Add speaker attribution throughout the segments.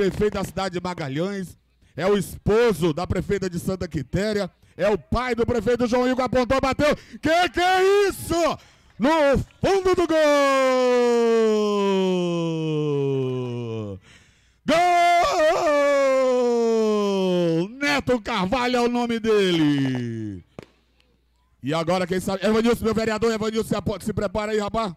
Speaker 1: prefeito da cidade de Magalhães, é o esposo da prefeita de Santa Quitéria, é o pai do prefeito João Igor, apontou, bateu. Que que é isso? No fundo do gol! Gol! Neto Carvalho é o nome dele. E agora, quem sabe? Evanilson, meu vereador, Evanilson, se, se prepara aí, rapaz.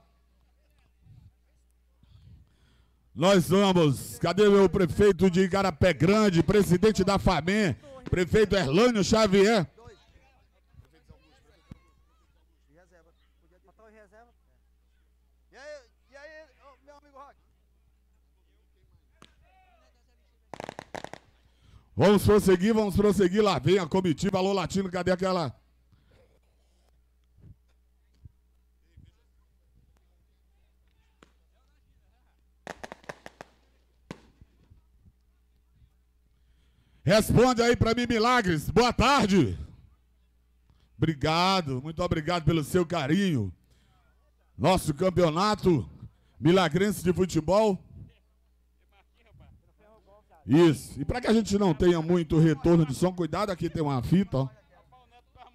Speaker 1: Nós vamos. Cadê meu prefeito de Igarapé Grande, presidente da FAMEM, prefeito Erlânio Xavier? Vamos prosseguir, vamos prosseguir. Lá vem a comitiva. Alô, Latino, cadê aquela? Responde aí para mim, Milagres. Boa tarde. Obrigado, muito obrigado pelo seu carinho. Nosso campeonato milagrense de futebol. Isso. E para que a gente não tenha muito retorno de som, cuidado aqui tem uma fita, ó.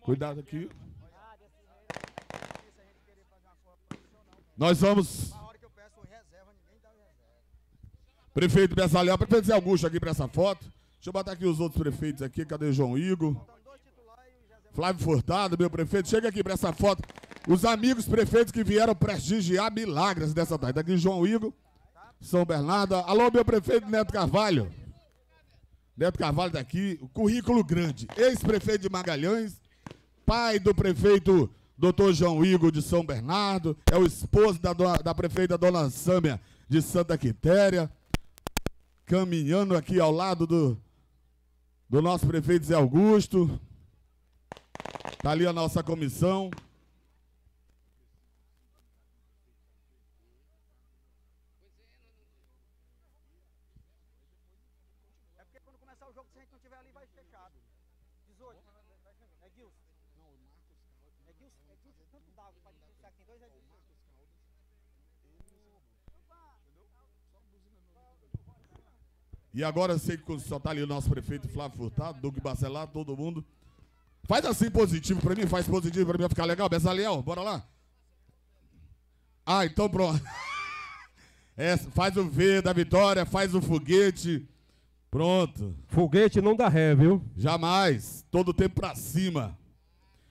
Speaker 1: Cuidado aqui. Nós vamos. Prefeito Bessaleal, prefeito Zé Augusto aqui para essa foto. Deixa eu botar aqui os outros prefeitos aqui. Cadê João Igor? Flávio Furtado, meu prefeito. Chega aqui para essa foto. Os amigos prefeitos que vieram prestigiar milagres dessa tarde. Aqui João Igor, São Bernardo. Alô, meu prefeito Neto Carvalho. Neto Carvalho daqui. Currículo grande. Ex-prefeito de Magalhães. Pai do prefeito Dr. João Igor de São Bernardo. É o esposo da, da prefeita Dona Sâmia de Santa Quitéria. Caminhando aqui ao lado do do nosso prefeito Zé Augusto. Está ali a nossa comissão.
Speaker 2: É porque quando começar o jogo, se a gente não tiver ali, vai fechado. 18. É Gilson. Não, o Marcos É Gilson. É Gilson. Tanto dá para diferenciar que tem dois é Gilson.
Speaker 1: E agora eu sei que só tá ali o nosso prefeito Flávio Furtado, Doug Bacelar, todo mundo. Faz assim positivo pra mim, faz positivo pra mim ficar legal. Bessaliel, bora lá. Ah, então pronto. É, faz o V da vitória, faz o foguete. Pronto.
Speaker 3: Foguete não dá ré, viu?
Speaker 1: Jamais. Todo tempo pra cima.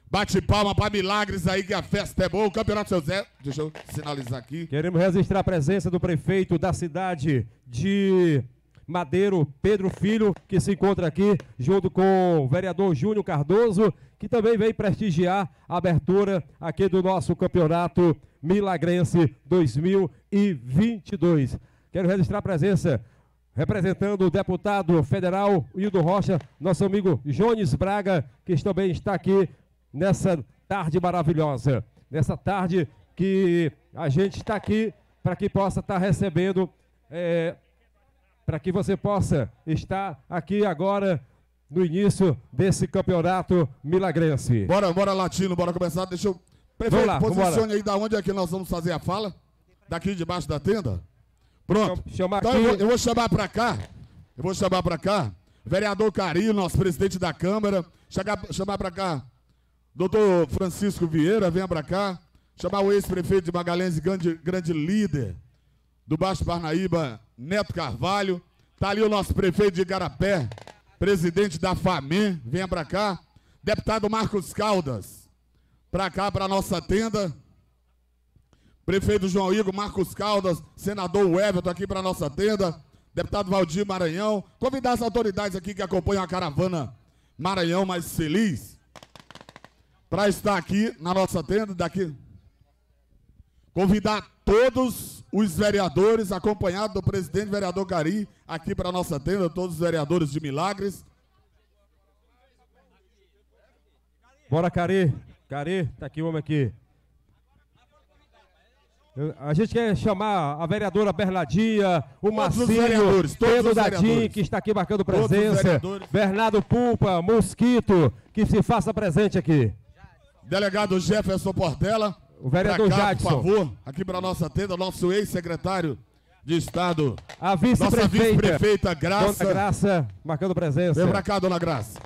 Speaker 1: Bate palma pra milagres aí que a festa é boa. O campeonato seu Zé. Deixa eu sinalizar aqui.
Speaker 3: Queremos registrar a presença do prefeito da cidade de Madeiro Pedro Filho, que se encontra aqui junto com o vereador Júnior Cardoso, que também vem prestigiar a abertura aqui do nosso campeonato Milagrense 2022. Quero registrar a presença representando o deputado federal Hildo Rocha, nosso amigo Jones Braga, que também está aqui nessa tarde maravilhosa. Nessa tarde que a gente está aqui para que possa estar recebendo é, para que você possa estar aqui agora no início desse campeonato milagrense.
Speaker 1: Bora, bora, Latino, bora começar. Deixa eu. Prefeito, lá, posicione vambora. aí da onde é que nós vamos fazer a fala. Daqui debaixo da tenda. Pronto.
Speaker 3: Chamar
Speaker 1: então
Speaker 3: aqui...
Speaker 1: eu, vou, eu vou chamar para cá. Eu vou chamar para cá. Vereador Carinho, nosso presidente da Câmara. Chegar, chamar para cá. Doutor Francisco Vieira, venha para cá. Chamar o ex-prefeito de Magalhães, grande, grande líder do Baixo Parnaíba, Neto Carvalho. Tá ali o nosso prefeito de Igarapé, presidente da FAMEM, venha para cá. Deputado Marcos Caldas, para cá, para nossa tenda. Prefeito João Igor, Marcos Caldas, senador Everton aqui para nossa tenda. Deputado Valdir Maranhão. Convidar as autoridades aqui que acompanham a caravana Maranhão Mais Feliz para estar aqui na nossa tenda daqui. Convidar todos os vereadores, acompanhados do presidente vereador Cari, aqui para a nossa tenda, todos os vereadores de Milagres.
Speaker 3: Bora, Cari. Cari, tá aqui o homem aqui. A gente quer chamar a vereadora Bernadinha, o Marcinho, Pedro Dadim, que está aqui marcando presença, Bernardo Pulpa, Mosquito, que se faça presente aqui.
Speaker 1: Delegado Jefferson Portela.
Speaker 3: O vereador
Speaker 1: cá,
Speaker 3: Jadson.
Speaker 1: Por favor, aqui para nossa tenda, nosso ex-secretário de Estado.
Speaker 3: A
Speaker 1: Nossa
Speaker 3: vice-prefeita,
Speaker 1: vice-prefeita Graça.
Speaker 3: Dona Graça, marcando presença.
Speaker 1: Vem pra cá, dona Graça.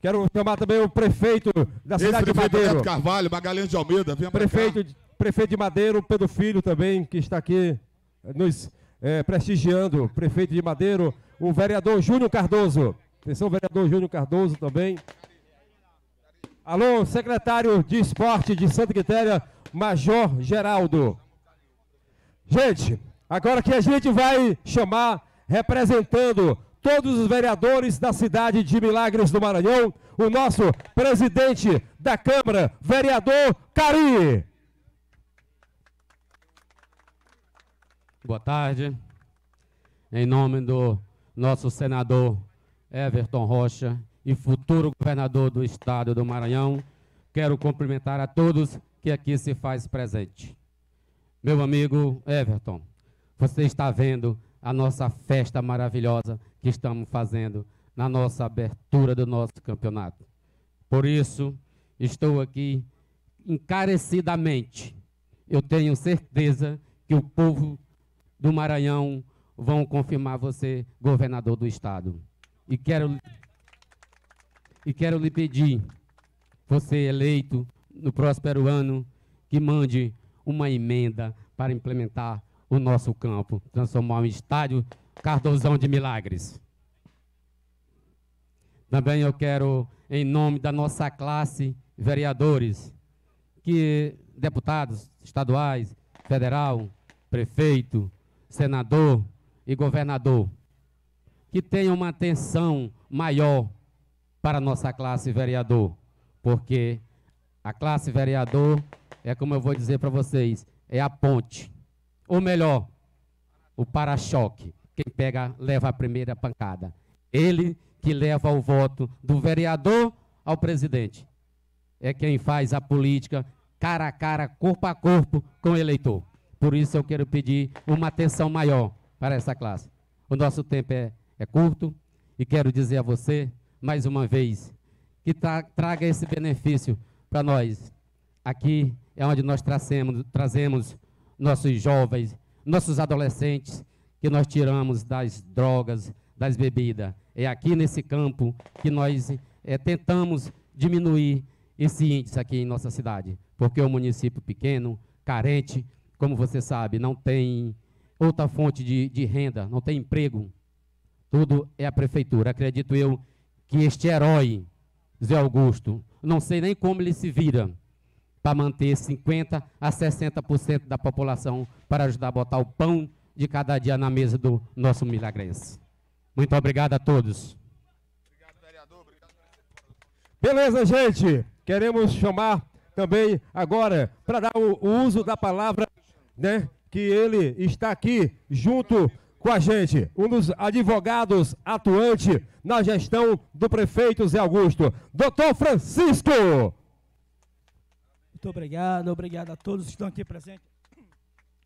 Speaker 3: Quero chamar também o prefeito da cidade de Madeiro.
Speaker 1: Neto Carvalho, Magalhães de Almeida. Vem
Speaker 3: Prefeito,
Speaker 1: cá.
Speaker 3: de- prefeito de Madeiro, Pedro Filho também, que está aqui eh, nos eh, prestigiando. Prefeito de Madeiro, o vereador Júnior Cardoso. Atenção, vereador Júnior Cardoso também. Alô, secretário de Esporte de Santa Quitéria, Major Geraldo. Gente, agora que a gente vai chamar, representando todos os vereadores da cidade de Milagres do Maranhão, o nosso presidente da Câmara, vereador Cari.
Speaker 4: Boa tarde. Em nome do nosso senador Everton Rocha e futuro governador do estado do Maranhão, quero cumprimentar a todos que aqui se faz presente. Meu amigo Everton, você está vendo a nossa festa maravilhosa que estamos fazendo na nossa abertura do nosso campeonato. Por isso, estou aqui encarecidamente. Eu tenho certeza que o povo do Maranhão vão confirmar você governador do estado. E quero e quero lhe pedir, você eleito no próspero ano, que mande uma emenda para implementar o nosso campo, transformar um estádio Cardozão de Milagres. Também eu quero, em nome da nossa classe, vereadores, que deputados estaduais, federal, prefeito, senador e governador, que tenham uma atenção maior para a nossa classe vereador, porque a classe vereador é como eu vou dizer para vocês, é a ponte, ou melhor, o para-choque. Quem pega leva a primeira pancada. Ele que leva o voto do vereador ao presidente. É quem faz a política cara a cara, corpo a corpo com o eleitor. Por isso eu quero pedir uma atenção maior para essa classe. O nosso tempo é, é curto e quero dizer a você, mais uma vez, que tra- traga esse benefício para nós. Aqui é onde nós trazemos, trazemos nossos jovens, nossos adolescentes, que nós tiramos das drogas, das bebidas. É aqui nesse campo que nós eh, tentamos diminuir esse índice aqui em nossa cidade, porque é um município pequeno, carente, como você sabe, não tem outra fonte de, de renda, não tem emprego. Tudo é a prefeitura. Acredito eu que este herói, Zé Augusto, não sei nem como ele se vira para manter 50% a 60% da população para ajudar a botar o pão de cada dia na mesa do nosso milagrense. Muito obrigado a todos.
Speaker 3: Beleza, gente. Queremos chamar também agora para dar o, o uso da palavra, né? Que ele está aqui junto com a gente, um dos advogados atuante na gestão do prefeito Zé Augusto, doutor Francisco.
Speaker 5: Muito obrigado, obrigado a todos que estão aqui presentes.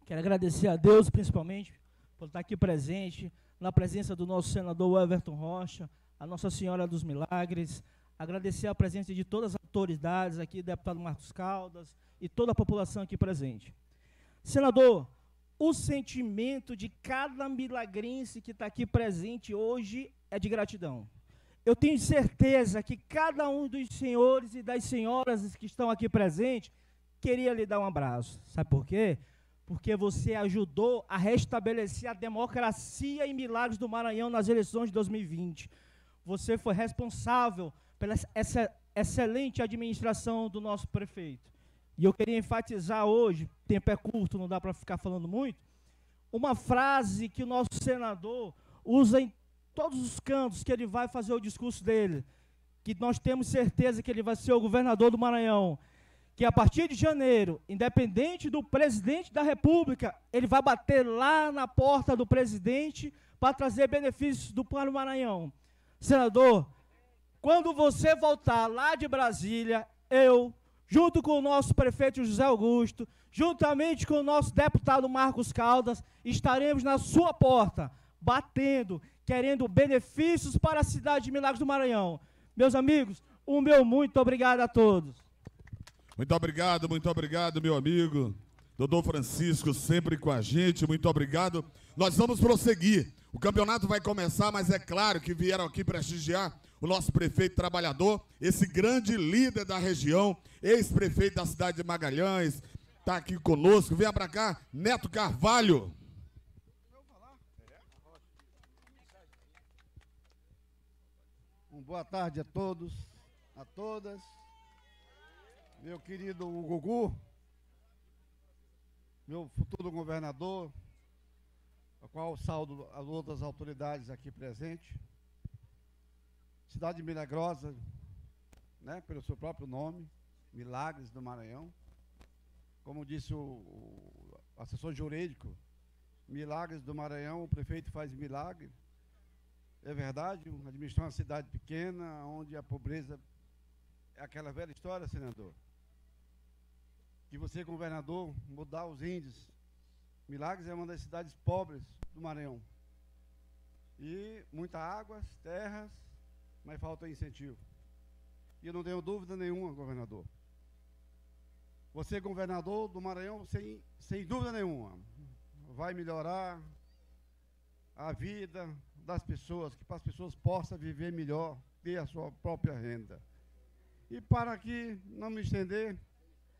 Speaker 5: Quero agradecer a Deus, principalmente, por estar aqui presente, na presença do nosso senador Everton Rocha, a Nossa Senhora dos Milagres. Agradecer a presença de todas as autoridades aqui, deputado Marcos Caldas e toda a população aqui presente. Senador, o sentimento de cada milagrense que está aqui presente hoje é de gratidão. Eu tenho certeza que cada um dos senhores e das senhoras que estão aqui presentes queria lhe dar um abraço. Sabe por quê? Porque você ajudou a restabelecer a democracia em Milagres do Maranhão nas eleições de 2020. Você foi responsável pela essa excelente administração do nosso prefeito. E eu queria enfatizar hoje, tempo é curto, não dá para ficar falando muito, uma frase que o nosso senador usa em todos os cantos que ele vai fazer o discurso dele, que nós temos certeza que ele vai ser o governador do Maranhão, que a partir de janeiro, independente do presidente da República, ele vai bater lá na porta do presidente para trazer benefícios do para o Maranhão. Senador, quando você voltar lá de Brasília, eu, junto com o nosso prefeito José Augusto, juntamente com o nosso deputado Marcos Caldas, estaremos na sua porta, batendo, querendo benefícios para a cidade de Milagres do Maranhão. Meus amigos, o meu muito obrigado a todos.
Speaker 1: Muito obrigado, muito obrigado, meu amigo. Doutor Francisco sempre com a gente, muito obrigado. Nós vamos prosseguir. O campeonato vai começar, mas é claro que vieram aqui prestigiar o nosso prefeito trabalhador, esse grande líder da região, ex-prefeito da cidade de Magalhães, está aqui conosco. Venha para cá, Neto Carvalho.
Speaker 6: Um boa tarde a todos, a todas. Meu querido Gugu, meu futuro governador, a qual saldo as outras autoridades aqui presentes. Cidade milagrosa, né, pelo seu próprio nome, Milagres do Maranhão. Como disse o, o assessor jurídico, Milagres do Maranhão, o prefeito faz milagre. É verdade, administrar uma cidade pequena, onde a pobreza é aquela velha história, senador. Que você, governador, mudar os índices. Milagres é uma das cidades pobres do Maranhão. E muita água, terras, mas falta incentivo. E eu não tenho dúvida nenhuma, governador. Você, governador do Maranhão, sem, sem dúvida nenhuma, vai melhorar a vida das pessoas, que para as pessoas possam viver melhor, ter a sua própria renda. E para que não me estender,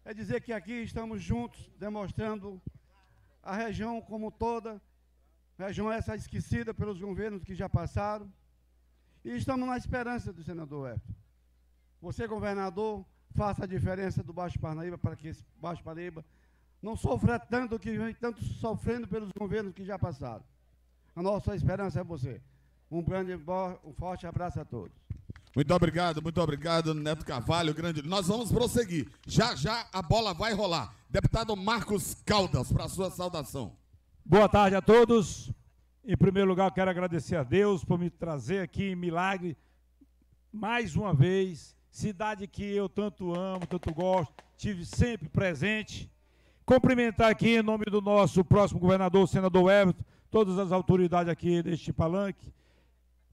Speaker 6: é dizer que aqui estamos juntos, demonstrando a região como toda, região essa esquecida pelos governos que já passaram, e estamos na esperança do senador Everton. Você, governador, faça a diferença do Baixo Parnaíba para que esse Baixo Parnaíba não sofra tanto que vem tanto sofrendo pelos governos que já passaram. A nossa esperança é você. Um grande, um forte abraço a todos.
Speaker 1: Muito obrigado, muito obrigado, Neto Carvalho, grande. Nós vamos prosseguir. Já já a bola vai rolar. Deputado Marcos Caldas, para a sua saudação.
Speaker 7: Boa tarde a todos. Em primeiro lugar, quero agradecer a Deus por me trazer aqui em Milagre mais uma vez. Cidade que eu tanto amo, tanto gosto, tive sempre presente. Cumprimentar aqui em nome do nosso próximo governador, senador Everton, todas as autoridades aqui deste palanque.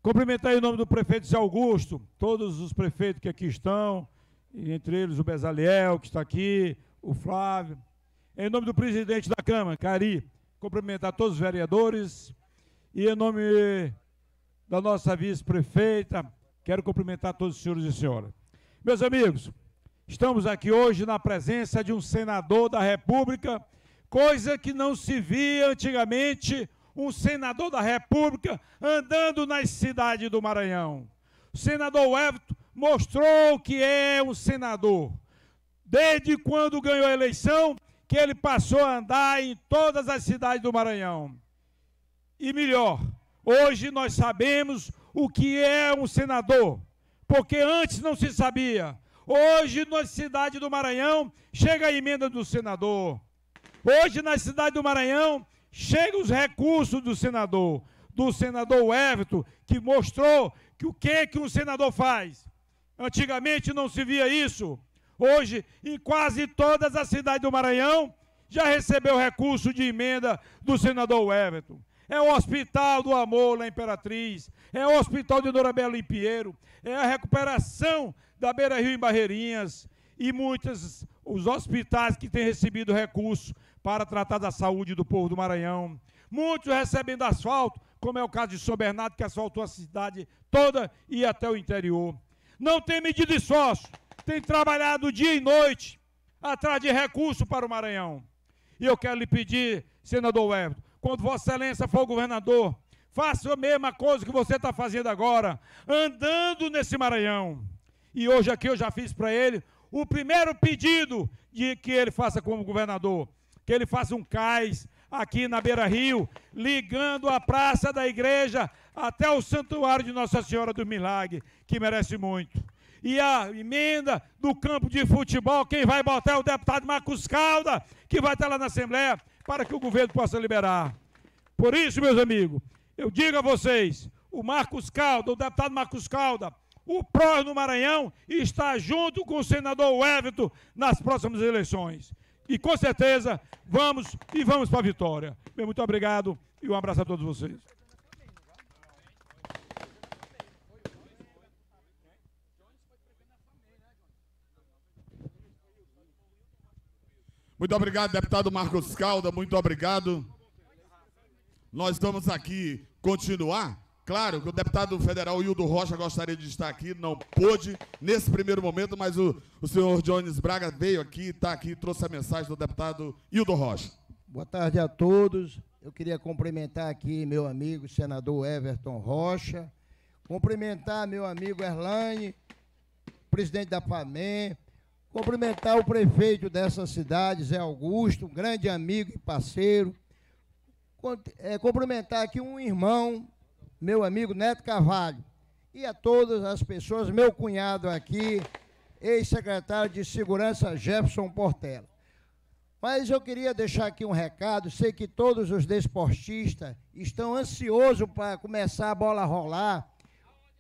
Speaker 7: Cumprimentar em nome do prefeito Zé Augusto, todos os prefeitos que aqui estão, entre eles o Bezaliel, que está aqui, o Flávio. Em nome do presidente da Câmara, Cari, cumprimentar todos os vereadores. E em nome da nossa vice-prefeita, quero cumprimentar todos os senhores e senhoras. Meus amigos, estamos aqui hoje na presença de um senador da República, coisa que não se via antigamente um senador da República andando nas cidades do Maranhão. O senador Everton mostrou que é um senador. Desde quando ganhou a eleição, que ele passou a andar em todas as cidades do Maranhão. E melhor, hoje nós sabemos o que é um senador, porque antes não se sabia. Hoje, na cidade do Maranhão, chega a emenda do senador. Hoje, na cidade do Maranhão, chegam os recursos do senador, do senador Everton, que mostrou que o que, que um senador faz. Antigamente não se via isso. Hoje, em quase todas as cidades do Maranhão, já recebeu recurso de emenda do senador Everton. É o Hospital do Amor na Imperatriz, é o Hospital de Norabelo em Pinheiro, é a recuperação da Beira Rio em Barreirinhas e muitos os hospitais que têm recebido recurso para tratar da saúde do povo do Maranhão. Muitos recebendo asfalto, como é o caso de São Bernardo, que asfaltou a cidade toda e até o interior. Não tem medido esforço, tem trabalhado dia e noite atrás de recurso para o Maranhão. E eu quero lhe pedir, senador Everton, quando Vossa Excelência for governador, faça a mesma coisa que você está fazendo agora, andando nesse Maranhão. E hoje aqui eu já fiz para ele o primeiro pedido de que ele faça como governador que ele faça um cais aqui na Beira Rio, ligando a praça da igreja até o santuário de Nossa Senhora do Milagre, que merece muito. E a emenda do campo de futebol, quem vai botar é o deputado Marcos Calda, que vai estar lá na Assembleia, para que o governo possa liberar. Por isso, meus amigos, eu digo a vocês, o Marcos Calda, o deputado Marcos Calda, o PROS no Maranhão está junto com o senador Everton nas próximas eleições. E com certeza vamos e vamos para a vitória. muito obrigado e um abraço a todos vocês.
Speaker 1: Muito obrigado, deputado Marcos Calda, muito obrigado. Nós estamos aqui continuar. Claro que o deputado federal Hildo Rocha gostaria de estar aqui, não pôde nesse primeiro momento, mas o, o senhor Jones Braga veio aqui, está aqui, trouxe a mensagem do deputado Hildo Rocha.
Speaker 8: Boa tarde a todos. Eu queria cumprimentar aqui meu amigo senador Everton Rocha, cumprimentar meu amigo Erlane, presidente da FAMEM, cumprimentar o prefeito dessa cidade, Zé Augusto, um grande amigo e parceiro, é, cumprimentar aqui um irmão, meu amigo Neto Carvalho, e a todas as pessoas, meu cunhado aqui, ex-secretário de Segurança Jefferson Portela. Mas eu queria deixar aqui um recado, sei que todos os desportistas estão ansiosos para começar a bola a rolar.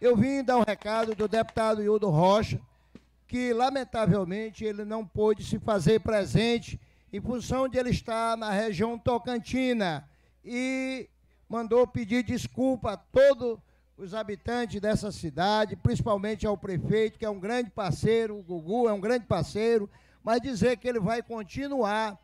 Speaker 8: Eu vim dar um recado do deputado Hildo Rocha, que lamentavelmente ele não pôde se fazer presente em função de ele estar na região tocantina e mandou pedir desculpa a todos os habitantes dessa cidade, principalmente ao prefeito, que é um grande parceiro, o Gugu é um grande parceiro, mas dizer que ele vai continuar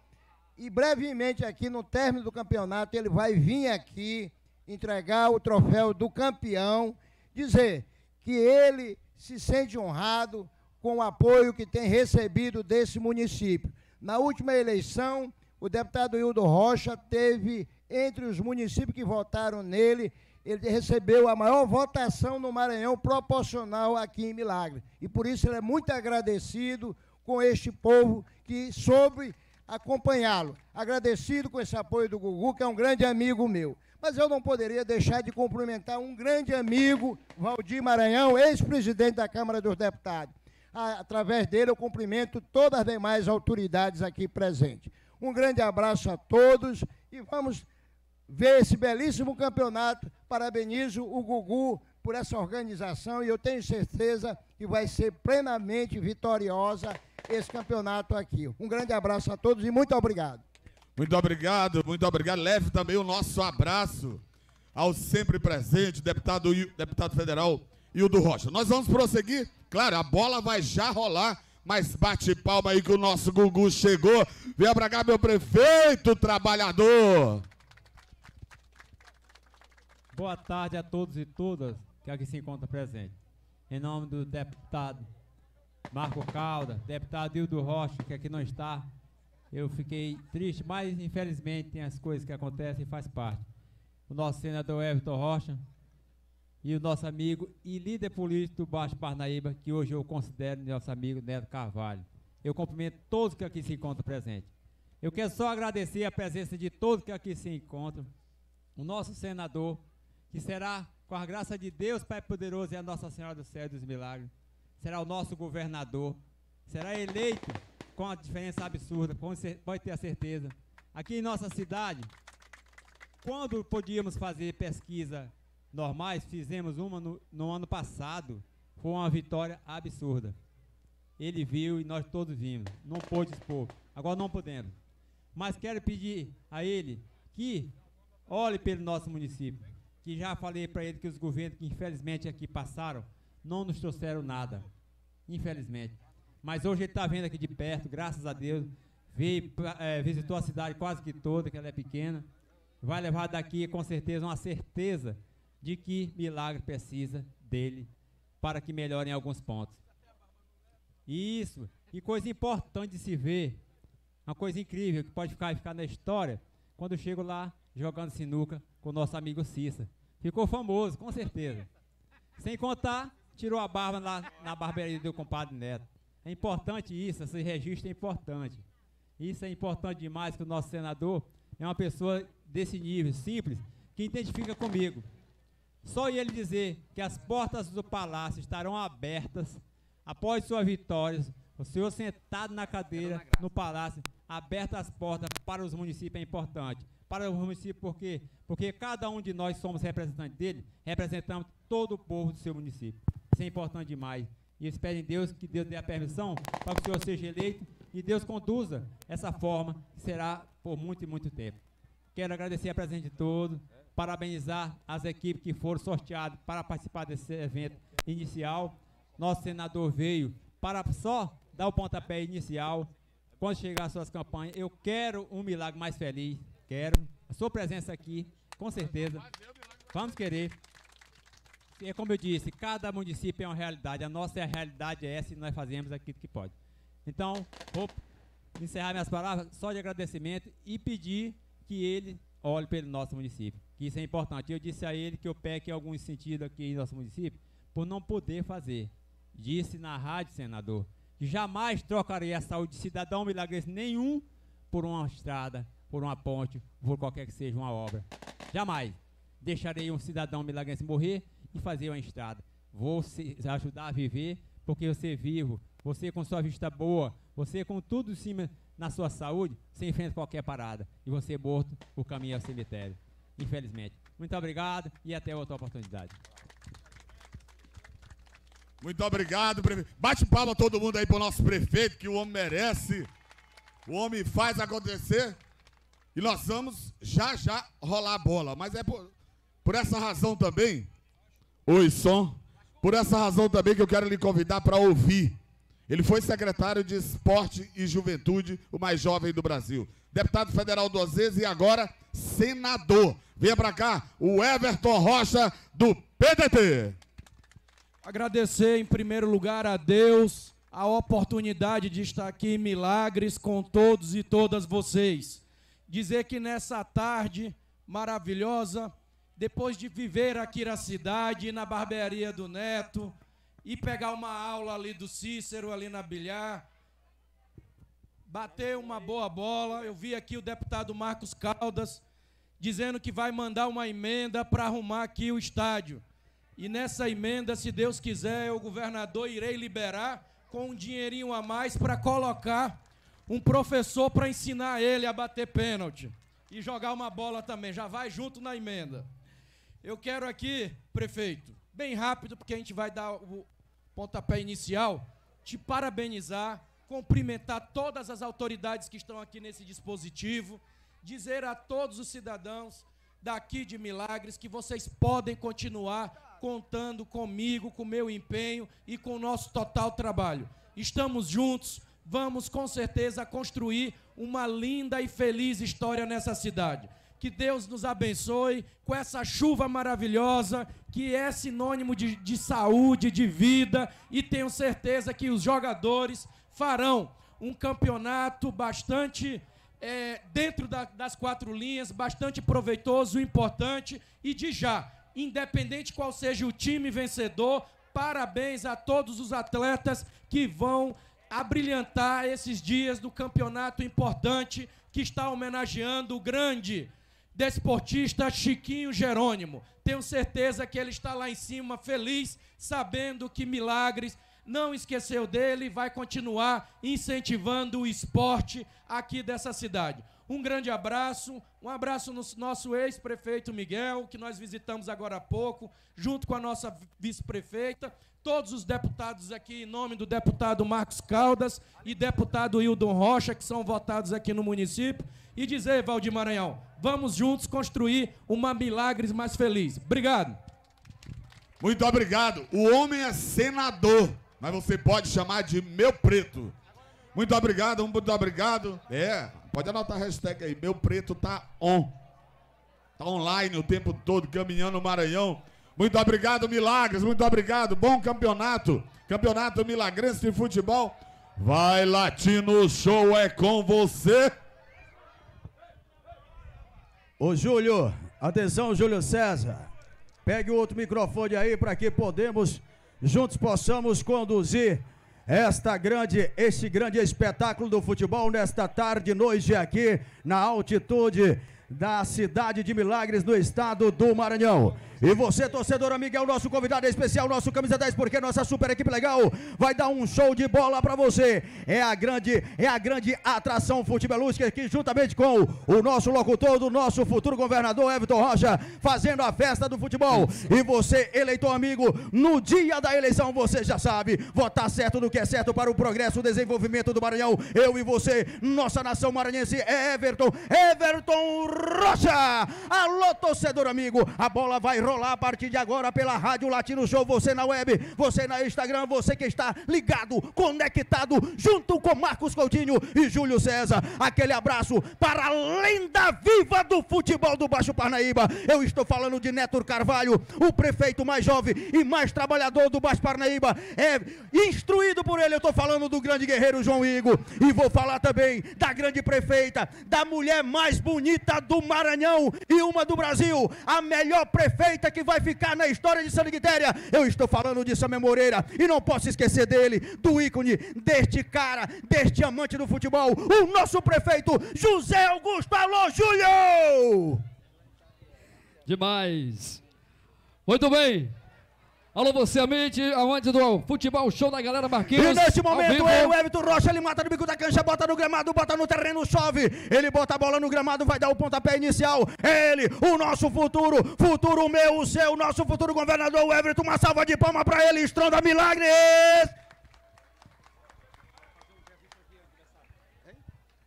Speaker 8: e brevemente aqui no término do campeonato ele vai vir aqui entregar o troféu do campeão, dizer que ele se sente honrado com o apoio que tem recebido desse município. Na última eleição, o deputado Hildo Rocha teve entre os municípios que votaram nele, ele recebeu a maior votação no Maranhão proporcional aqui em Milagre. E por isso ele é muito agradecido com este povo que soube acompanhá-lo. Agradecido com esse apoio do Gugu, que é um grande amigo meu. Mas eu não poderia deixar de cumprimentar um grande amigo, Valdir Maranhão, ex-presidente da Câmara dos Deputados. Através dele eu cumprimento todas as demais autoridades aqui presentes. Um grande abraço a todos e vamos ver esse belíssimo campeonato. Parabenizo o Gugu por essa organização e eu tenho certeza que vai ser plenamente vitoriosa esse campeonato aqui. Um grande abraço a todos e muito obrigado.
Speaker 1: Muito obrigado, muito obrigado. Leve também o nosso abraço ao sempre presente deputado, deputado federal Hildo Rocha. Nós vamos prosseguir. Claro, a bola vai já rolar, mas bate palma aí que o nosso Gugu chegou. Venha pra cá, meu prefeito trabalhador.
Speaker 9: Boa tarde a todos e todas que aqui se encontram presentes. Em nome do deputado Marco Calda, deputado Hildo Rocha, que aqui não está, eu fiquei triste, mas infelizmente tem as coisas que acontecem e faz parte. O nosso senador Everton Rocha e o nosso amigo e líder político do Baixo Parnaíba, que hoje eu considero nosso amigo Neto Carvalho. Eu cumprimento todos que aqui se encontram presentes. Eu quero só agradecer a presença de todos que aqui se encontram. O nosso senador, que será, com a graça de Deus, Pai Poderoso e a Nossa Senhora do Céu e dos Milagres, será o nosso governador, será eleito com a diferença absurda, pode ter a certeza. Aqui em nossa cidade, quando podíamos fazer pesquisa normais, fizemos uma no, no ano passado, foi uma vitória absurda. Ele viu e nós todos vimos, não pôde expor, agora não podemos. Mas quero pedir a ele que olhe pelo nosso município que já falei para ele que os governos que infelizmente aqui passaram não nos trouxeram nada, infelizmente. Mas hoje ele está vendo aqui de perto, graças a Deus, veio, é, visitou a cidade quase que toda, que ela é pequena, vai levar daqui com certeza uma certeza de que Milagre precisa dele para que melhore em alguns pontos. Isso, e coisa importante de se ver, uma coisa incrível que pode ficar, ficar na história, quando eu chego lá jogando sinuca com o nosso amigo Cissa. Ficou famoso, com certeza. Sem contar, tirou a barba lá na barbearia do compadre Neto. É importante isso, esse registro é importante. Isso é importante demais que o nosso senador é uma pessoa desse nível, simples, que identifica comigo. Só ele dizer que as portas do palácio estarão abertas após sua vitória, o senhor sentado na cadeira no palácio, abertas as portas para os municípios é importante para o município, por quê? Porque cada um de nós somos representantes dele, representamos todo o povo do seu município. Isso é importante demais. E eu espero em Deus que Deus dê a permissão para que o senhor seja eleito e Deus conduza essa forma, que será por muito e muito tempo. Quero agradecer a presença de todos, parabenizar as equipes que foram sorteadas para participar desse evento inicial. Nosso senador veio para só dar o pontapé inicial, quando chegar as suas campanhas, eu quero um milagre mais feliz. Quero a sua presença aqui, com certeza. Vamos querer. E é como eu disse, cada município é uma realidade. A nossa realidade é essa e nós fazemos aquilo que pode. Então, vou encerrar minhas palavras só de agradecimento e pedir que ele olhe pelo nosso município. Que isso é importante. Eu disse a ele que eu peco em algum sentido aqui em nosso município por não poder fazer. Disse na rádio, senador, que jamais trocarei a saúde de cidadão milagrense nenhum por uma estrada, por uma ponte, por qualquer que seja uma obra. Jamais deixarei um cidadão milagrense morrer e fazer uma estrada. Vou se ajudar a viver, porque você vivo, você com sua vista boa, você com tudo em cima na sua saúde, você enfrenta qualquer parada. E você morto, o caminho é o cemitério. Infelizmente. Muito obrigado e até outra oportunidade.
Speaker 1: Muito obrigado, prefeito. Bate palma todo mundo aí pro nosso prefeito, que o homem merece. O homem faz acontecer. E nós vamos já já rolar a bola. Mas é por, por essa razão também. Oi, som. Por essa razão também que eu quero lhe convidar para ouvir. Ele foi secretário de Esporte e Juventude, o mais jovem do Brasil. Deputado federal duas vezes e agora senador. Venha para cá, o Everton Rocha, do PDT.
Speaker 10: Agradecer em primeiro lugar a Deus a oportunidade de estar aqui em Milagres com todos e todas vocês. Dizer que nessa tarde maravilhosa, depois de viver aqui na cidade, na barbearia do Neto, e pegar uma aula ali do Cícero, ali na Bilhar, bater uma boa bola. Eu vi aqui o deputado Marcos Caldas dizendo que vai mandar uma emenda para arrumar aqui o estádio. E nessa emenda, se Deus quiser, o governador irei liberar com um dinheirinho a mais para colocar um professor para ensinar ele a bater pênalti e jogar uma bola também. Já vai junto na emenda. Eu quero aqui, prefeito, bem rápido, porque a gente vai dar o pontapé inicial, te parabenizar, cumprimentar todas as autoridades que estão aqui nesse dispositivo, dizer a todos os cidadãos daqui de Milagres que vocês podem continuar contando comigo, com meu empenho e com o nosso total trabalho. Estamos juntos, vamos com certeza construir uma linda e feliz história nessa cidade. Que Deus nos abençoe com essa chuva maravilhosa, que é sinônimo de, de saúde, de vida, e tenho certeza que os jogadores farão um campeonato bastante é, dentro da, das quatro linhas, bastante proveitoso, importante e de já independente qual seja o time vencedor, parabéns a todos os atletas que vão abrilhantar esses dias do campeonato importante que está homenageando o grande desportista Chiquinho Jerônimo. Tenho certeza que ele está lá em cima feliz, sabendo que Milagres não esqueceu dele e vai continuar incentivando o esporte aqui dessa cidade. Um grande abraço, um abraço no nosso ex-prefeito Miguel, que nós visitamos agora há pouco, junto com a nossa vice-prefeita, todos os deputados aqui, em nome do deputado Marcos Caldas e deputado Hildon Rocha, que são votados aqui no município, e dizer, Valdir Maranhão, vamos juntos construir uma Milagres mais feliz. Obrigado.
Speaker 1: Muito obrigado. O homem é senador, mas você pode chamar de meu preto. Muito obrigado, muito obrigado. É, pode anotar a hashtag aí. Meu preto tá on. Tá online o tempo todo, caminhando no Maranhão. Muito obrigado, Milagres. Muito obrigado. Bom campeonato. Campeonato Milagrense de Futebol. Vai, Latino, show é com você.
Speaker 11: Ô, Júlio, atenção, Júlio César. Pegue o outro microfone aí para que podemos, juntos possamos conduzir esta grande, este grande espetáculo do futebol nesta tarde noite aqui na altitude da cidade de Milagres, no estado do Maranhão. E você, torcedor amigo, é o nosso convidado especial, nosso camisa 10, porque nossa super equipe legal vai dar um show de bola para você. É a grande, é a grande atração futebolística aqui juntamente com o nosso locutor do nosso futuro governador Everton Rocha, fazendo a festa do futebol. E você, eleitor amigo, no dia da eleição você já sabe, votar certo no que é certo para o progresso, o desenvolvimento do Maranhão. Eu e você, nossa nação maranhense, é Everton, Everton Rocha. Alô, torcedor amigo, a bola vai rolar controlar a partir de agora pela Rádio Latino Show, você na web, você na Instagram, você que está ligado, conectado, junto com Marcos Coutinho e Júlio César. Aquele abraço para a lenda viva do futebol do Baixo Parnaíba. Eu estou falando de Neto Carvalho, o prefeito mais jovem e mais trabalhador do Baixo Parnaíba. É instruído por ele, eu estou falando do grande guerreiro João Igor. E vou falar também da grande prefeita, da mulher mais bonita do Maranhão e uma do Brasil, a melhor prefeita que vai ficar na história de Santa Quitéria. Eu estou falando de Samuel Moreira e não posso esquecer dele, do ícone, deste cara, deste amante do futebol, o nosso prefeito José Augusto. Alô, Júlio!
Speaker 12: Demais. Muito bem. Alô, você, amante, amante do futebol show da galera Marquinhos.
Speaker 11: E neste
Speaker 12: ao
Speaker 11: momento, é o Everton Rocha, ele mata no bico da cancha, bota no gramado, bota no terreno, chove. Ele bota a bola no gramado, vai dar o pontapé inicial. Ele, o nosso futuro, futuro meu, o seu, nosso futuro governador, o Everton. Uma salva de palmas para ele, Estronda Milagres.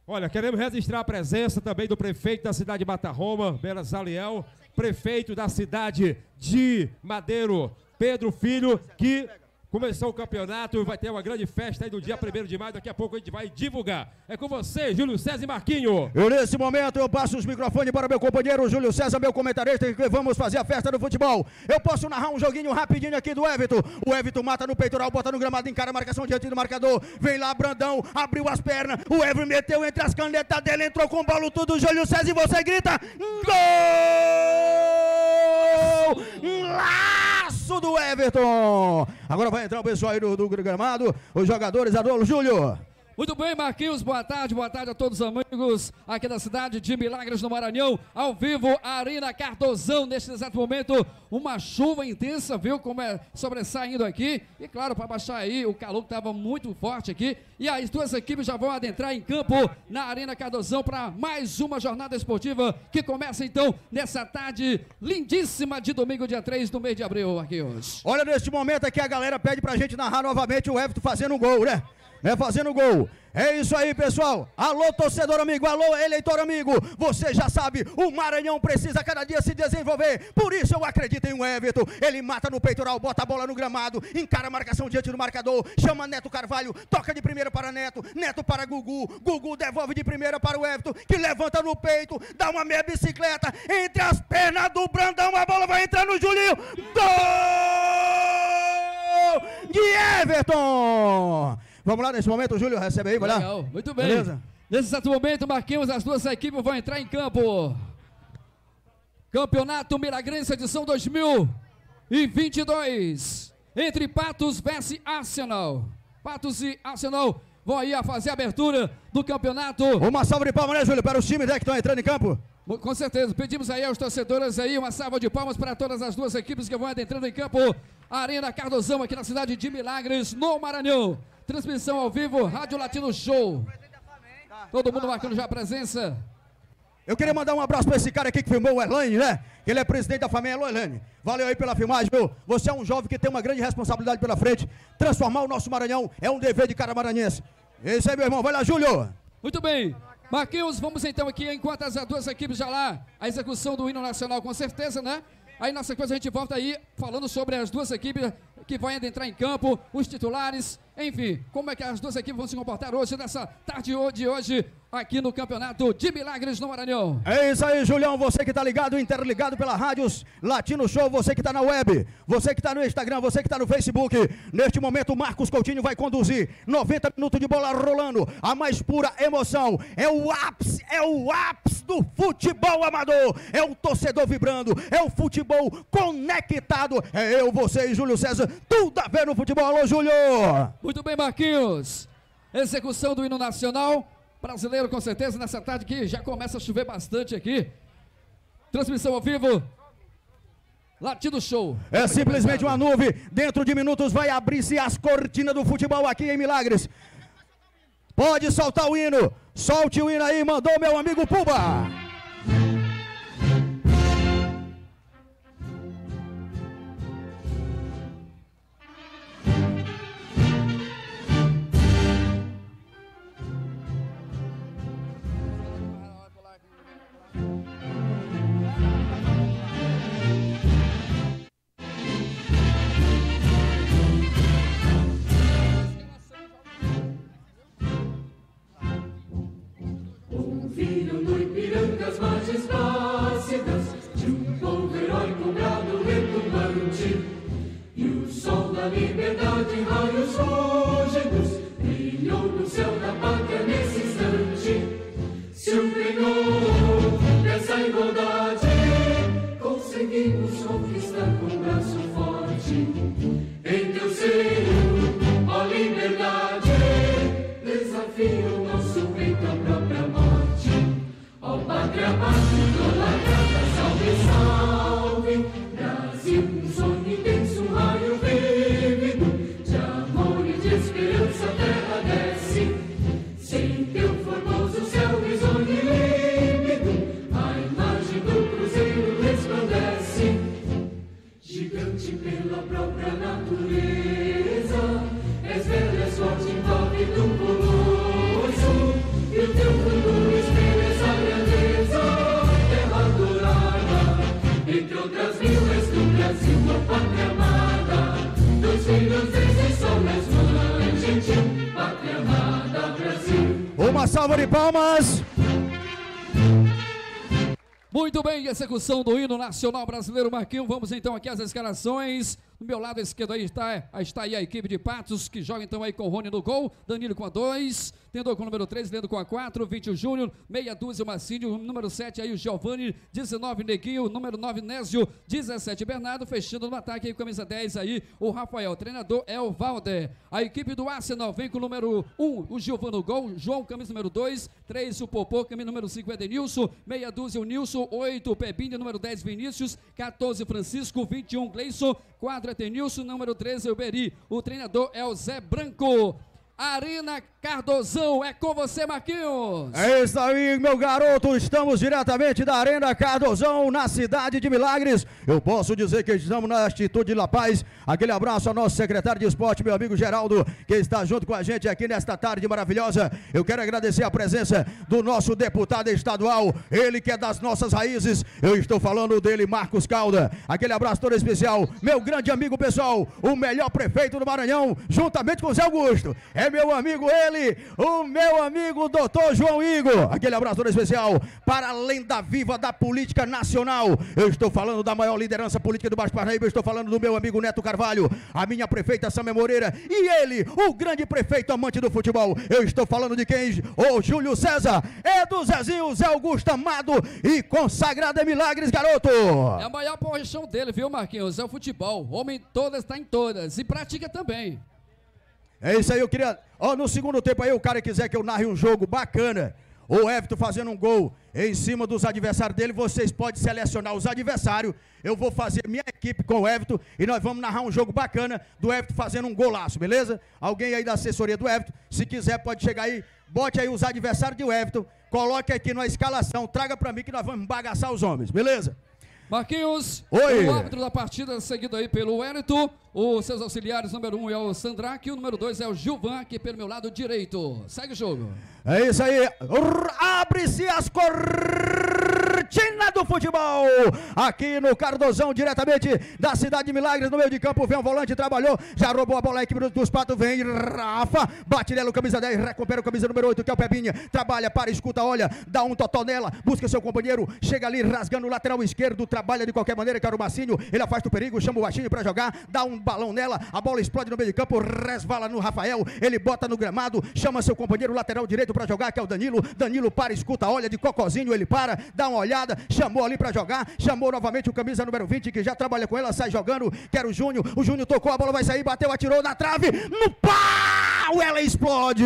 Speaker 3: Olha, queremos registrar a presença também do prefeito da cidade de Mata Roma, Belas Aliel, prefeito da cidade de Madeiro, Pedro Filho, que começou o campeonato e vai ter uma grande festa aí no dia 1 de maio. Daqui a pouco a gente vai divulgar. É com você, Júlio César e Marquinho.
Speaker 11: E nesse momento eu passo os microfones para meu companheiro Júlio César, meu comentarista, que vamos fazer a festa do futebol. Eu posso narrar um joguinho rapidinho aqui do Everton. O Everton mata no peitoral, bota no gramado, encara a marcação diante do marcador. Vem lá, Brandão, abriu as pernas. O Everton meteu entre as canetas dele, entrou com o bolo tudo. Júlio César e você grita: Gol! Laço do Everton! Agora vai entrar o pessoal aí do, do gramado, os jogadores, Adolfo Júlio.
Speaker 12: Muito bem, Marquinhos, boa tarde, boa tarde a todos os amigos aqui da cidade de Milagres no Maranhão, ao vivo, Arena Cardozão, neste exato momento, uma chuva intensa, viu como é sobressaindo aqui, e claro, para baixar aí o calor que estava muito forte aqui, e as duas equipes já vão adentrar em campo na Arena Cardozão para mais uma jornada esportiva que começa então nessa tarde lindíssima de domingo, dia 3 do mês de abril, Marquinhos.
Speaker 11: Olha, neste momento aqui a galera pede pra gente narrar novamente o Everton fazendo um gol, né? É fazendo gol. É isso aí, pessoal. Alô, torcedor amigo. Alô, eleitor amigo. Você já sabe, o Maranhão precisa cada dia se desenvolver. Por isso eu acredito em um Everton. Ele mata no peitoral, bota a bola no gramado, encara a marcação diante do marcador, chama Neto Carvalho, toca de primeira para Neto, Neto para Gugu, Gugu devolve de primeira para o Everton, que levanta no peito, dá uma meia bicicleta entre as pernas do Brandão, a bola vai entrar no Julinho. Gol de Everton. Vamos lá nesse momento, Júlio recebe aí, vai lá.
Speaker 12: Legal, muito bem.
Speaker 11: Beleza?
Speaker 12: Nesse exato momento, Marquinhos, as duas equipes vão entrar em campo. Campeonato Milagrense, edição 2022. Entre Patos versus Arsenal. Patos e Arsenal vão aí a fazer a abertura do campeonato.
Speaker 11: Uma salva de palmas, né, Júlio, para os times né, que estão entrando em campo.
Speaker 12: Com certeza, pedimos aí aos torcedores aí uma salva de palmas para todas as duas equipes que vão adentrando em campo. Arena Cardozão, aqui na cidade de Milagres, no Maranhão. Transmissão ao vivo, Rádio Latino Show. Todo mundo marcando já a presença.
Speaker 11: Eu queria mandar um abraço para esse cara aqui que filmou o Erlane, né? Que ele é presidente da família. Alô, Erlane. Valeu aí pela filmagem, viu? Você é um jovem que tem uma grande responsabilidade pela frente. Transformar o nosso Maranhão é um dever de cada maranhense. É isso aí, meu irmão. Vai lá, Júlio.
Speaker 12: Muito bem. Marquinhos, vamos então aqui, enquanto as duas equipes já lá, a execução do hino nacional, com certeza, né? Aí na sequência a gente volta aí falando sobre as duas equipes que vão entrar em campo, os titulares, enfim, como é que as duas equipes vão se comportar hoje, nessa tarde de hoje, aqui no Campeonato de Milagres no Maranhão.
Speaker 11: É isso aí, Julião. Você que está ligado, interligado pela Rádios Latino Show, você que está na web, você que está no Instagram, você que está no Facebook. Neste momento, Marcos Coutinho vai conduzir 90 minutos de bola rolando. A mais pura emoção. É o ápice, é o ápice do futebol amador. É o torcedor vibrando, é o futebol conectado. É eu, você e Júlio César. Tudo a ver no futebol. Alô, Júlio!
Speaker 12: Muito bem, Marquinhos. Execução do hino nacional brasileiro, com certeza, nessa tarde que já começa a chover bastante aqui. Transmissão ao vivo. Latido Show.
Speaker 11: É simplesmente uma nuvem. Dentro de minutos vai abrir-se as cortinas do futebol aqui em Milagres. Pode soltar o hino. Solte o hino aí, mandou meu amigo Puba.
Speaker 13: Nessa
Speaker 12: execução do hino nacional brasileiro Marquinhos. Vamos então aqui às escalações. Do meu lado esquerdo aí está, está aí a equipe de Patos, que joga então aí com o Rony no gol, Danilo com a 2, Tendor com o número 3, Leandro com a 4, 20 o Júnior, meia dúzia o Marcinho, número 7 aí o Giovanni, 19 Neguinho, número 9 Nésio, 17 Bernardo, fechando no ataque aí camisa 10 aí o Rafael, treinador é o Valder. A equipe do Arsenal vem com o número 1, o Giovanni no gol, João camisa número 2, 3 o Popô, camisa número 5 Edenilson, meia dúzia o Nilson, 8 o Pebinho, número 10 Vinícius, 14 Francisco, 21 Gleison, quadro é Tenilson, número 13 o Beri. O treinador é o Zé Branco. Arena Cardozão, é com você, Marquinhos.
Speaker 11: É isso aí, meu garoto. Estamos diretamente da Arena Cardozão, na cidade de Milagres. Eu posso dizer que estamos na Atitude de La Paz. Aquele abraço ao nosso secretário de esporte, meu amigo Geraldo, que está junto com a gente aqui nesta tarde maravilhosa. Eu quero agradecer a presença do nosso deputado estadual, ele que é das nossas raízes. Eu estou falando dele, Marcos Calda. Aquele abraço todo especial, meu grande amigo pessoal, o melhor prefeito do Maranhão, juntamente com o Zé Augusto. É meu amigo ele, o meu amigo doutor João Igor. Aquele abraço especial para a lenda viva da política nacional. Eu estou falando da maior liderança política do Baixo Parnaíba, eu estou falando do meu amigo Neto Carvalho, a minha prefeita Samia Moreira e ele, o grande prefeito amante do futebol. Eu estou falando de quem? O Júlio César. É do Zezinho, Zé Augusto Amado e consagrado em milagres, garoto.
Speaker 12: É a maior paixão dele, viu, Marquinhos? É o futebol. Homem todas, está em todas. E pratica também.
Speaker 11: É isso aí, eu queria. Ó, no segundo tempo aí, o cara quiser que eu narre um jogo bacana. O Everton fazendo um gol em cima dos adversários dele, vocês podem selecionar os adversários. Eu vou fazer minha equipe com o Everton e nós vamos narrar um jogo bacana do Everton fazendo um golaço, beleza? Alguém aí da assessoria do Everton, se quiser pode chegar aí, bote aí os adversários do Everton, coloque aqui na escalação, traga para mim que nós vamos bagaçar os homens, beleza?
Speaker 12: Marquinhos,
Speaker 11: Oi.
Speaker 12: o árbitro da partida, seguido aí pelo Wellington. Os seus auxiliares, número 1 um é o Sandraque, o número 2 é o Gilvan, aqui pelo meu lado direito. Segue o jogo.
Speaker 11: É isso aí. Abre-se as cortinas do futebol. Aqui no Cardozão, diretamente da cidade de Milagres, no meio de campo. Vem o volante, trabalhou. Já roubou a bola, a equipe dos patos. Vem Rafa. Bate nela, o camisa 10. Recupera o camisa número 8, que é o Pepinha. Trabalha, para, escuta, olha. Dá um totó nela. Busca seu companheiro. Chega ali, rasgando o lateral esquerdo. Trabalha de qualquer maneira, era o Massinho. Ele afasta o perigo, chama o baixinho para jogar. Dá um balão nela. A bola explode no meio de campo. Resvala no Rafael. Ele bota no gramado. Chama seu companheiro lateral direito para jogar, que é o Danilo. Danilo para, escuta, olha de cocozinho. Ele para, dá uma olhada. Chamou ali para jogar. Chamou novamente o camisa número 20, que já trabalha com ela. Sai jogando. Quer o Júnior. O Júnior tocou, a bola vai sair. Bateu, atirou na trave. No pau! Ela explode.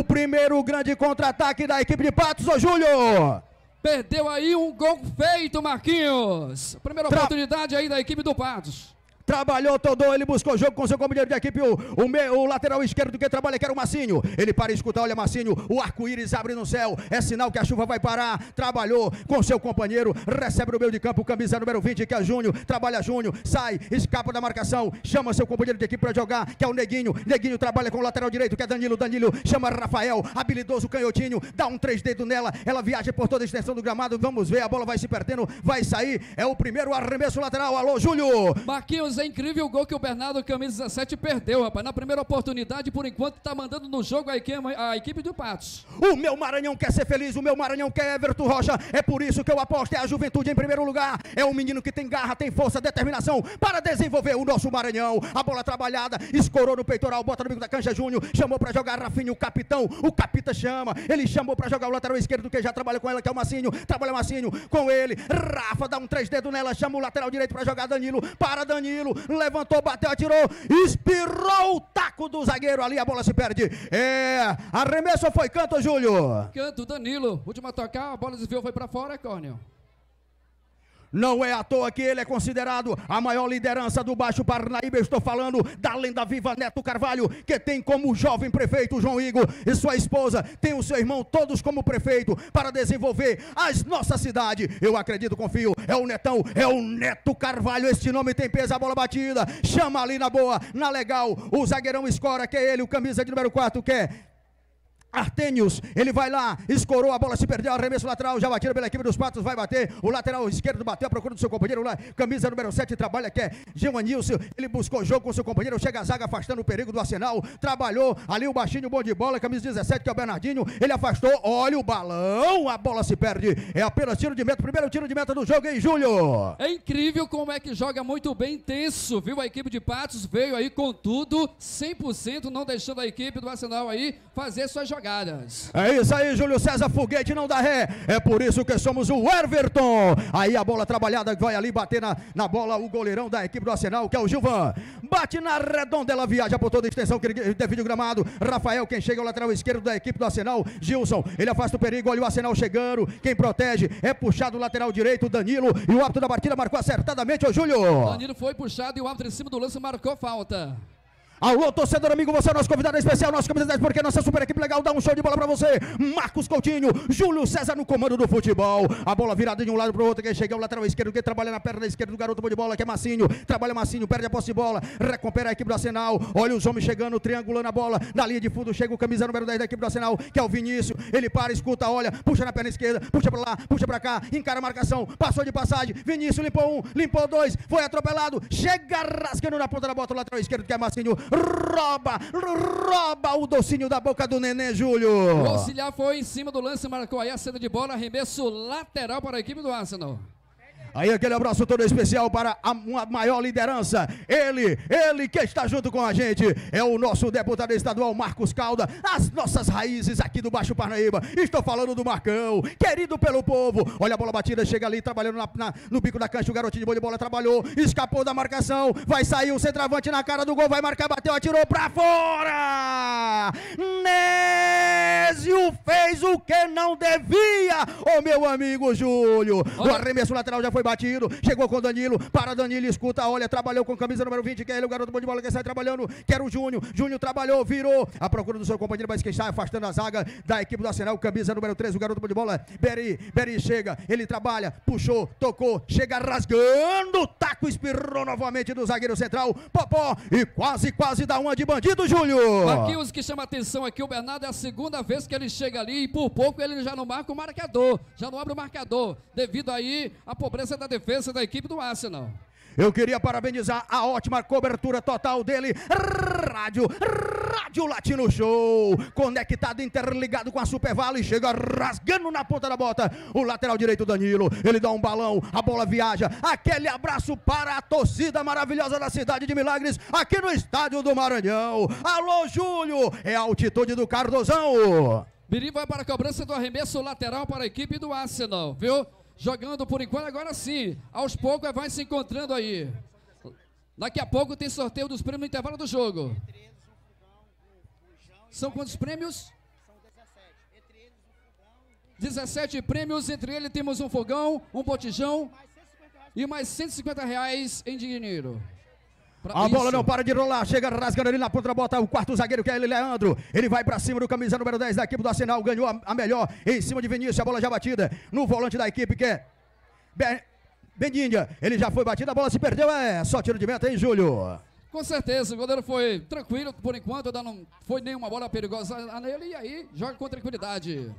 Speaker 11: O primeiro grande contra-ataque da equipe de Patos, ô Júlio.
Speaker 12: Perdeu aí um gol feito, Marquinhos. Primeira
Speaker 11: Tra-
Speaker 12: oportunidade aí da equipe do Patos.
Speaker 11: Trabalhou todo, ele buscou jogo com seu companheiro de equipe, o, o, o lateral esquerdo que trabalha, que era o Massinho. Ele para escutar, olha Massinho, o arco-íris abre no céu, é sinal que a chuva vai parar. Trabalhou com seu companheiro, recebe no meio de campo, camisa número 20, que é Júnior. Trabalha Júnior, sai, escapa da marcação, chama seu companheiro de equipe para jogar, que é o Neguinho. Neguinho trabalha com o lateral direito, que é Danilo. Danilo chama Rafael, habilidoso canhotinho, dá um três dedos nela, ela viaja por toda a extensão do gramado. Vamos ver, a bola vai se perdendo, vai sair. É o primeiro arremesso lateral. Alô, Júlio!
Speaker 12: Marquinhos Mas é incrível o gol que o Bernardo, camisa 17, perdeu, rapaz. Na primeira oportunidade, por enquanto, tá mandando no jogo a equipe, a equipe do Patos.
Speaker 11: O meu Maranhão quer ser feliz, o meu Maranhão quer Everton Rocha. É por isso que eu aposto é a juventude em primeiro lugar. É um menino que tem garra, tem força, determinação para desenvolver o nosso Maranhão. A bola trabalhada, escorou no peitoral, bota no bico da cancha Júnior, chamou para jogar Rafinho, o capitão. O capita chama, ele chamou para jogar o lateral esquerdo que já trabalha com ela, que é o Massinho. Trabalha o Massinho com ele. Rafa dá um três dedos nela, chama o lateral direito para jogar Danilo. Para Danilo, levantou, bateu, atirou, espirrou o taco do zagueiro ali, a bola se perde. É, arremesso foi canto, Júlio.
Speaker 12: Canto, Danilo. Última tocar, a bola desviou, foi para fora, Córneo.
Speaker 11: Não é à toa que ele é considerado a maior liderança do Baixo Parnaíba. Estou falando da lenda viva Neto Carvalho, que tem como jovem prefeito João Igor e sua esposa, tem o seu irmão, todos como prefeito, para desenvolver as nossa cidade. Eu acredito, confio. É o Netão, é o Neto Carvalho. Este nome tem peso, a bola batida. Chama ali na boa, na legal. O zagueirão escora, que é ele, o camisa de número 4, que é Artênios, ele vai lá, escorou a bola, se perdeu, arremesso lateral, já bateu pela equipe dos Patos, vai bater, o lateral esquerdo bateu procura do seu companheiro lá, camisa número 7, trabalha, que é Gemanilson, ele buscou jogo com seu companheiro, chega a zaga afastando o perigo do Arsenal, trabalhou ali o baixinho, bom de bola, camisa 17, que é o Bernardinho, ele afastou, olha o balão, a bola se perde, é apenas tiro de meta, primeiro tiro de meta do jogo, hein, Júlio?
Speaker 12: É incrível como é que joga muito bem intenso, viu? A equipe de Patos veio aí com tudo, 100%, não deixando a equipe do Arsenal aí fazer suas jogadas.
Speaker 11: É isso aí, Júlio César Foguete não dá ré. É por isso que somos o Everton. Aí a bola trabalhada vai ali bater na, na bola o goleirão da equipe do Arsenal, que é o Gilvan. Bate na redonda, ela viaja por toda a extensão que ele divide o gramado. Rafael, quem chega ao lateral esquerdo da equipe do Arsenal. Gilson, ele afasta o perigo, olha o Arsenal chegando. Quem protege é puxado o lateral direito, Danilo. E o árbitro da partida marcou acertadamente, ô Júlio.
Speaker 12: Danilo foi puxado e o árbitro em cima do lance marcou falta.
Speaker 11: Alô, torcedor amigo, você é nosso convidado especial, nosso convidado porque nossa super equipe legal dá um show de bola pra você. Marcos Coutinho, Júlio César no comando do futebol. A bola virada de um lado pro outro, quem chega é o lateral esquerdo, quem trabalha na perna esquerda do garoto de bola, que é Massinho. Trabalha Massinho, perde a posse de bola, recupera a equipe do Arsenal. Olha os homens chegando, triangulando a bola. Na linha de fundo chega o camisa número 10 da equipe do Arsenal, que é o Vinícius. Ele para, escuta, olha, puxa na perna esquerda, puxa pra lá, puxa pra cá, encara a marcação, passou de passagem. Vinícius limpou um, limpou dois, foi atropelado, chega rasgando na ponta da bota o lateral esquerdo, que é Massinho. Rouba rouba, o docinho da boca do Nenê, Júlio.
Speaker 12: O auxiliar foi em cima do lance, marcou aí a cena de bola, arremesso lateral para a equipe do Arsenal.
Speaker 11: Aí aquele abraço todo especial para a, uma maior liderança. Ele, ele que está junto com a gente, é o nosso deputado estadual Marcos Calda, as nossas raízes aqui do Baixo Parnaíba. Estou falando do Marcão, querido pelo povo. Olha a bola batida, chega ali, trabalhando na, na, no bico da cancha, o garotinho de boa de bola trabalhou, escapou da marcação, vai sair o centroavante na cara do gol, vai marcar, bateu, atirou pra fora. Nésio fez o que não devia, ô meu amigo Júlio. O arremesso lateral já foi batido, chegou com Danilo, para Danilo, escuta, olha, trabalhou com camisa número 20, que é ele, o garoto bom de bola que sai trabalhando, que era o Júnior, Júnior trabalhou, virou, a procura do seu companheiro, mas quem está afastando a zaga da equipe do Arsenal, camisa número 13, o garoto bom de bola, Beri, Beri chega, ele trabalha, puxou, tocou, chega rasgando, taco espirrou novamente do zagueiro central, Popó, e quase, quase dá uma de bandido.
Speaker 12: Aqui os que chama atenção aqui, o Bernardo é a segunda vez que ele chega ali e por pouco ele já não marca o marcador, já não abre o marcador, devido aí à pobreza da defesa da equipe do Arsenal.
Speaker 11: Eu queria parabenizar a ótima cobertura total dele. Rádio, Rádio Latino Show. Conectado, interligado com a Super Vale. Chega rasgando na ponta da bota. O lateral direito, Danilo. Ele dá um balão, a bola viaja. Aquele abraço para a torcida maravilhosa da cidade de Milagres, aqui no estádio do Maranhão. Alô, Júlio. É a altitude do Cardozão.
Speaker 12: Biri vai para a cobrança do arremesso lateral para a equipe do Arsenal, viu? Jogando por enquanto, agora sim. Aos poucos vai se encontrando aí. Daqui a pouco tem sorteio dos prêmios no intervalo do jogo. São quantos prêmios? 17 prêmios, entre eles temos um fogão, um botijão e mais 150 reais em dinheiro. Pra
Speaker 11: A bola
Speaker 12: isso.
Speaker 11: não para de rolar, chega rasgando ali na ponta da bota o quarto zagueiro que é ele, Leandro. Ele vai pra cima do camisa número 10 da equipe do Arsenal, ganhou a, a melhor em cima de Vinícius, a bola já batida no volante da equipe que é Ben- Bendinha. Ele já foi batido, a bola se perdeu, é só tiro de meta, hein, Júlio?
Speaker 12: Com certeza, o goleiro foi tranquilo por enquanto, ainda não foi nenhuma bola perigosa nele e aí joga com tranquilidade.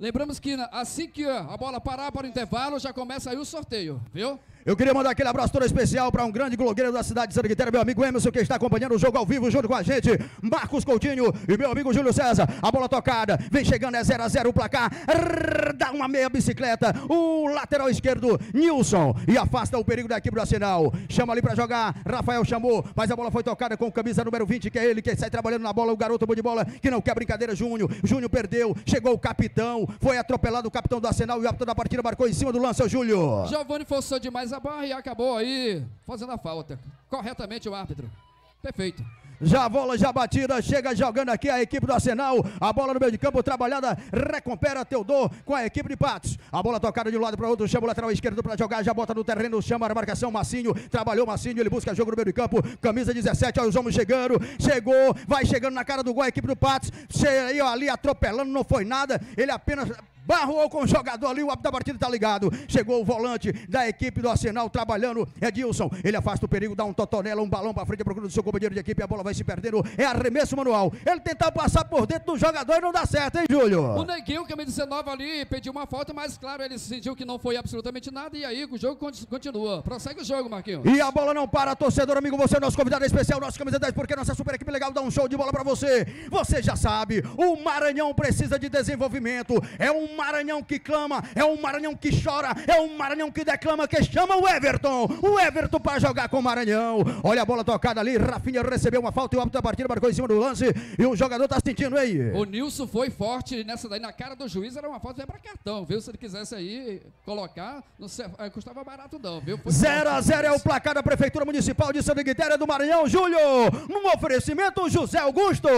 Speaker 12: Lembramos que assim que a bola parar para o intervalo, já começa aí o sorteio, viu?
Speaker 11: Eu queria mandar aquele abraço todo especial para um grande blogueiro da cidade de Santa Quitéria, meu amigo Emerson, que está acompanhando o jogo ao vivo junto com a gente. Marcos Coutinho e meu amigo Júlio César. A bola tocada, vem chegando, é 0 a 0 o placar. Rrr, Dá uma meia bicicleta. O lateral esquerdo, Nilson. E afasta o perigo da equipe do Arsenal. Chama ali para jogar. Rafael chamou, mas a bola foi tocada com camisa número 20, que é ele que sai trabalhando na bola. O garoto bom de bola, que não quer brincadeira, Júnior. Júnior perdeu, chegou o capitão. Foi atropelado o capitão do Arsenal e o árbitro da partida marcou em cima do lance, o Júlio.
Speaker 12: Giovanni forçou demais a barra e acabou aí fazendo a falta. Corretamente o árbitro. Perfeito.
Speaker 11: Já a bola já batida, chega jogando aqui a equipe do Arsenal. A bola no meio de campo, trabalhada, recupera Teodor com a equipe de Patos. A bola tocada de um lado para outro, chama o lateral esquerdo para jogar, já bota no terreno, chama a marcação, Massinho, trabalhou Massinho, ele busca jogo no meio de campo, camisa 17, olha os homens chegando, chegou, vai chegando na cara do gol a equipe do Patos, cheio ali atropelando, não foi nada, ele apenas barrou com o jogador ali, o árbitro da partida está ligado. Chegou o volante da equipe do Arsenal trabalhando, Edilson. Ele afasta o perigo, dá um totonela, um balão para frente, procura do seu companheiro de equipe, a bola vai se perdendo. É arremesso manual. Ele tentar passar por dentro do jogador e não dá certo, hein, Júlio?
Speaker 12: O Neguinho, camisa 19 ali, pediu uma falta, mas claro, ele sentiu que não foi absolutamente nada e aí o jogo conti- continua. Prossegue o jogo, Marquinhos.
Speaker 11: E a bola não para, torcedor amigo, você é nosso convidado especial, nosso camisa 10, porque nossa super equipe legal dá um show de bola pra você. Você já sabe, o Maranhão precisa de desenvolvimento. É um Maranhão que clama, é um Maranhão que chora, é um Maranhão que declama, que chama o Everton. O Everton para jogar com o Maranhão. Olha a bola tocada ali, Rafinha recebeu uma falta e o árbitro da partida marcou em cima do lance. E o jogador tá sentindo aí.
Speaker 12: O Nilson foi forte nessa daí, na cara do juiz, era uma falta para cartão, viu? Se ele quisesse aí colocar, não sei, eh, custava barato não, viu? Foi
Speaker 11: 0 a
Speaker 12: forte.
Speaker 11: 0 é o placar da Prefeitura Municipal de Santa Quitéria do Maranhão, Júlio. Num oferecimento, José Augusto.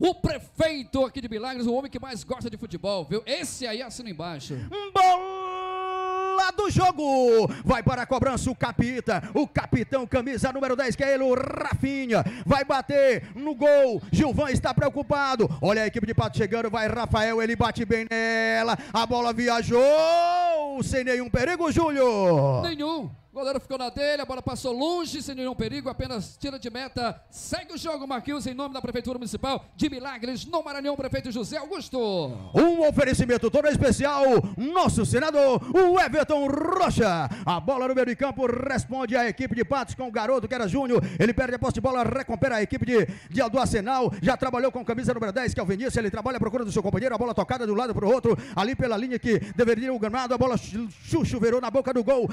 Speaker 12: O prefeito aqui de Milagres, o homem que mais gosta de futebol, viu? Esse aí assina embaixo.
Speaker 11: Bola do jogo. Vai para a cobrança o Capita. O capitão, camisa número 10, que é ele, o Rafinha. Vai bater no gol. Gilvan está preocupado. Olha a equipe de Pato chegando. Vai Rafael, ele bate bem nela. A bola viajou. Sem nenhum perigo, Júlio.
Speaker 12: Nenhum. Goleiro ficou na dele, a bola passou longe, sem nenhum perigo, apenas tira de meta. Segue o jogo, Marquinhos, em nome da Prefeitura Municipal de Milagres, no Maranhão, prefeito José Augusto.
Speaker 11: Um oferecimento todo especial, nosso senador, o Everton Rocha. A bola no meio de campo responde a equipe de Patos com o garoto que era Júnior. Ele perde a posse de bola, recupera a equipe de, de do Arsenal. Já trabalhou com camisa número 10, que é o Vinícius. Ele trabalha à procura do seu companheiro. A bola tocada de um lado para o outro, ali pela linha que deveria o gramado. A bola chu- chu- chuveirou na boca do gol,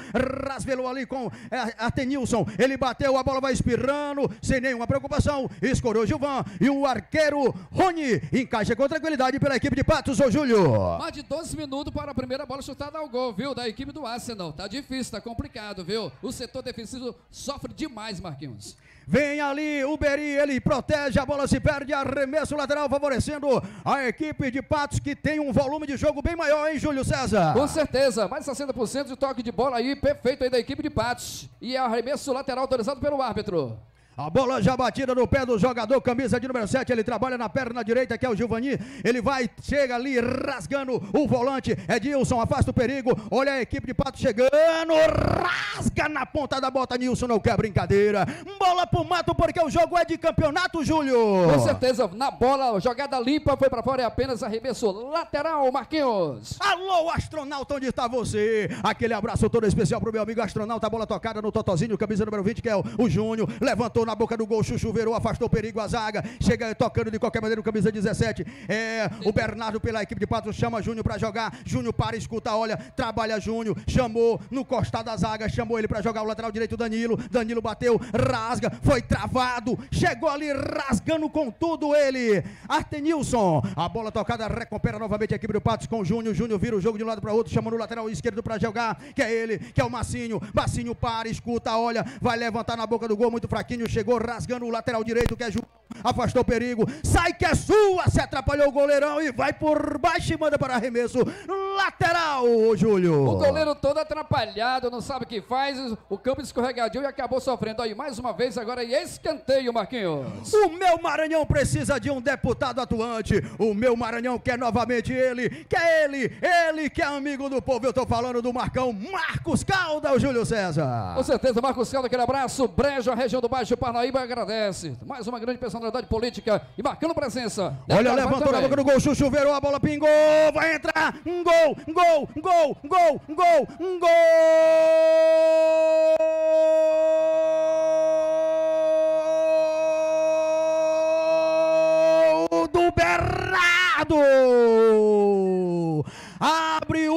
Speaker 11: rasvelou ali com é, Atenilson. Ele bateu, a bola vai espirrando, sem nenhuma preocupação. Escorou Gilvan e o arqueiro Rony encaixa com tranquilidade pela equipe de Patos, ô Júlio.
Speaker 12: Mais de 12 minutos para a primeira bola chutada ao gol, viu? Da equipe do Arsenal. Tá difícil, tá complicado, viu? O setor defensivo sofre demais, Marquinhos.
Speaker 11: Vem ali o Beri, ele protege, a bola se perde, arremesso lateral favorecendo a equipe de Patos que tem um volume de jogo bem maior, hein, Júlio César?
Speaker 12: Com certeza, mais de 60% de toque de bola aí, perfeito aí da equipe de Patos. E arremesso lateral autorizado pelo árbitro.
Speaker 11: A bola já batida no pé do jogador, camisa de número 7, ele trabalha na perna direita, que é o Giovanni. Ele vai, chega ali, rasgando o volante. Edilson, afasta o perigo. Olha a equipe de Pato chegando, rasga na ponta da bota. Nilson não quer brincadeira. Bola pro mato, porque o jogo é de campeonato, Júlio.
Speaker 12: Com certeza, na bola, jogada limpa, foi pra fora e apenas arremesso lateral, Marquinhos.
Speaker 11: Alô, astronauta, onde está você? Aquele abraço todo especial pro meu amigo astronauta. Bola tocada no Totozinho, camisa número 20, que é o, o Júnior. Levantou na boca do gol, Chuchu virou, afastou o perigo, a zaga. Chega tocando de qualquer maneira o camisa 17. É o Bernardo pela equipe de Patos chama Júnior pra jogar. Júnior para, escuta, olha, trabalha Júnior. Chamou no costado da zaga, chamou ele pra jogar o lateral direito, Danilo. Danilo bateu, rasga, foi travado. Chegou ali rasgando com tudo ele. Artenilson, a bola tocada, recupera novamente a equipe do Patos com o Júnior. Júnior vira o jogo de um lado para outro, chama no lateral esquerdo pra jogar, que é ele, que é o Massinho. Massinho para, escuta, olha, vai levantar na boca do gol, muito fraquinho, chegou rasgando o lateral direito, que é João. Afastou o perigo, sai que é sua, se atrapalhou o goleirão e vai por baixo e manda para arremesso lateral, Júlio.
Speaker 12: O goleiro todo atrapalhado, não sabe o que faz, o campo escorregadio e acabou sofrendo aí mais uma vez agora e escanteio, Marquinhos.
Speaker 11: O meu Maranhão precisa de um deputado atuante. O meu Maranhão quer novamente ele, que é ele, ele que é amigo do povo. Eu tô falando do Marcão Marcos Calda, o Júlio César.
Speaker 12: Com certeza, Marcos Calda, aquele abraço, Brejo, a região do Baixo Parnaíba agradece. Mais uma grande personalidade política e marcando presença.
Speaker 11: Olha, levantou na boca do gol, chuchu, virou a bola, pingou, vai entrar, um gol, um gol, um gol, um gol, um gol, um gol do Bernardo! Abre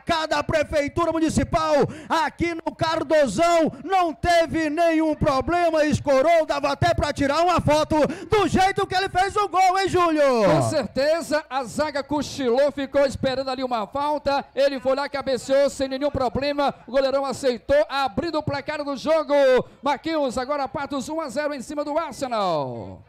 Speaker 11: o placar da Prefeitura Municipal aqui no Cardozão. Não teve nenhum problema, escorou, dava até para tirar uma foto do jeito que ele fez o gol, hein, Júlio?
Speaker 12: Com certeza, a zaga cochilou, ficou esperando ali uma falta. Ele foi lá, cabeceou sem nenhum problema. O goleirão aceitou, abrindo o placar do jogo. Marquinhos, agora Patos 1 a 0 em cima do Arsenal.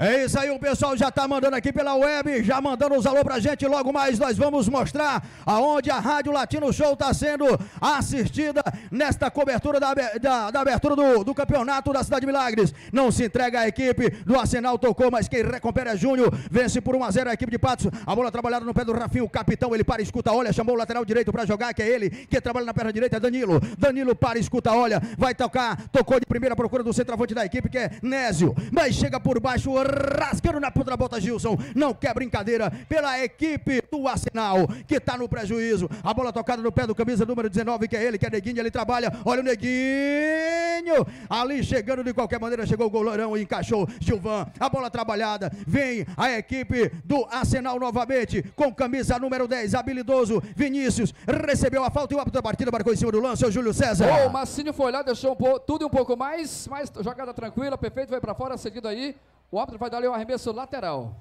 Speaker 11: É isso aí, o pessoal já tá mandando aqui pela web, já mandando os alô pra gente. Logo mais nós vamos mostrar aonde a Rádio Latino Show tá sendo assistida nesta cobertura da, da- da abertura do, do campeonato da Cidade de Milagres. Não se entrega a equipe do Arsenal, tocou, mas quem recupera é Júnior. Vence por 1 a 0 a equipe de Patos. A bola trabalhada no pé do Rafinho, o capitão, ele para, escuta, olha, chamou o lateral direito pra jogar, que é ele, que trabalha na perna direita, é Danilo. Danilo para, escuta, olha, vai tocar, tocou de primeira procura do centroavante da equipe, que é Nésio. Mas chega por baixo, rasgando na ponta da bota Gilson. Não quer brincadeira pela equipe do Arsenal, que tá no prejuízo. A bola tocada no pé do camisa número 19, que é ele, que é Neguinho, ele trabalha. Olha o Neguinho. Ali chegando de qualquer maneira, chegou o goleirão e encaixou Gilvan. A bola trabalhada. Vem a equipe do Arsenal novamente, com camisa número 10, habilidoso. Vinícius recebeu a falta e o árbitro da partida marcou em cima do lance, é o Júlio César.
Speaker 12: O Massinho foi lá, deixou um pouco, tudo e um pouco mais, mas jogada tranquila, perfeito, vai pra fora, seguido aí. O árbitro vai dar ali um arremesso lateral.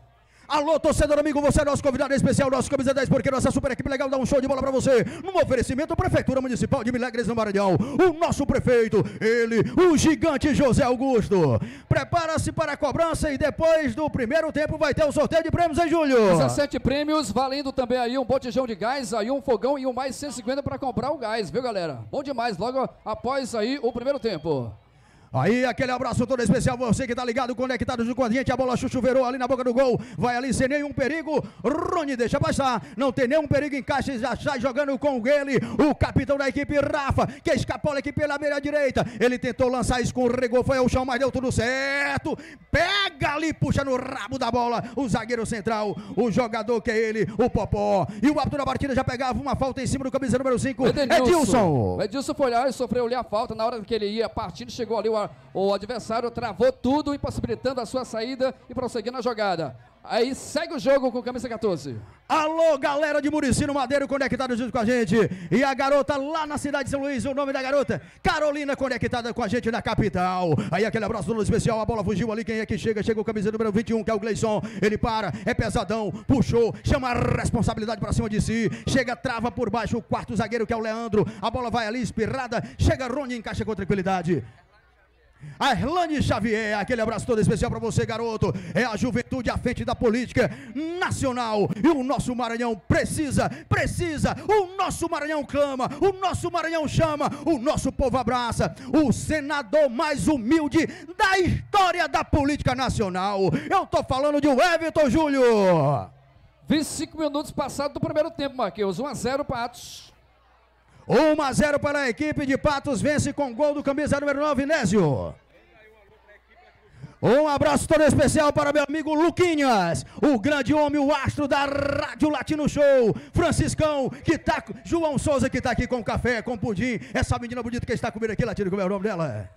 Speaker 11: Alô, torcedor amigo, você é nosso convidado especial, nosso camisa 10, porque nossa super equipe legal dá um show de bola pra você. Num oferecimento, Prefeitura Municipal de Milagres no Maranhão. O nosso prefeito, ele, o gigante José Augusto. Prepara-se para a cobrança e depois do primeiro tempo vai ter o sorteio de prêmios, hein, Júlio?
Speaker 12: 17 prêmios, valendo também aí um botijão de gás, aí um fogão e um mais 150 para comprar o gás, viu galera? Bom demais, logo após aí o primeiro tempo.
Speaker 11: Aí, aquele abraço todo especial, você que tá ligado, conectado junto com a gente, a bola chuchuverou ali na boca do gol, vai ali sem nenhum perigo, Rony deixa passar, não tem nenhum perigo, encaixa e já sai jogando com ele, o capitão da equipe, Rafa, que escapola aqui pela meia direita, ele tentou lançar, escorregou, foi ao chão, mas deu tudo certo, pega ali, puxa no rabo da bola, o zagueiro central, o jogador que é ele, o Popó, e o árbitro da partida já pegava uma falta em cima do camisa número 5, Edilson.
Speaker 12: Edilson foi lá e sofreu ali a falta. Na hora que ele ia partindo, chegou ali o, o adversário, travou tudo, impossibilitando a sua saída e prosseguindo a jogada. Aí segue o jogo com camisa 14.
Speaker 11: Alô, galera de Murici no Madeiro conectado junto com a gente. E a garota lá na cidade de São Luís, o nome da garota, Carolina, conectada com a gente na capital. Aí aquele abraço todo especial, a bola fugiu ali, quem é que chega? Chega o camisa número 21, que é o Gleison. Ele para, é pesadão, puxou, chama a responsabilidade pra cima de si. Chega, trava por baixo o quarto zagueiro, que é o Leandro. A bola vai ali, espirrada. Chega Rony, encaixa com tranquilidade. A Erlane Xavier, aquele abraço todo especial para você, garoto. É a juventude à frente da política nacional. E o nosso Maranhão precisa, precisa. O nosso Maranhão clama, o nosso Maranhão chama, o nosso povo abraça. O senador mais humilde da história da política nacional. Eu tô falando de Everton Júlio.
Speaker 12: 25 minutos passados do primeiro tempo, Marquinhos. 1 a 0 Patos.
Speaker 11: 1 a 0 para a equipe de Patos, vence com gol do camisa número 9, Nésio. Um abraço todo especial para meu amigo Luquinhas, o grande homem, o astro da Rádio Latino Show, Franciscão, que tá, João Souza que tá aqui com café, com pudim, essa menina bonita que está comigo aqui, Latino, como é o nome dela?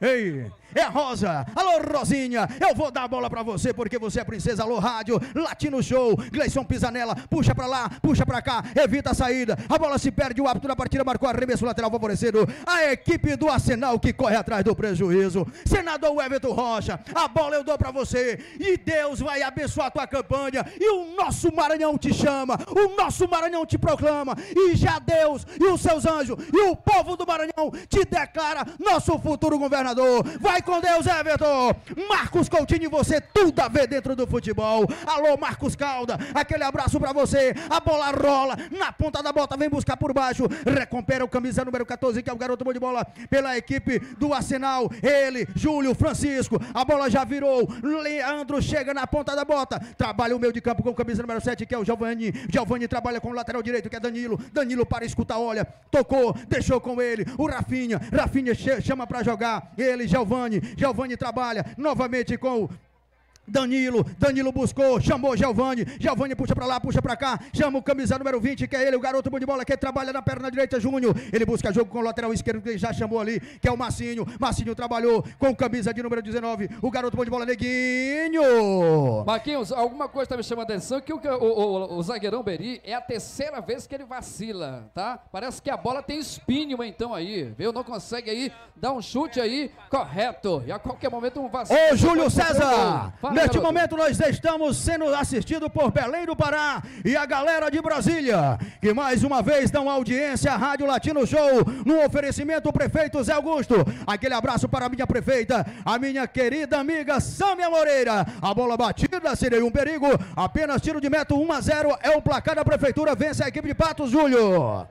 Speaker 11: Ei, é Rosa. Alô, Rosinha. Eu vou dar a bola pra você porque você é princesa. Alô, rádio, Latino Show. Gleison pisa nela, puxa pra lá, puxa pra cá, evita a saída. A bola se perde, o árbitro da partida marcou arremesso lateral favorecendo a equipe do Arsenal que corre atrás do prejuízo. Senador Everton Rocha, a bola eu dou pra você e Deus vai abençoar a tua campanha. E o nosso Maranhão te chama, o nosso Maranhão te proclama. E já Deus e os seus anjos e o povo do Maranhão te declara nosso futuro governador. Vai com Deus, Everton. Marcos Coutinho, você tudo a ver dentro do futebol. Alô, Marcos Calda, aquele abraço pra você. A bola rola na ponta da bota, vem buscar por baixo. Recupera o camisa número 14, que é o garoto bom de bola pela equipe do Arsenal. Ele, Júlio Francisco. A bola já virou. Leandro chega na ponta da bota. Trabalha o meio de campo com o camisa número 7, que é o Giovanni. Giovanni trabalha com o lateral direito, que é Danilo. Danilo para escutar, olha. Tocou, deixou com ele. O Rafinha. Rafinha chama para jogar. Ele, Giovanni. Giovanni trabalha novamente com Danilo, Danilo buscou, chamou Giovanni, Giovanni puxa pra lá, puxa pra cá, chama o camisa número 20, que é ele, o garoto bom de bola, que trabalha na perna direita, Júnior, ele busca jogo com o lateral esquerdo, que ele já chamou ali, que é o Massinho, Massinho trabalhou com o camisa de número 19, o garoto bom de bola, Neguinho.
Speaker 12: Marquinhos, alguma coisa está me chamando a atenção que o, o, o- o zagueirão Beri é a terceira vez que ele vacila, tá? Parece que a bola tem espinho então aí, viu? Não consegue aí dar um chute aí correto. E a qualquer momento um vacilo.
Speaker 11: Ô Júlio César.
Speaker 12: Fala,
Speaker 11: neste
Speaker 12: garoto.
Speaker 11: momento nós estamos sendo assistidos por Belém do Pará e a galera de Brasília, que mais uma vez dão audiência à Rádio Latino Show, no oferecimento prefeito Zé Augusto. Aquele abraço para a minha prefeita, a minha querida amiga Sâmia Moreira. A bola batida seria um perigo, apenas tiro de meta 1 a 0 é o placar da prefeitura, vence a equipe de Patos, Júlio.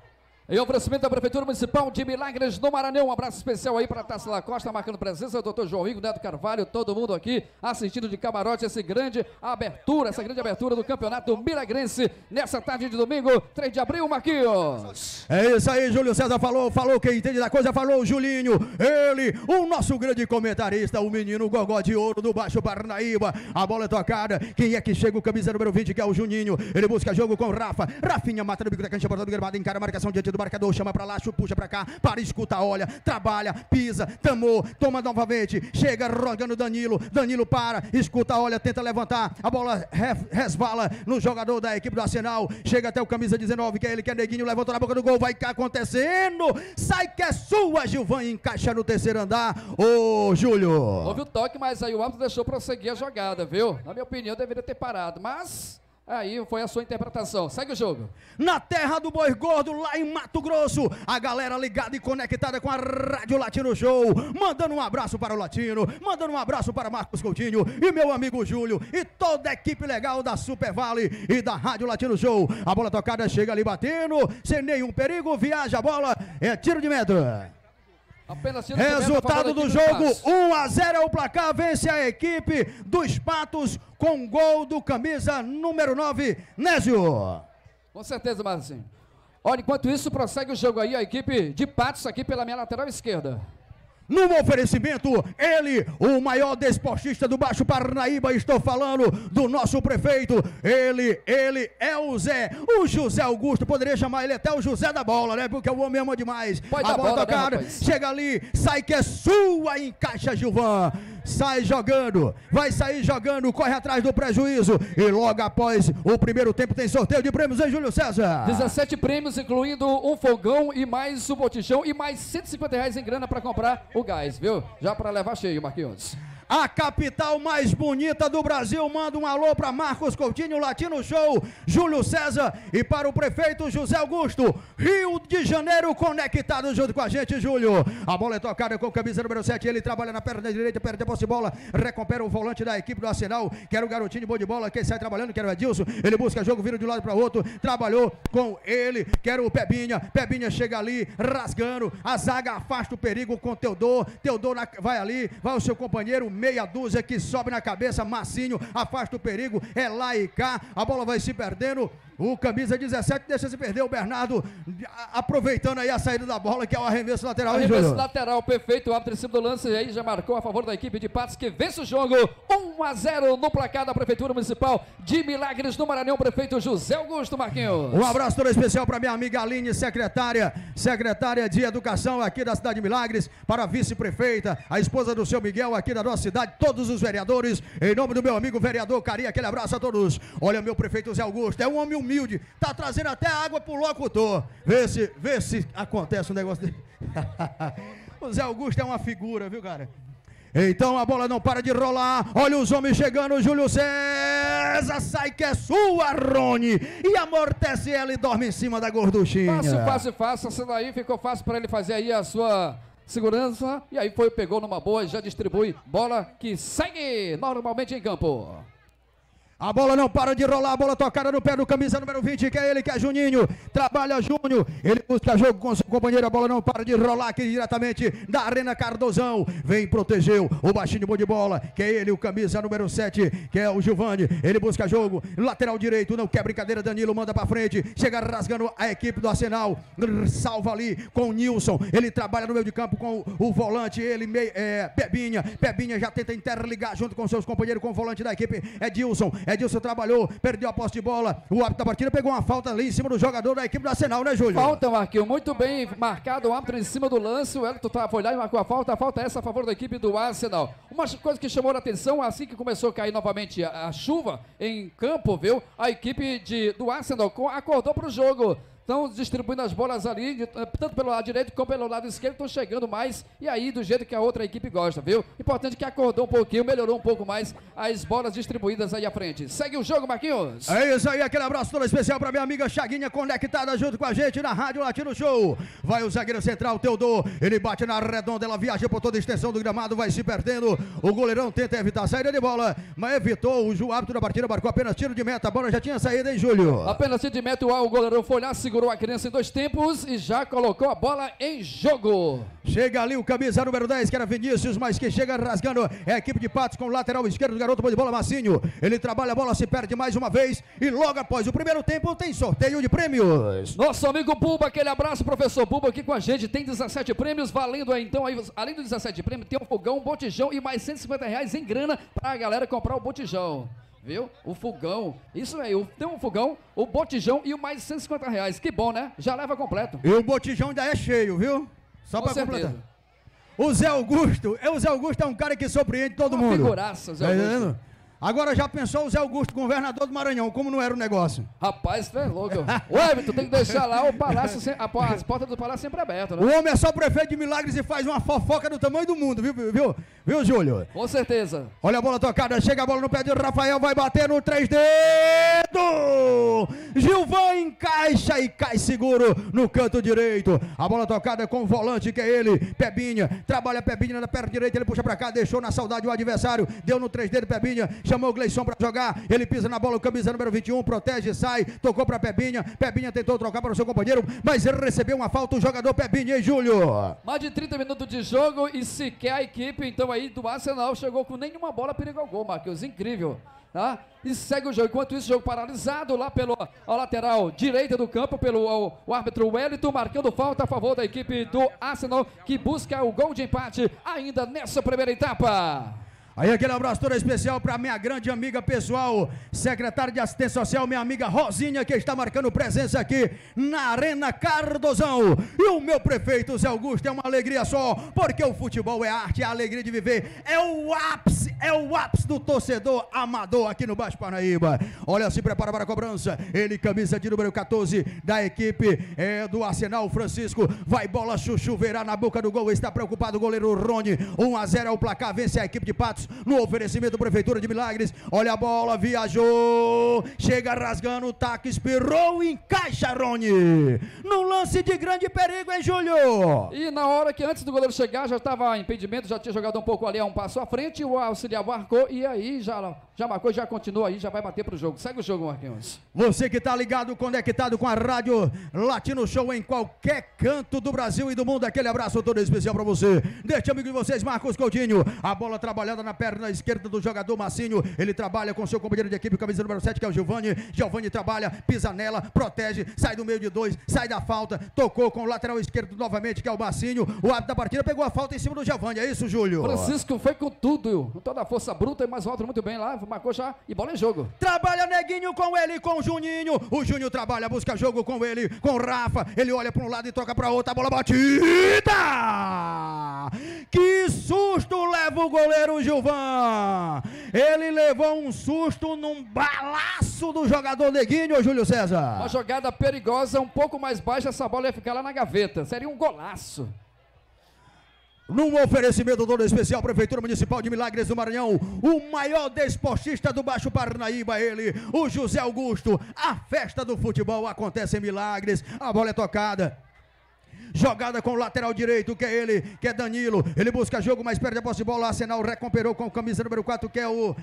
Speaker 12: Em oferecimento da Prefeitura Municipal de Milagres do Maranhão. Um abraço especial aí para Tarsila Costa, marcando presença, o doutor João Rigo, Neto Carvalho, todo mundo aqui assistindo de camarote essa grande abertura, essa grande abertura do Campeonato Milagrense nessa tarde de domingo, 3 de abril, Marquinhos.
Speaker 11: É isso aí, Júlio César falou, falou quem entende da coisa, falou o Julinho, ele, o nosso grande comentarista, o menino Gogó de Ouro do Baixo Parnaíba, a bola é tocada, quem é que chega, o camisa número 20, que é o Juninho, ele busca jogo com o Rafa, Rafinha mata no bico da cancha, porta do gramado, encara a marcação diante do marcador, chama pra lá, puxa pra cá, para, escuta, olha, trabalha, pisa, tamou, toma novamente, chega rogando Danilo, Danilo para, escuta, olha, tenta levantar, a bola re- resvala no jogador da equipe do Arsenal, chega até o camisa 19, que é ele, que é Neguinho, levantou na boca do gol, vai cá acontecendo, sai que é sua, Gilvan, encaixa no terceiro andar, ô Júlio.
Speaker 12: Houve o toque, mas aí o árbitro deixou prosseguir a jogada, viu? Na minha opinião, deveria ter parado, mas aí foi a sua interpretação. Segue o jogo.
Speaker 11: na terra do Boi Gordo, lá em Mato Grosso. A galera ligada e conectada com a Rádio Latino Show. Mandando um abraço para o Latino, mandando um abraço para Marcos Coutinho e meu amigo Júlio e toda a equipe legal da Super Vale e da Rádio Latino Show. A bola tocada chega ali batendo, sem nenhum perigo, viaja a bola, é tiro de
Speaker 12: meta
Speaker 11: Resultado do jogo:
Speaker 12: Patos.
Speaker 11: 1 a 0 é o placar. Vence a equipe dos Patos com gol do camisa número 9, Nésio.
Speaker 12: Com certeza, Marcinho. Olha, enquanto isso, prossegue o jogo aí, a equipe de Patos aqui pela minha lateral esquerda.
Speaker 11: No oferecimento, ele, o maior desportista do Baixo Parnaíba, estou falando do nosso prefeito. Ele, ele é o Zé, o José Augusto. Poderia chamar ele até o José da bola, né? Porque o homem ama demais.
Speaker 12: Pode
Speaker 11: a bola
Speaker 12: bola, né,
Speaker 11: tocada,
Speaker 12: rapaz?
Speaker 11: chega ali, sai que é sua, encaixa Gilvan. Sai jogando, vai sair jogando, corre atrás do prejuízo. E logo após o primeiro tempo tem sorteio de prêmios, hein, Júlio César?
Speaker 12: 17 prêmios, incluindo um fogão e mais um botijão e mais 150 reais em grana para comprar o gás, viu? Já para levar cheio, Marquinhos.
Speaker 11: A capital mais bonita do Brasil manda um alô para Marcos Coutinho, Latino Show, Júlio César e para o prefeito José Augusto. Rio de Janeiro conectado junto com a gente, Júlio. A bola é tocada com camisa número 7. Ele trabalha na perna direita, perde a posse de bola, recupera o volante da equipe do Arsenal, que era o garotinho boa de bola, quem sai trabalhando, que era o Edilson. Ele busca jogo, vira de um lado para outro, trabalhou com ele, que era o Pebinha. Pebinha chega ali, rasgando, a zaga afasta o perigo com Teodor. Teodor na- vai ali, vai o seu companheiro, meia dúzia que sobe na cabeça, Massinho, afasta o perigo, é lá e cá, a bola vai se perdendo. O camisa 17 deixa se perder o Bernardo, aproveitando aí a saída da bola, que é o arremesso lateral,
Speaker 12: Arremesso lateral perfeito, o árbitro em cima do lance aí já marcou a favor da equipe de Patos que vence o jogo 1 a 0 no placar da Prefeitura Municipal de Milagres no Maranhão, prefeito José Augusto Marquinhos.
Speaker 11: Um abraço todo especial para minha amiga Aline, secretária, secretária de Educação aqui da cidade de Milagres, para a vice-prefeita, a esposa do seu Miguel aqui da nossa cidade, todos os vereadores, em nome do meu amigo vereador Cari, aquele abraço a todos. Olha, meu prefeito Zé Augusto, é um homem humilde, tá trazendo até água pro locutor. Vê se, vê se acontece um negócio dele. o Zé Augusto é uma figura, viu, cara? Então a bola não para de rolar. Olha os homens chegando. Júlio César sai que é sua, Rony. E amortece ela e dorme em cima da gorduchinha.
Speaker 12: Fácil, fácil, fácil. Essa daí ficou fácil para ele fazer aí a sua segurança, e aí foi, pegou numa boa já distribui. Bola que segue normalmente em campo.
Speaker 11: A bola não para de rolar, a bola tocada no pé do camisa número 20, que é ele, que é Juninho. Trabalha Júnior, ele busca jogo com seu companheiro, a bola não para de rolar aqui diretamente da Arena Cardozão. Vem, protegeu o baixinho bom de bola, que é ele, o camisa número 7, que é o Giovani. Ele busca jogo, lateral direito, não quer brincadeira, Danilo manda pra frente, chega rasgando a equipe do Arsenal, salva ali com o Nilson. Ele trabalha no meio de campo com o volante, ele, é, Pebinha. Pebinha já tenta interligar junto com seus companheiros, com o volante da equipe, Edilson. Edilson trabalhou, perdeu a posse de bola. O árbitro da partida pegou uma falta ali em cima do jogador da equipe do Arsenal, né, Júlio?
Speaker 12: Falta, Marquinhos, muito bem marcado o árbitro em cima do lance. O Elton tá, foi lá e marcou a falta. A falta é essa a favor da equipe do Arsenal. Uma coisa que chamou a atenção, assim que começou a cair novamente a, a chuva em campo, viu? A equipe de, do Arsenal co- acordou para o jogo. Estão distribuindo as bolas ali, de- tanto pelo lado direito como pelo lado esquerdo, estão chegando mais. E aí, do jeito que a outra equipe gosta, viu? Importante que acordou um pouquinho, melhorou um pouco mais as bolas distribuídas aí à frente. Segue o jogo, Marquinhos.
Speaker 11: É isso aí, aquele abraço todo especial pra minha amiga Chaguinha, conectada junto com a gente na Rádio Latino Show. Vai o zagueiro central, Teodor, ele bate na redonda, ela viaja por toda a extensão do gramado, vai se perdendo. O goleirão tenta evitar a saída de bola, mas evitou. O árbitro da partida marcou apenas tiro de meta, a bola já tinha saído, hein, Júlio?
Speaker 12: Apenas de meta o o goleirão foi lá, segurou a criança em dois tempos e já colocou a bola em jogo.
Speaker 11: Chega ali o camisa número 10, que era Vinícius, mas que chega rasgando é a equipe de Patos com o lateral esquerdo do garoto de bola Massinho. Ele trabalha a bola, se perde mais uma vez e logo após o primeiro tempo tem sorteio de prêmios.
Speaker 12: Nosso amigo Buba, aquele abraço, professor Buba aqui com a gente. Tem 17 prêmios, valendo aí, então, aí, além dos 17 prêmios, tem um fogão, um botijão e mais 150 reais em grana pra galera comprar o botijão. Viu? O fogão. Isso aí, tem um fogão, o botijão e o mais 150 reais. Que bom, né? Já leva completo.
Speaker 11: E o botijão ainda é cheio, viu? Só
Speaker 12: Com
Speaker 11: pra
Speaker 12: certeza.
Speaker 11: completar. O Zé Augusto, o Zé Augusto é um cara que surpreende todo
Speaker 12: Uma
Speaker 11: mundo.
Speaker 12: figuraça, Zé
Speaker 11: Tá
Speaker 12: Augusto.
Speaker 11: entendendo? Agora já pensou o Zé Augusto, governador do Maranhão, como não era o negócio?
Speaker 12: Rapaz, tu é louco. Ô, Everton, tem que deixar lá o palácio, sem- a as portas do palácio sempre abertas,
Speaker 11: O
Speaker 12: né?
Speaker 11: homem é só prefeito de milagres e faz uma fofoca do tamanho do mundo, viu, viu, viu, Júlio?
Speaker 12: Com certeza.
Speaker 11: Olha a bola tocada, chega a bola no pé de Rafael, vai bater no três dedos. Gilvan encaixa e cai seguro no canto direito. A bola tocada com o volante que é ele, Pebinha. Trabalha Pebinha na perna direita, ele puxa pra cá, deixou na saudade o adversário. Deu no três dedos Pebinha, chamou o Gleison pra jogar. Ele pisa na bola, o camisa número 21, protege, sai, tocou pra Pebinha. Pebinha tentou trocar para o seu companheiro, mas ele recebeu uma falta o jogador Pebinha, hein, Júlio?
Speaker 12: Mais de 30 minutos de jogo e sequer a equipe, então aí do Arsenal chegou com nenhuma bola perigo ao gol, Marquinhos. Incrível. Tá? E segue o jogo. Enquanto isso, jogo paralisado lá pelo lateral direita do campo, pelo o, o árbitro Wellington, marcando falta a favor da equipe do Arsenal, que busca o gol de empate ainda nessa primeira etapa.
Speaker 11: Aí aquele abraço todo especial para minha grande amiga pessoal, secretária de assistência social, minha amiga Rosinha, que está marcando presença aqui na Arena Cardozão. E o meu prefeito Zé Augusto é uma alegria só, porque o futebol é arte, é a alegria de viver, é o ápice, é o ápice do torcedor amador aqui no Baixo Parnaíba. Olha, se prepara para a cobrança. Ele, camisa de número 14 da equipe é, do Arsenal, Francisco. Vai bola, chuchu, verá na boca do gol. Está preocupado o goleiro Rony. 1 a 0 é o placar, vence a equipe de Patos no oferecimento Prefeitura de Milagres. Olha a bola, viajou. Chega rasgando o taco, espirrou encaixa Rony. Num lance de grande perigo, hein, Júlio?
Speaker 12: E na hora que antes do goleiro chegar, já estava impedimento, já tinha jogado um pouco ali, a um passo à frente, o auxiliar marcou e aí já, já marcou, já continua aí, já vai bater pro jogo. Segue o jogo, Marquinhos.
Speaker 11: Você que está ligado, conectado com a rádio Latino Show em qualquer canto do Brasil e do mundo, aquele abraço todo especial para você. Deixa amigo de vocês, Marcos Coutinho. A bola trabalhada na perna esquerda do jogador Massinho. Ele trabalha com seu companheiro de equipe, camisa número 7, que é o Giovani. Giovani trabalha, pisa nela, protege, sai do meio de dois, sai da falta, tocou com o lateral esquerdo novamente, que é o Massinho. O árbitro da partida pegou a falta em cima do Giovani. É isso, Júlio?
Speaker 12: Francisco foi com tudo, com toda a força bruta e mais um outro muito bem lá, marcou já e bola em jogo.
Speaker 11: Trabalha Neguinho com ele, com o Juninho. O Júnior trabalha, busca jogo com ele, com o Rafa. Ele olha para um lado e troca para outro. A bola batida! Que susto leva o goleiro Gilvan! Ele levou um susto num balaço do jogador Neguinho, Júlio César.
Speaker 12: Uma jogada perigosa, um pouco mais baixa, essa bola ia ficar lá na gaveta. Seria um golaço.
Speaker 11: Num oferecimento todo especial, Prefeitura Municipal de Milagres do Maranhão, o maior desportista do Baixo Parnaíba, ele, o José Augusto. A festa do futebol acontece em Milagres, a bola é tocada. Jogada com o lateral direito, que é ele, que é Danilo. Ele busca jogo, mas perde a posse de bola. Arsenal recuperou com camisa número 4, que é o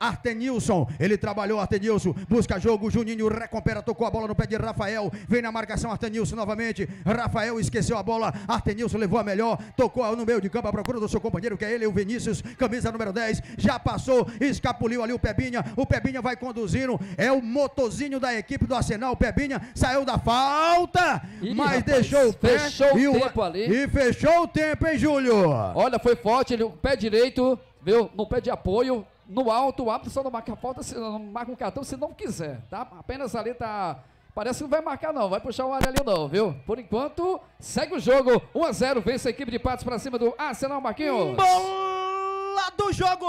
Speaker 11: Artenilson, ele trabalhou, Artenilson, busca jogo, Juninho recupera, tocou a bola no pé de Rafael, vem na marcação, Artenilson novamente, Rafael esqueceu a bola, Artenilson levou a melhor, tocou no meio de campo à procura do seu companheiro, que é ele, o Vinícius, camisa número 10, já passou, escapuliu ali o Pebinha, o Pebinha vai conduzindo, é o motorzinho da equipe do Arsenal, o Pebinha saiu da falta,
Speaker 12: Ih,
Speaker 11: mas
Speaker 12: rapaz,
Speaker 11: deixou o pé
Speaker 12: fechou o
Speaker 11: e
Speaker 12: tempo ali.
Speaker 11: E fechou o tempo, hein, Júlio?
Speaker 12: Olha, foi forte, ele, o pé direito, viu? No pé de apoio, no alto, o árbitro só não marca a falta, se, não marca um cartão se não quiser, tá? Apenas ali tá. Parece que não vai marcar, não, vai puxar o amarelinho, não, viu? Por enquanto, segue o jogo. 1 a 0 vence a equipe de Patos pra cima do Arsenal Marquinhos.
Speaker 11: Do jogo!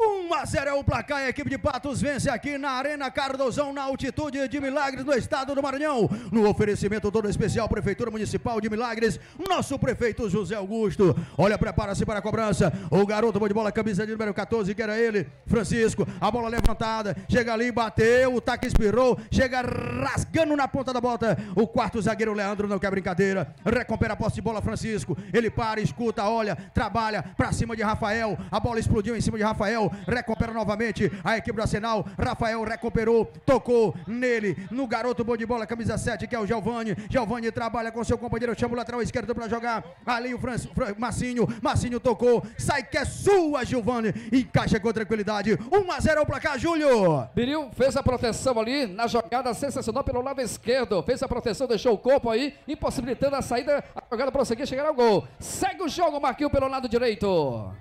Speaker 11: 1 a 0 é o placar. A equipe de Patos vence aqui na Arena Cardozão, na altitude de Milagres, no estado do Maranhão. No oferecimento todo especial, Prefeitura Municipal de Milagres, nosso prefeito José Augusto. Olha, prepara-se para a cobrança. O garoto bom de bola, camisa de número 14, que era ele, Francisco. A bola levantada, chega ali, bateu, o taque espirrou, chega rasgando na ponta da bota. O quarto zagueiro Leandro não quer brincadeira. Recupera a posse de bola, Francisco. Ele para, escuta, olha, trabalha para cima de Rafael. A bola explodiu em cima de Rafael. Recupera novamente a equipe do Arsenal. Rafael recuperou, tocou nele, no garoto bom de bola, camisa 7, que é o Giovani. Giovani trabalha com seu companheiro, chama o lateral esquerdo para jogar. Ali o Fran, Fran, Massinho. Massinho tocou, sai que é sua, Giovani. Encaixa com tranquilidade. 1 a 0 é o placar, Júlio.
Speaker 12: Biril fez a proteção ali na jogada sensacional pelo lado esquerdo. Fez a proteção, deixou o corpo aí, impossibilitando a saída. A jogada prosseguir, chegar ao gol. Segue o jogo, Marquinhos pelo lado direito.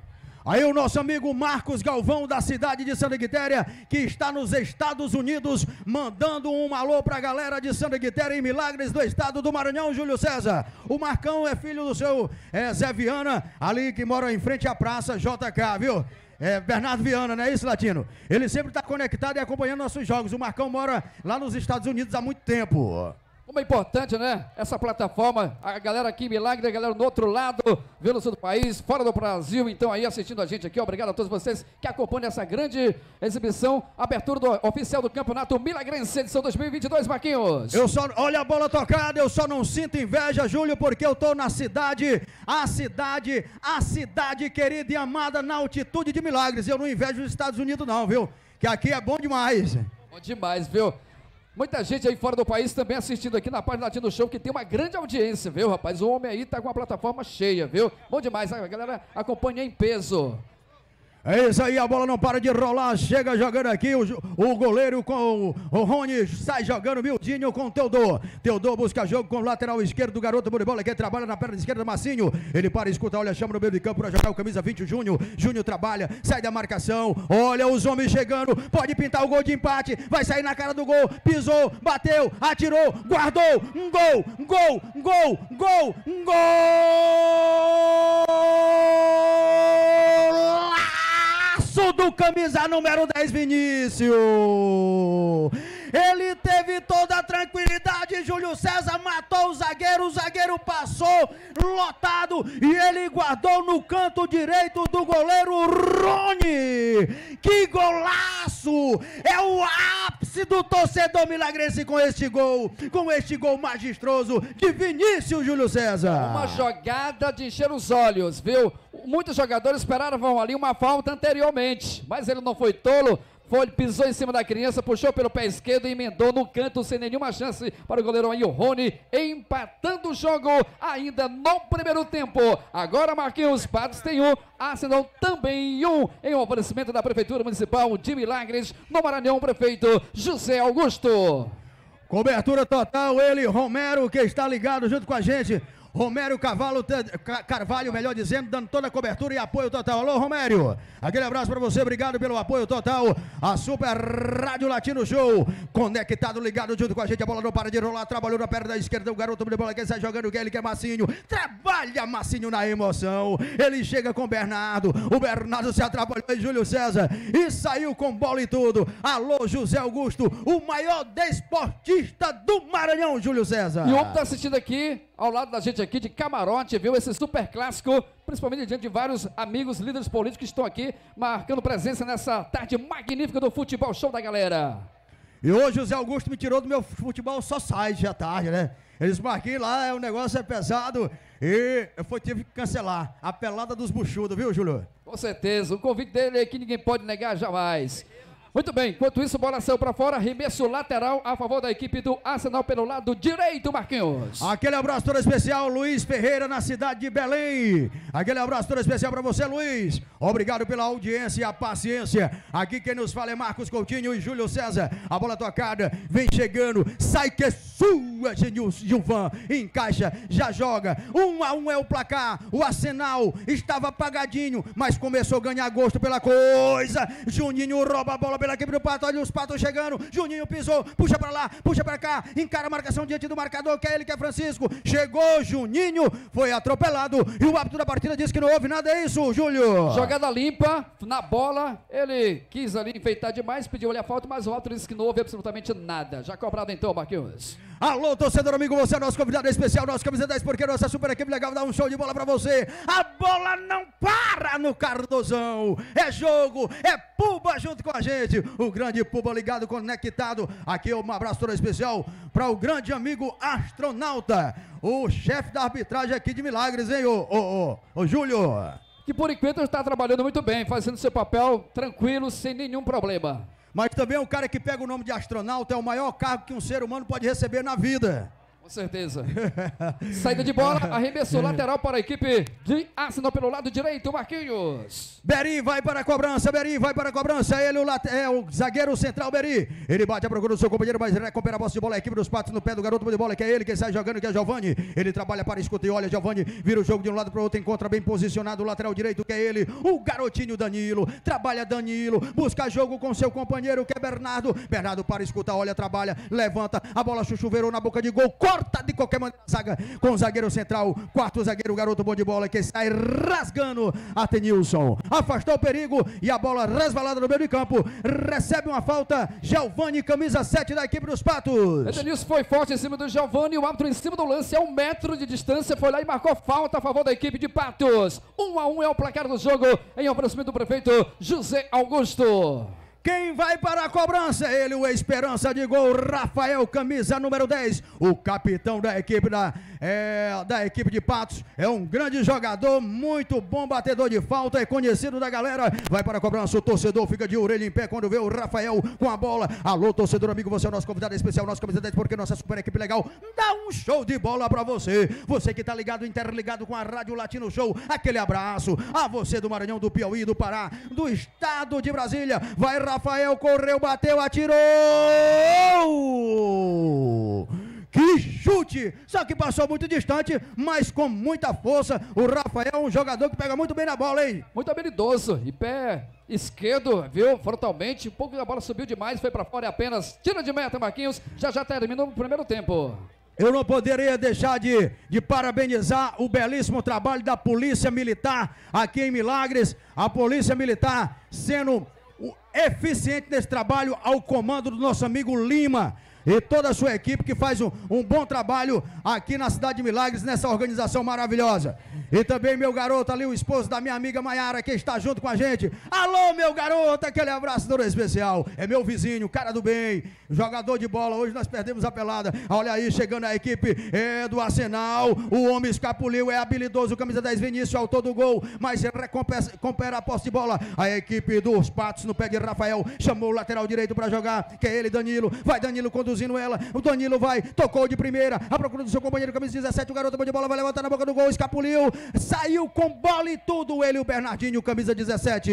Speaker 11: Aí o nosso amigo Marcos Galvão da cidade de Santa Quitéria, que está nos Estados Unidos, mandando um alô pra galera de Santa Quitéria em Milagres do estado do Maranhão, Júlio César. O Marcão é filho do seu é, Zé Viana, ali que mora em frente à praça JK, viu? É, Bernardo Viana, não é isso, Latino? Ele sempre está conectado e acompanhando nossos jogos. O Marcão mora lá nos Estados Unidos há muito tempo.
Speaker 12: Como é importante, né? Essa plataforma, a galera aqui em Milagre, a galera do outro lado, vendo sul do país, fora do Brasil, então aí assistindo a gente aqui. Obrigado a todos vocês que acompanham essa grande exibição, abertura do, oficial do Campeonato Milagrense, edição 2022, Marquinhos.
Speaker 11: Eu só, olha a bola tocada, eu só não sinto inveja, Júlio, porque eu tô na cidade, a cidade, a cidade querida e amada na altitude de Milagres. Eu não invejo os Estados Unidos não, viu? Que aqui é bom demais.
Speaker 12: Bom demais, viu? Muita gente aí fora do país também assistindo aqui na página Latino Show, que tem uma grande audiência, viu, rapaz? O homem aí tá com a plataforma cheia, viu? Bom demais, a galera acompanha em peso.
Speaker 11: É isso aí, a bola não para de rolar, chega jogando aqui o, o goleiro com o, o Rony, sai jogando Mildinho com o Teodor. Teodor busca jogo com o lateral esquerdo do garoto bom de bola que trabalha na perna esquerda, Massinho. Ele para, escuta, olha, chama no meio de campo para jogar o camisa 20, o Júnior. Júnior trabalha, sai da marcação, olha os homens chegando, pode pintar o gol de empate, vai sair na cara do gol, pisou, bateu, atirou, guardou, um gol, um gol, um gol, um gol, um gol! Do camisa número 10, Vinícius. Ele teve toda a tranquilidade. Júlio César matou o zagueiro. O zagueiro passou lotado e ele guardou no canto direito do goleiro Rony. Que golaço! É o ápice do torcedor milagrense com este gol. Com este gol magistroso de Vinícius Júlio César.
Speaker 12: Uma jogada de encher os olhos, viu? Muitos jogadores esperavam ali uma falta anteriormente, mas ele não foi tolo. Foi, pisou em cima da criança, puxou pelo pé esquerdo e emendou no canto sem nenhuma chance para o goleiro aí, o Rony, empatando o jogo ainda no primeiro tempo. Agora Marquinhos Patos tem um, Arsenal também um, em um oferecimento da Prefeitura Municipal de Milagres, no Maranhão, prefeito José Augusto.
Speaker 11: Cobertura total, ele, Romero, que está ligado junto com a gente. Romério Cavalo, Carvalho, melhor dizendo, dando toda a cobertura e apoio total. Alô, Romério, aquele abraço para você, obrigado pelo apoio total. A Super Rádio Latino Show, conectado, ligado junto com a gente. A bola não para de rolar, trabalhou na perna da esquerda. O garoto de bola que sai jogando, que ele quer Massinho. Trabalha Massinho na emoção. Ele chega com o Bernardo. O Bernardo se atrapalhou em Júlio César e saiu com bola e tudo. Alô, José Augusto, o maior desportista do Maranhão, Júlio César.
Speaker 12: E o homem está assistindo aqui, ao lado da gente aqui de camarote, viu? Esse super clássico, principalmente diante de vários amigos, líderes políticos que estão aqui marcando presença nessa tarde magnífica do futebol show da galera.
Speaker 11: E hoje o Zé Augusto me tirou do meu futebol só site à tarde, né? Eles marquei lá, o negócio é pesado e eu fui, tive que cancelar a pelada dos buchudos, viu, Júlio?
Speaker 12: Com certeza, o convite dele é que ninguém pode negar jamais. Muito bem, enquanto isso, bola saiu para fora, arremesso lateral a favor da equipe do Arsenal pelo lado direito, Marquinhos.
Speaker 11: Aquele abraço todo especial, Luiz Ferreira, na cidade de Belém. Aquele abraço todo especial para você, Luiz. Obrigado pela audiência e a paciência. Aqui quem nos fala é Marcos Coutinho e Júlio César. A bola tocada, vem chegando, sai que é sua, Gilvan. Encaixa, já joga. Um a um é o placar. O Arsenal estava apagadinho, mas começou a ganhar gosto pela coisa. Juninho rouba a bola pela equipe do Pato. Olha os Patos chegando. Juninho pisou, puxa para lá, puxa para cá. Encara a marcação diante do marcador, que é ele, que é Francisco. Chegou Juninho, foi atropelado. E o árbitro da partida disse que não houve nada. É isso, Júlio.
Speaker 12: Jogada limpa, na bola, ele quis ali enfeitar demais, pediu ali a falta, mas o árbitro disse que não houve absolutamente nada. Já cobrado então, Marquinhos.
Speaker 11: Alô, torcedor amigo, você é nosso convidado especial, nosso camisa 10, porque nossa super equipe legal dá um show de bola pra você. A bola não para no Cardozão. É jogo, é Puba junto com a gente. O grande Puba ligado, conectado. Aqui um abraço todo especial para o grande amigo astronauta, o chefe da arbitragem aqui de Milagres, hein, ô, ô, ô, ô Júlio.
Speaker 12: Que por enquanto está trabalhando muito bem, fazendo seu papel tranquilo, sem nenhum problema.
Speaker 11: Mas também o cara que pega o nome de astronauta é o maior cargo que um ser humano pode receber na vida.
Speaker 12: Com certeza. Saída de bola, arremesso lateral para a equipe de Arsenal pelo lado direito, Marquinhos.
Speaker 11: Beri vai para a cobrança, Beri vai para a cobrança. Ele o late, é o zagueiro central, Beri. Ele bate a procura do seu companheiro, mas recupera a posse de bola. A equipe dos patos no pé do garoto de bola, que é ele quem sai jogando, que é Giovani. Ele trabalha para escuta e olha, Giovani vira o jogo de um lado para o outro, encontra bem posicionado o lateral direito, que é ele, o garotinho Danilo. Trabalha Danilo, busca jogo com seu companheiro, que é Bernardo. Bernardo para escutar, olha, trabalha, levanta, a bola chuchuveirou na boca de gol, corta de qualquer maneira a zaga com o zagueiro central, quarto zagueiro, garoto bom de bola, que sai rasgando Atenilson. Afastou o perigo e a bola resvalada no meio de campo. Recebe uma falta, Giovani, camisa 7 da equipe dos Patos.
Speaker 12: Edenilson foi forte em cima do Giovani, o árbitro em cima do lance, a um metro de distância, foi lá e marcou falta a favor da equipe de Patos. Um a um é o placar do jogo, em oferecimento do prefeito José Augusto.
Speaker 11: Quem vai para a cobrança? Ele, o esperança de gol, Rafael, camisa número 10, o capitão da equipe da, é, da equipe de Patos. É um grande jogador, muito bom batedor de falta, é conhecido da galera. Vai para a cobrança, o torcedor fica de orelha em pé quando vê o Rafael com a bola. Alô, torcedor amigo, você é o nosso convidado especial, nosso camisa 10, porque nossa super equipe legal dá um show de bola para você. Você que está ligado, interligado com a Rádio Latino Show, aquele abraço. A você do Maranhão, do Piauí, do Pará, do estado de Brasília. Vai, Rafael, correu, bateu, atirou! Que chute! Só que passou muito distante, mas com muita força. O Rafael é um jogador que pega muito bem na bola, hein?
Speaker 12: Muito habilidoso, e pé esquerdo, viu? Frontalmente, um pouco da bola subiu demais, foi para fora e apenas tira de meta, Marquinhos. Já já terminou o primeiro tempo.
Speaker 11: Eu não poderia deixar de, de parabenizar o belíssimo trabalho da Polícia Militar aqui em Milagres. A Polícia Militar sendo eficiente nesse trabalho ao comando do nosso amigo Lima e toda a sua equipe que faz um, um bom trabalho aqui na cidade de Milagres, nessa organização maravilhosa. E também meu garoto ali, o esposo da minha amiga Maiara, que está junto com a gente. Alô, meu garoto, aquele abraço todo especial. É meu vizinho, cara do bem, jogador de bola. Hoje nós perdemos a pelada. Olha aí, chegando a equipe é, do Arsenal. O homem escapuliu, é habilidoso, camisa 10 Vinícius, autor do gol, mas recupera a posse de bola. A equipe dos Patos no pé de Rafael chamou o lateral direito para jogar, que é ele, Danilo. Vai Danilo conduzindo ela. O Danilo vai, tocou de primeira, a procura do seu companheiro, camisa 17. O garoto bom de bola vai levantar na boca do gol, escapuliu, saiu com bola e tudo. Ele, o Bernardinho, camisa 17.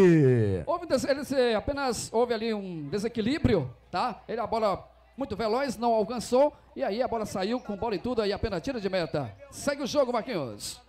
Speaker 12: Houve, ele apenas houve ali um desequilíbrio, tá? Ele a bola muito veloz, não alcançou, e aí a bola saiu com bola e tudo, aí apenas tira de meta. Segue o jogo, Marquinhos.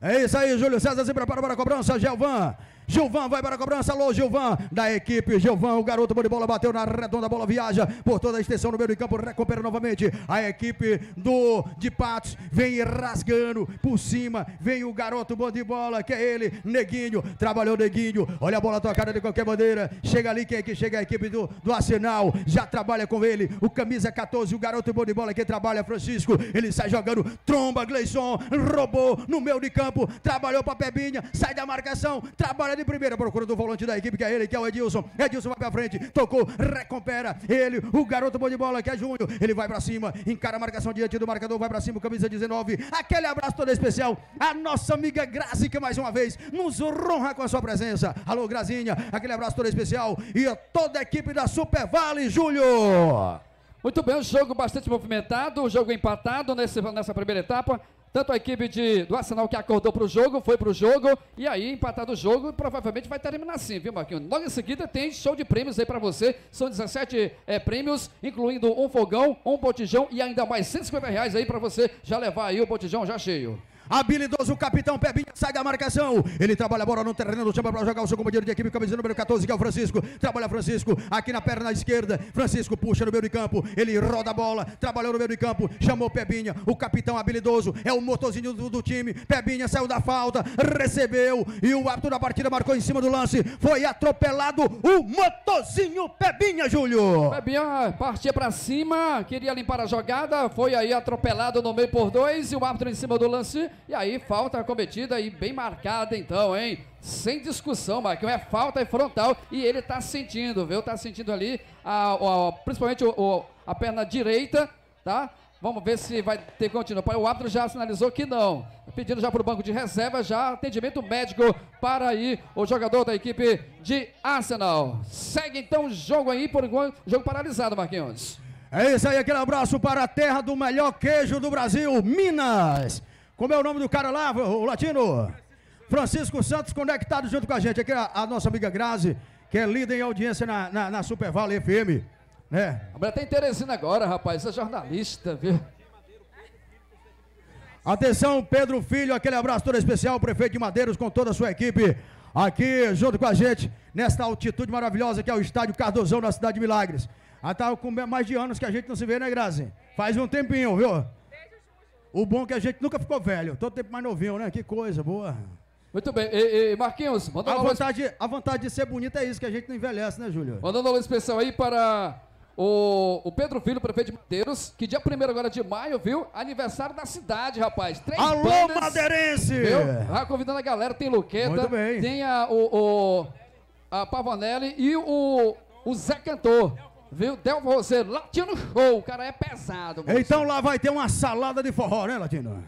Speaker 11: É isso aí, Júlio César se prepara para a cobrança, Gilvan. Gilvan vai para a cobrança, alô Gilvan, da equipe Gilvan, o garoto bom de bola bateu na redonda, a bola viaja por toda a extensão no meio do campo, recupera novamente a equipe do de Patos, vem rasgando por cima, vem o garoto bom de bola, que é ele, Neguinho, trabalhou Neguinho, olha a bola tocada de qualquer maneira, chega ali, quem é que chega? A equipe do, do Arsenal, já trabalha com ele, o camisa 14, o garoto bom de bola que trabalha, Francisco, ele sai jogando, tromba, Gleison, roubou no meio de campo, trabalhou para Pebinha, sai da marcação, trabalha de primeira, procura do volante da equipe, que é ele, que é o Edilson. Edilson vai pra frente, tocou, recupera ele, o garoto bom de bola, que é Júnior. Ele vai pra cima, encara a marcação diante do marcador, vai pra cima, camisa 19. Aquele abraço todo especial, a nossa amiga Grazi, que mais uma vez nos honra com a sua presença. Alô, Grazinha, aquele abraço todo especial. E a toda a equipe da Super Vale, Júlio.
Speaker 12: Muito bem, um jogo bastante movimentado, um jogo empatado nesse, nessa primeira etapa. Tanto a equipe de, do Arsenal que acordou para o jogo, foi para o jogo, e aí empatado o jogo, provavelmente vai terminar assim, viu, Marquinhos? Logo em seguida tem show de prêmios aí para você. São 17 eh, prêmios, incluindo um fogão, um botijão e ainda mais 150 reais aí para você já levar aí o botijão já cheio.
Speaker 11: Habilidoso capitão Pebinha sai da marcação. Ele trabalha a bola no terreno do chama para jogar o seu companheiro de equipe, camisa número 14, que é o Francisco. Trabalha Francisco aqui na perna esquerda. Francisco puxa no meio de campo. Ele roda a bola, trabalhou no meio de campo, chamou Pebinha. O capitão habilidoso é o motorzinho do, do time. Pebinha saiu da falta, recebeu e o árbitro da partida marcou em cima do lance. Foi atropelado o motorzinho Pebinha, Júlio.
Speaker 12: Pebinha partia para cima, queria limpar a jogada, foi aí atropelado no meio por dois e o árbitro em cima do lance. E aí, falta cometida e bem marcada então, hein? Sem discussão, Marquinhos. É falta, é frontal e ele tá sentindo, viu? Tá sentindo ali, a, a- principalmente o- o- a perna direita, tá? Vamos ver se vai ter continuo. O árbitro já sinalizou que não. Pedindo já para o banco de reserva, já atendimento médico para aí o jogador da equipe de Arsenal. Segue então o jogo aí, por enquanto, jogo paralisado, Marquinhos.
Speaker 11: É isso aí, aquele abraço para a terra do melhor queijo do Brasil, Minas. Como é o nome do cara lá, o latino? Francisco Santos conectado junto com a gente. Aqui a, a nossa amiga Grazi, que é líder em audiência na, na, na Super Vale FM. Né?
Speaker 12: A mulher tá em Teresina agora, rapaz. É jornalista, viu?
Speaker 11: Atenção, Pedro Filho, aquele abraço todo especial, prefeito de Madeiros, com toda a sua equipe, aqui junto com a gente, nesta altitude maravilhosa que é o estádio Cardozão da Cidade de Milagres. Ah, tá com mais de anos que a gente não se vê, né, Grazi? Faz um tempinho, viu? O bom é que a gente nunca ficou velho, todo tempo mais novinho, né? Que coisa boa.
Speaker 12: Muito bem. E, e, Marquinhos, manda
Speaker 11: A
Speaker 12: um alô,
Speaker 11: vontade, a vontade de ser bonita é isso, que a gente não envelhece, né, Júlio?
Speaker 12: mandando um alô especial aí para o, o Pedro Filho, prefeito de Madeiros, que dia 1 agora de maio, viu? Aniversário da cidade, rapaz. Três
Speaker 11: Alô,
Speaker 12: bandas,
Speaker 11: madeirense!
Speaker 12: Viu? Ah, convidando a galera, tem Luqueta, tem a, o, o- a Pavonelli e o, o Zé Cantor. Viu? Del você, Latino Show, o cara é pesado. moço.
Speaker 11: Então lá vai ter uma salada de forró, né, Latino?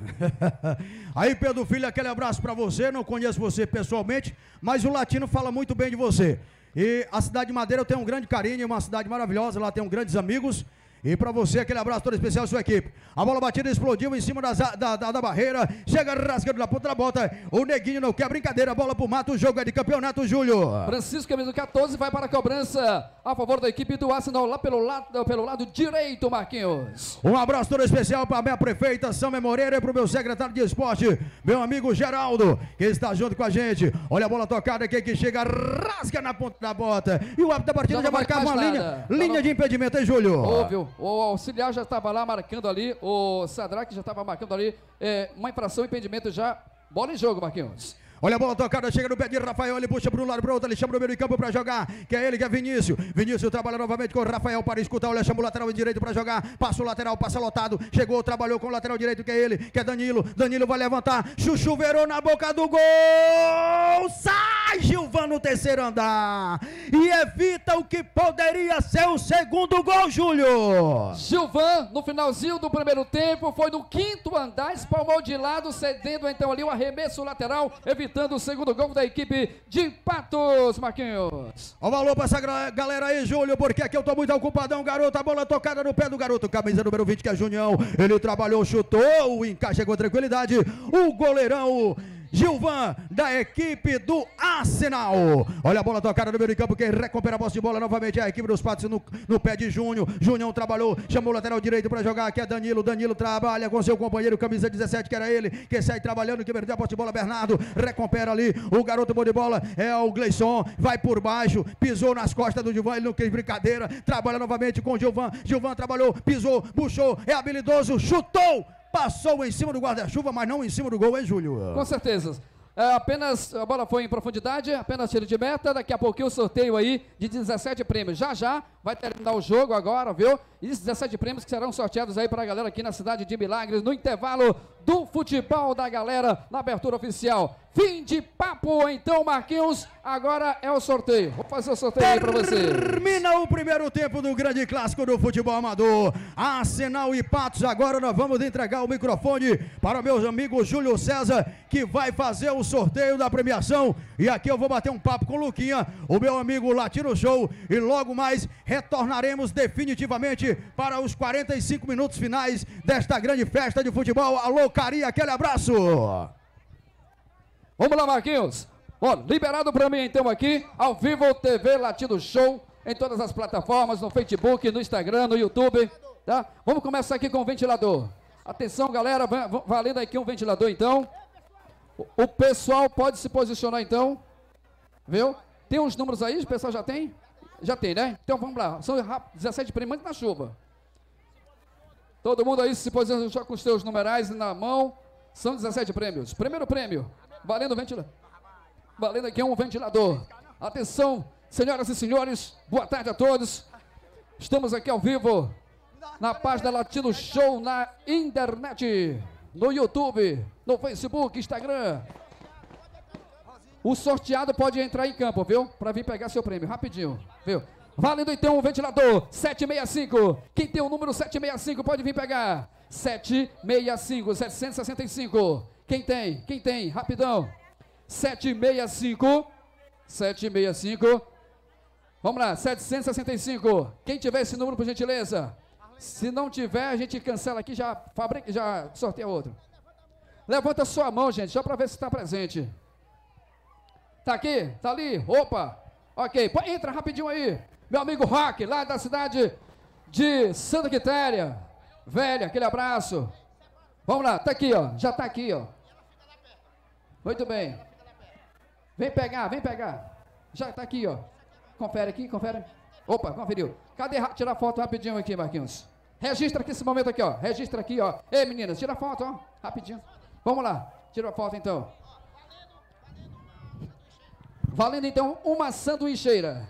Speaker 11: Aí, Pedro Filho, aquele abraço pra você. Não conheço você pessoalmente, mas o Latino fala muito bem de você. E a cidade de Madeira eu tenho um grande carinho, é uma cidade maravilhosa, lá tenho grandes amigos. E pra você, aquele abraço todo especial, sua equipe. A bola batida explodiu em cima da, za- da, da, da barreira. Chega rasgando na ponta da bota. O Neguinho não quer brincadeira. Bola pro mato. O jogo é de campeonato, Júlio.
Speaker 12: Francisco, camisa 14, vai para a cobrança a favor da equipe do Arsenal, lá pelo lado, pelo lado direito, Marquinhos.
Speaker 11: Um abraço todo especial para a minha prefeita Sâmia Moreira e para o meu secretário de esporte, meu amigo Geraldo, que está junto com a gente. Olha a bola tocada aqui que chega, rasga na ponta da bota. E o árbitro da partida
Speaker 12: Já
Speaker 11: marcava uma linha,
Speaker 12: nada. Já
Speaker 11: linha
Speaker 12: não-
Speaker 11: de impedimento, hein, Júlio?
Speaker 12: Óbvio, o auxiliar já estava lá marcando ali, o Sadraque já estava marcando ali, é, uma infração, impedimento já. Bola em jogo, Marquinhos.
Speaker 11: Olha a bola tocada, chega no pé de Rafael, ele puxa para um lado para o outro, ele chama no meio de campo para jogar, que é ele, que é Vinícius. Vinícius trabalha novamente com o Rafael para escutar, olha, chama o lateral direito para jogar, passa o lateral, passa lotado, chegou, trabalhou com o lateral direito, que é ele, que é Danilo. Danilo vai levantar, Chuchu verou na boca do gol, sai Gilvan no terceiro andar e evita o que poderia ser o segundo gol, Júlio.
Speaker 12: Gilvan, no finalzinho do primeiro tempo, foi no quinto andar, espalmou de lado, cedendo então ali o arremesso lateral, evitando o segundo gol da equipe de Patos, Marquinhos.
Speaker 11: Ó, valor pra essa galera aí, Júlio, porque aqui eu tô muito ocupadão, garoto. A bola tocada no pé do garoto, camisa número 20, que é Junião. Ele trabalhou, chutou, o encaixe com tranquilidade. O goleirão. Gilvan, da equipe do Arsenal. Olha a bola tocada no meio de campo. Quem recupera a posse de bola novamente é a equipe dos Patos no, no pé de Júnior. Júnior trabalhou, chamou o lateral direito para jogar. Aqui é Danilo. Danilo trabalha com seu companheiro, camisa 17, que era ele, que sai trabalhando, que perdeu a posse de bola. Bernardo recupera ali. O garoto bom de bola é o Gleison. Vai por baixo, pisou nas costas do Gilvan. Ele não quis brincadeira. Trabalha novamente com o Gilvan. Gilvan trabalhou, pisou, puxou, é habilidoso, chutou. Passou em cima do guarda-chuva, mas não em cima do gol, hein, Júlio?
Speaker 12: Com certeza. É, apenas a bola foi em profundidade, apenas tiro de meta. Daqui a pouquinho o sorteio aí de 17 prêmios. Já já vai terminar o jogo agora, viu? E esses 17 prêmios que serão sorteados aí para a galera aqui na cidade de Milagres no intervalo do futebol da galera na abertura oficial. Fim de papo, então, Marquinhos. Agora é o sorteio. Vou fazer o sorteio aí pra você.
Speaker 11: Termina o primeiro tempo do grande clássico do futebol amador. Arsenal e Patos. Agora nós vamos entregar o microfone para o meu amigo Júlio César, que vai fazer o sorteio da premiação. E aqui eu vou bater um papo com o Luquinha, o meu amigo Latino Show. E logo mais retornaremos definitivamente para os 45 minutos finais desta grande festa de futebol. Alô, Caria, aquele abraço.
Speaker 12: Vamos lá, Marquinhos. Ó, liberado para mim então aqui, ao vivo TV Latido Show, em todas as plataformas, no Facebook, no Instagram, no YouTube, tá? Vamos começar aqui com o ventilador. Atenção, galera, va- va- valendo aqui um ventilador então. O- pessoal pode se posicionar então. Viu? Tem uns números aí, o pessoal já tem? Já tem, né? Então vamos lá. São rap- 17 prêmios na chuva. Todo mundo aí se posicionar com os seus numerais na mão. São 17 prêmios. Primeiro prêmio, valendo ventilador. Valendo aqui um ventilador. Atenção, senhoras e senhores, boa tarde a todos. Estamos aqui ao vivo na página Latino Show na internet, no YouTube, no Facebook, Instagram. O sorteado pode entrar em campo, viu? Para vir pegar seu prêmio, rapidinho, viu? Valendo então o ventilador 765. Quem tem o número 765 pode vir pegar. 765, 765. Quem tem? Quem tem? Rapidão. 765. 765. Vamos lá, 765. Quem tiver esse número, por gentileza? Se não tiver, a gente cancela aqui, já fabrica, já sorteia outro. Levanta sua mão, gente, só para ver se está presente. Tá aqui? Tá ali? Opa! Ok, entra rapidinho aí. Meu amigo Rock, lá da cidade de Santa Quitéria. Velha, aquele abraço. Vamos lá, tá aqui, ó. Já tá aqui, ó. Muito bem. Vem pegar, vem pegar. Já tá aqui, ó. Confere aqui, confere. Opa, conferiu. Cadê? ra- Tira foto rapidinho aqui, Marquinhos. Registra aqui esse momento aqui, ó. Registra aqui, ó. Ei, meninas, tira foto, ó. Rapidinho. Vamos lá. Tira a foto então. Valendo então uma sanduicheira.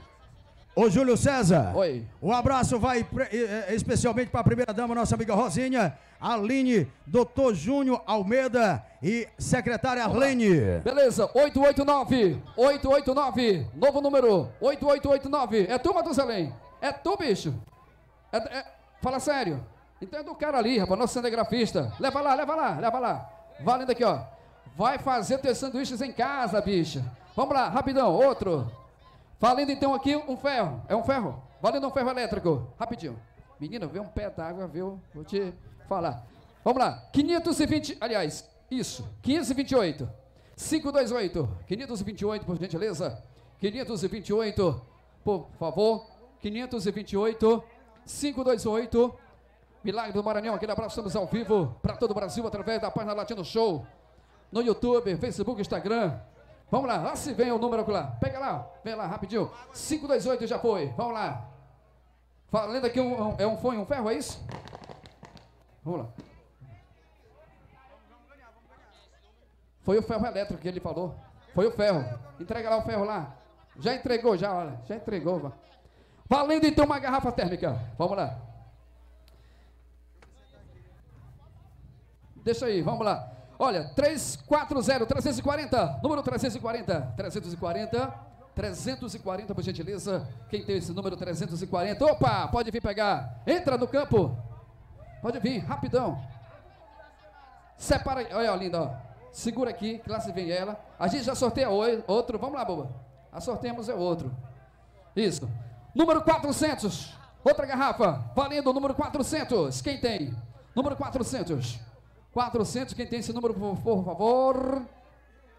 Speaker 11: Ô Júlio César.
Speaker 12: Oi.
Speaker 11: Um abraço vai especialmente para a primeira dama, nossa amiga Rosinha, Aline, doutor Júnior Almeida e secretária Arlene.
Speaker 12: Beleza, 889, 889, novo número, 8889. É tu, Matusalém? É tu, bicho? É, é- fala sério. Então é do cara ali, rapaz, nosso cinegrafista. Leva lá, leva lá, leva lá. Valendo aqui, ó. Vai fazer teus sanduíches em casa, bicho. Vamos lá, rapidão, outro. Valendo então aqui um ferro. É um ferro? Valendo um ferro elétrico. Rapidinho. Menina, vê um pé d'água, viu? Vou te falar. Vamos lá. 520, aliás, isso. 528. 528. 528, por gentileza. 528, por favor. 528. 528. Milagre do Maranhão, aquele abraço, estamos ao vivo para todo o Brasil através da página Latino Show. No YouTube, Facebook, Instagram. Vamos lá, lá se vem o número lá. Pega lá, vem lá, rapidinho. 528 já foi, vamos lá. Falando aqui, um, um- é um foi um ferro, é isso? Vamos lá. Foi o ferro elétrico que ele falou. Foi o ferro. Entrega lá o ferro lá. Já entregou, já, olha. Já entregou. vá. Valendo então uma garrafa térmica. Vamos lá. Deixa aí, vamos lá. Olha, 340, 340, número 340, 340, 340, por gentileza. Quem tem esse número 340? Opa, pode vir pegar. Entra no campo. Pode vir, rapidão. Separa olha, linda, ó. Segura aqui, que lá se vem ela. A gente já sorteia outro. Vamos lá, boba. A sorteamos é outro. Isso. Número 400. Outra garrafa. Valendo o número 400. Quem tem? Número 400. 400. Quem tem esse número, por, favor?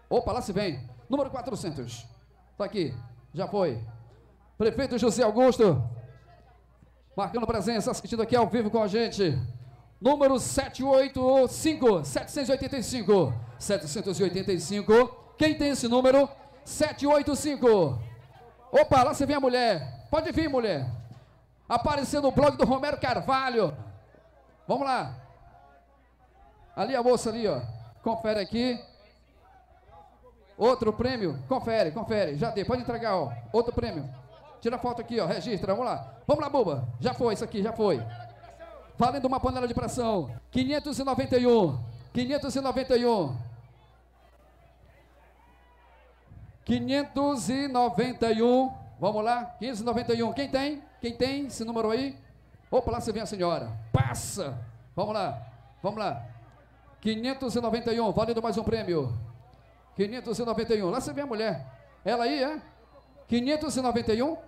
Speaker 12: Opa, lá se vem. Número 400. Tá aqui. Já foi. Prefeito José Augusto. Marcando presença, assistindo aqui ao vivo com a gente. Número 785, 785, 785. Quem tem esse número? 785. Opa, lá você vem a mulher. Pode vir, mulher. Apareceu no blog do Romero Carvalho. Vamos lá. Ali a moça ali, ó. Confere aqui. Outro prêmio. Confere, confere. Já dei. Pode entregar, ó. Outro prêmio. Tira a foto aqui, ó. Registra. Vamos lá. Vamos lá, boba. Já foi isso aqui, já foi. Valendo uma panela de pressão. 591. 591. 591. Vamos lá, 591. Quem tem? Quem tem esse número aí? Opa, lá você vem a senhora. Passa. Vamos lá. Vamos lá. 591, valendo mais um prêmio. 591. Lá você vê a mulher. Ela aí, é? 591.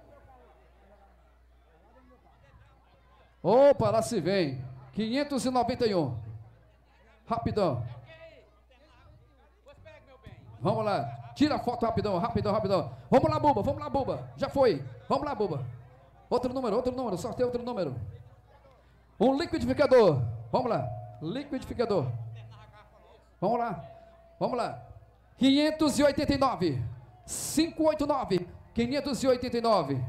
Speaker 12: Opa, lá se vem. 591. Rapidão. Vamos lá. Tira a foto rapidão, rapidão, rapidão. Vamos lá, Buba, vamos lá, Buba. Já foi. Vamos lá, Buba. Outro número, outro número, sorteio outro número. Um liquidificador. Vamos lá. Liquidificador. Vamos lá. Vamos lá. 589. 589. 589.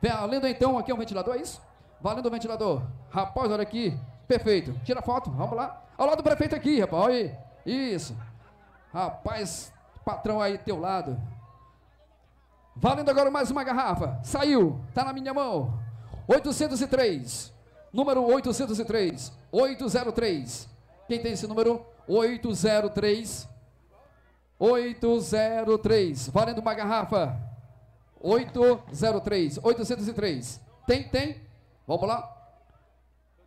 Speaker 12: Valendo então aqui um ventilador, é isso? Valendo o ventilador. Rapaz, olha aqui. Perfeito. Tira a foto, vamos lá. Ao lado do prefeito aqui, rapaz. Olha aí. Isso. Rapaz, patrão aí teu lado. Valendo agora mais uma garrafa. Saiu. Tá na minha mão. 803. Número 803. 803. Quem tem esse número? 803. 803. Valendo uma garrafa. 803. 803. Tem? Tem? Vamos lá.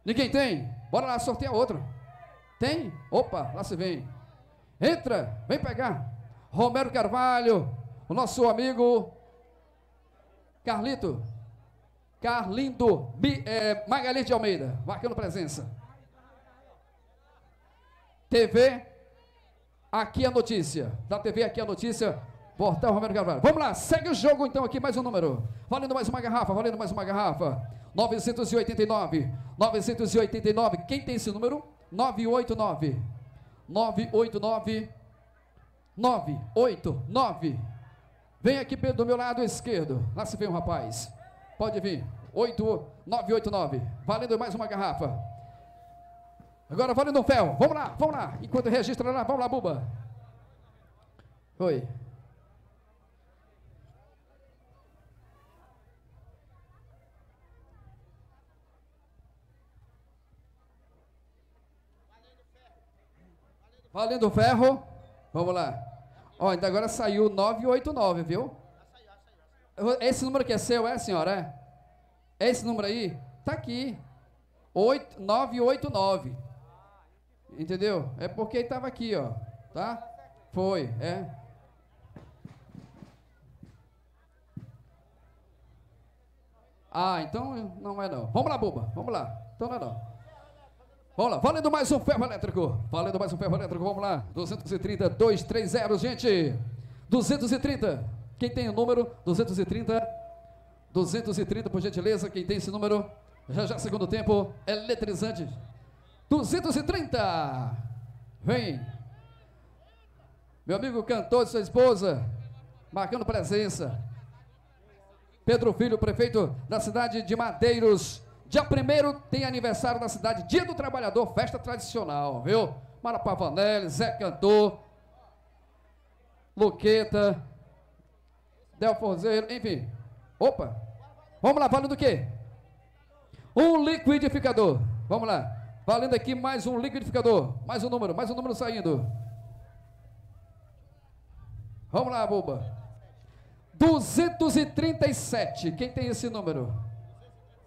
Speaker 12: Ninguém tem? Bora lá, sorteia outro. Tem? Opa, lá se vem. Entra, vem pegar. Romero Carvalho, o nosso amigo Carlito. Carlindo é, Magalhães de Almeida, marcando presença. TV, aqui a notícia. Da TV, aqui a notícia. Portal Romero Carvalho. Vamos lá, segue o jogo então aqui, mais um número. Valendo mais uma garrafa, valendo mais uma garrafa. 989. 989. Quem tem esse número? 989. 989. 989. Vem aqui do meu lado esquerdo. Lá se vem um rapaz. Pode vir. 8989. Valendo mais uma garrafa. Agora valendo um ferro. Vamos lá, vamos lá. Enquanto registra lá, vamos lá, Buba. Oi. Valendo ferro. Vamos lá. Ó, ainda agora saiu 989, viu? Esse número que é seu, é, senhora? É? Esse número aí? Tá aqui. 8, 989. Entendeu? É porque estava aqui, ó. Tá? Foi, é. Ah, então não é não. Vamos lá, boba. Vamos lá. Então não é não. Vamos lá, valendo mais um ferro elétrico. Valendo mais um ferro elétrico, vamos lá. 230, 230, gente. 230. Quem tem o número? 230. 230, por gentileza. Quem tem esse número? Já já, segundo tempo. Eletrizante. 230. Vem. Meu amigo cantor de sua esposa. Marcando presença. Pedro Filho, prefeito da cidade de Madeiros. Dia 1 tem aniversário da cidade, Dia do Trabalhador, festa tradicional, viu? Mara Pavanelli, Zé Cantor, Luqueta, Del Forzeiro, enfim. Opa! Vamos lá, valendo o quê? Um liquidificador. Vamos lá. Valendo aqui mais um liquidificador. Mais um número, mais um número saindo. Vamos lá, boba. 237. Quem tem esse número?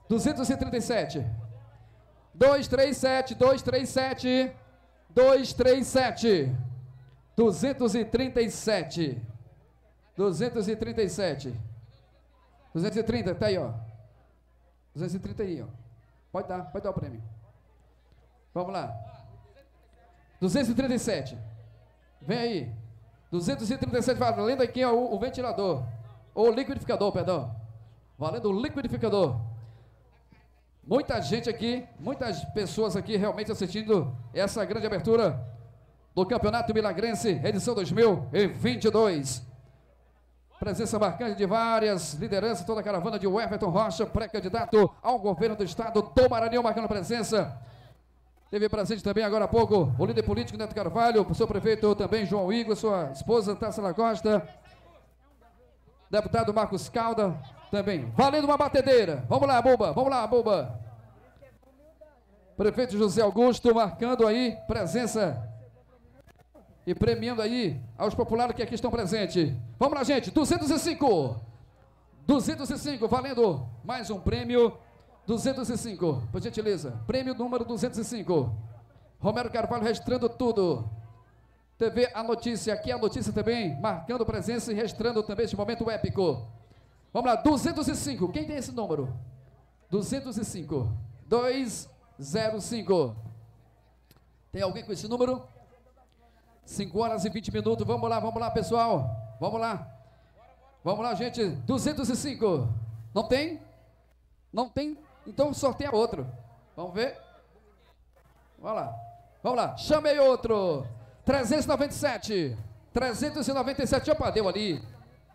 Speaker 12: 237. 237, 237, 237. 237. 237. 230, tá aí, ó. 230 aí, ó. Pode dar, pode dar o prêmio. Vamos lá. 237. Vem aí. 237, valendo aqui o, o ventilador. Ou liquidificador, perdão. Valendo o liquidificador. Muita gente aqui, muitas pessoas aqui realmente assistindo essa grande abertura do Campeonato Milagrense, edição 2022. Presença marcante de várias lideranças, toda a caravana de Everton Rocha, pré-candidato ao governo do estado do Maranhão, marcando presença. Teve presente também agora há pouco o líder político Neto Carvalho, o seu prefeito também João Igor, sua esposa Tassila Costa, deputado Marcos Calda, também. Valendo uma batedeira. Vamos lá, Buba. Vamos lá, Buba. Prefeito José Augusto marcando aí presença e premiando aí aos populares que aqui estão presentes. Vamos lá, gente, 205. 205, valendo mais um prêmio. 205, por gentileza. Prêmio número 205. Romero Carvalho registrando tudo. TV A Notícia, aqui a notícia também, marcando presença e registrando também este momento épico. Vamos lá, 205. Quem tem esse número? 205. 205. Tem alguém com esse número? 5 horas e 20 minutos. Vamos lá, vamos lá, pessoal. Vamos lá. Vamos lá, gente. 205. Não tem? Não tem? Então sorteia outro. Vamos ver? Vamos lá. Vamos lá. Chamei outro. 397. 397. Opa, deu ali.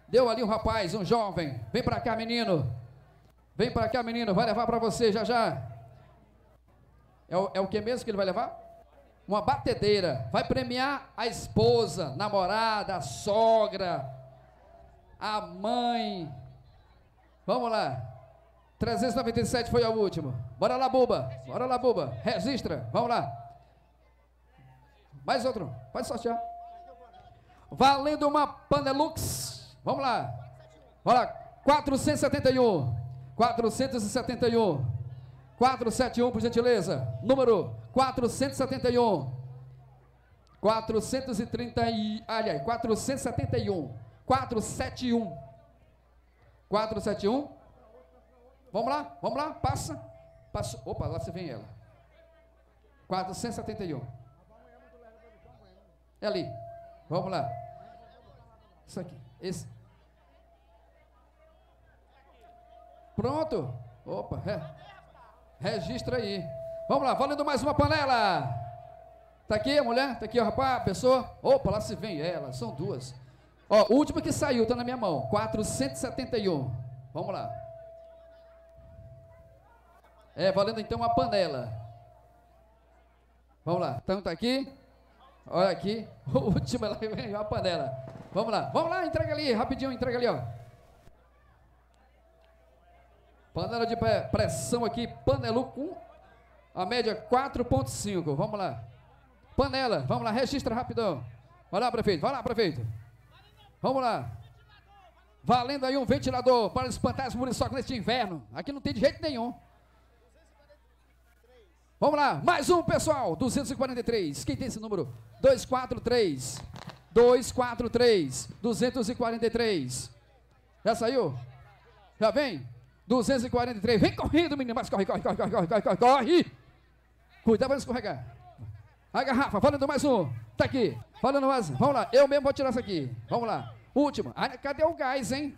Speaker 12: Deu ali um rapaz, um jovem. Vem pra cá, menino. Vem pra cá, menino. Vai levar pra você já já. É o, é o que mesmo que ele vai levar? Uma batedeira. Vai premiar a esposa, namorada, a sogra, a mãe. Vamos lá. 397 foi o último. Bora lá, Buba. Bora lá, Buba. Registra. Vamos lá. Mais outro. Pode sortear. Valendo uma Panelux. Vamos lá. Vamos lá. 471. 471. 471, por gentileza. Número 471. 430 e... Aliás, 471. 471. 471. Vamos lá, vamos lá, passa. Passa. Opa, lá você vem ela. 471. É ali. Vamos lá. Isso aqui. Esse. Pronto. Opa, re, registra aí. Vamos lá, valendo mais uma panela. Tá aqui a mulher? Tá aqui o rapaz, a pessoa? Opa, lá se vem ela, são duas. Ó, o último que saiu, tá na minha mão. 471. Vamos lá. É, valendo então uma panela. Vamos lá, então tá aqui. Olha aqui. O último ela vem uma panela. Vamos lá, vamos lá, entrega ali, rapidinho, entrega ali, ó. Panela de pressão aqui, panelu com a média 4.5. Vamos lá. Panela, vamos lá, registra rapidão. Vai lá, prefeito, vai lá, prefeito. Vamos lá. Valendo aí um ventilador para espantar as muriçocas neste inverno. Aqui não tem de jeito nenhum. Vamos lá, mais um pessoal, 243. Quem tem esse número? 243. 243. 243. Já saiu? Já vem? 243. Vem correndo, menino. Mas corre, corre, corre, corre, corre, corre, corre, corre. Cuidado para não escorregar. A garrafa, falando mais um. Tá aqui. Falando mais. Vamos lá, eu mesmo vou tirar isso aqui. Vamos lá. Última. Ah, cadê o gás, hein?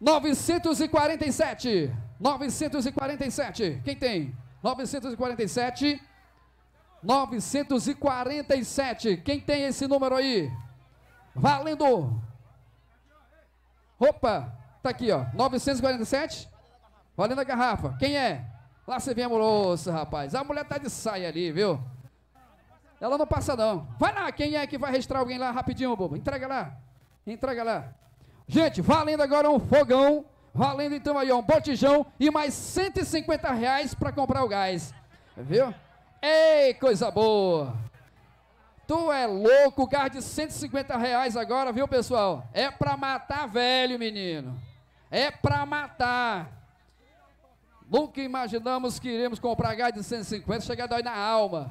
Speaker 12: 947. 947. Quem tem? 947. 947. Quem tem esse número aí? Valendo. Opa, tá aqui, ó. 947. Valendo a garrafa. Quem é? Lá você vem a moça, rapaz. A mulher tá de saia ali, viu? Ela não passa não. Vai lá, quem é que vai registrar alguém lá rapidinho, bobo? Entrega lá. Entrega lá. Gente, valendo agora um fogão valendo então aí ó, um botijão e mais 150 reais para comprar o gás. Viu? Ei, coisa boa! Tu é louco, gás de 150 reais agora, viu pessoal? É para matar velho, menino. É para matar. Nunca imaginamos que iríamos comprar gás de 150, chegar dói na alma.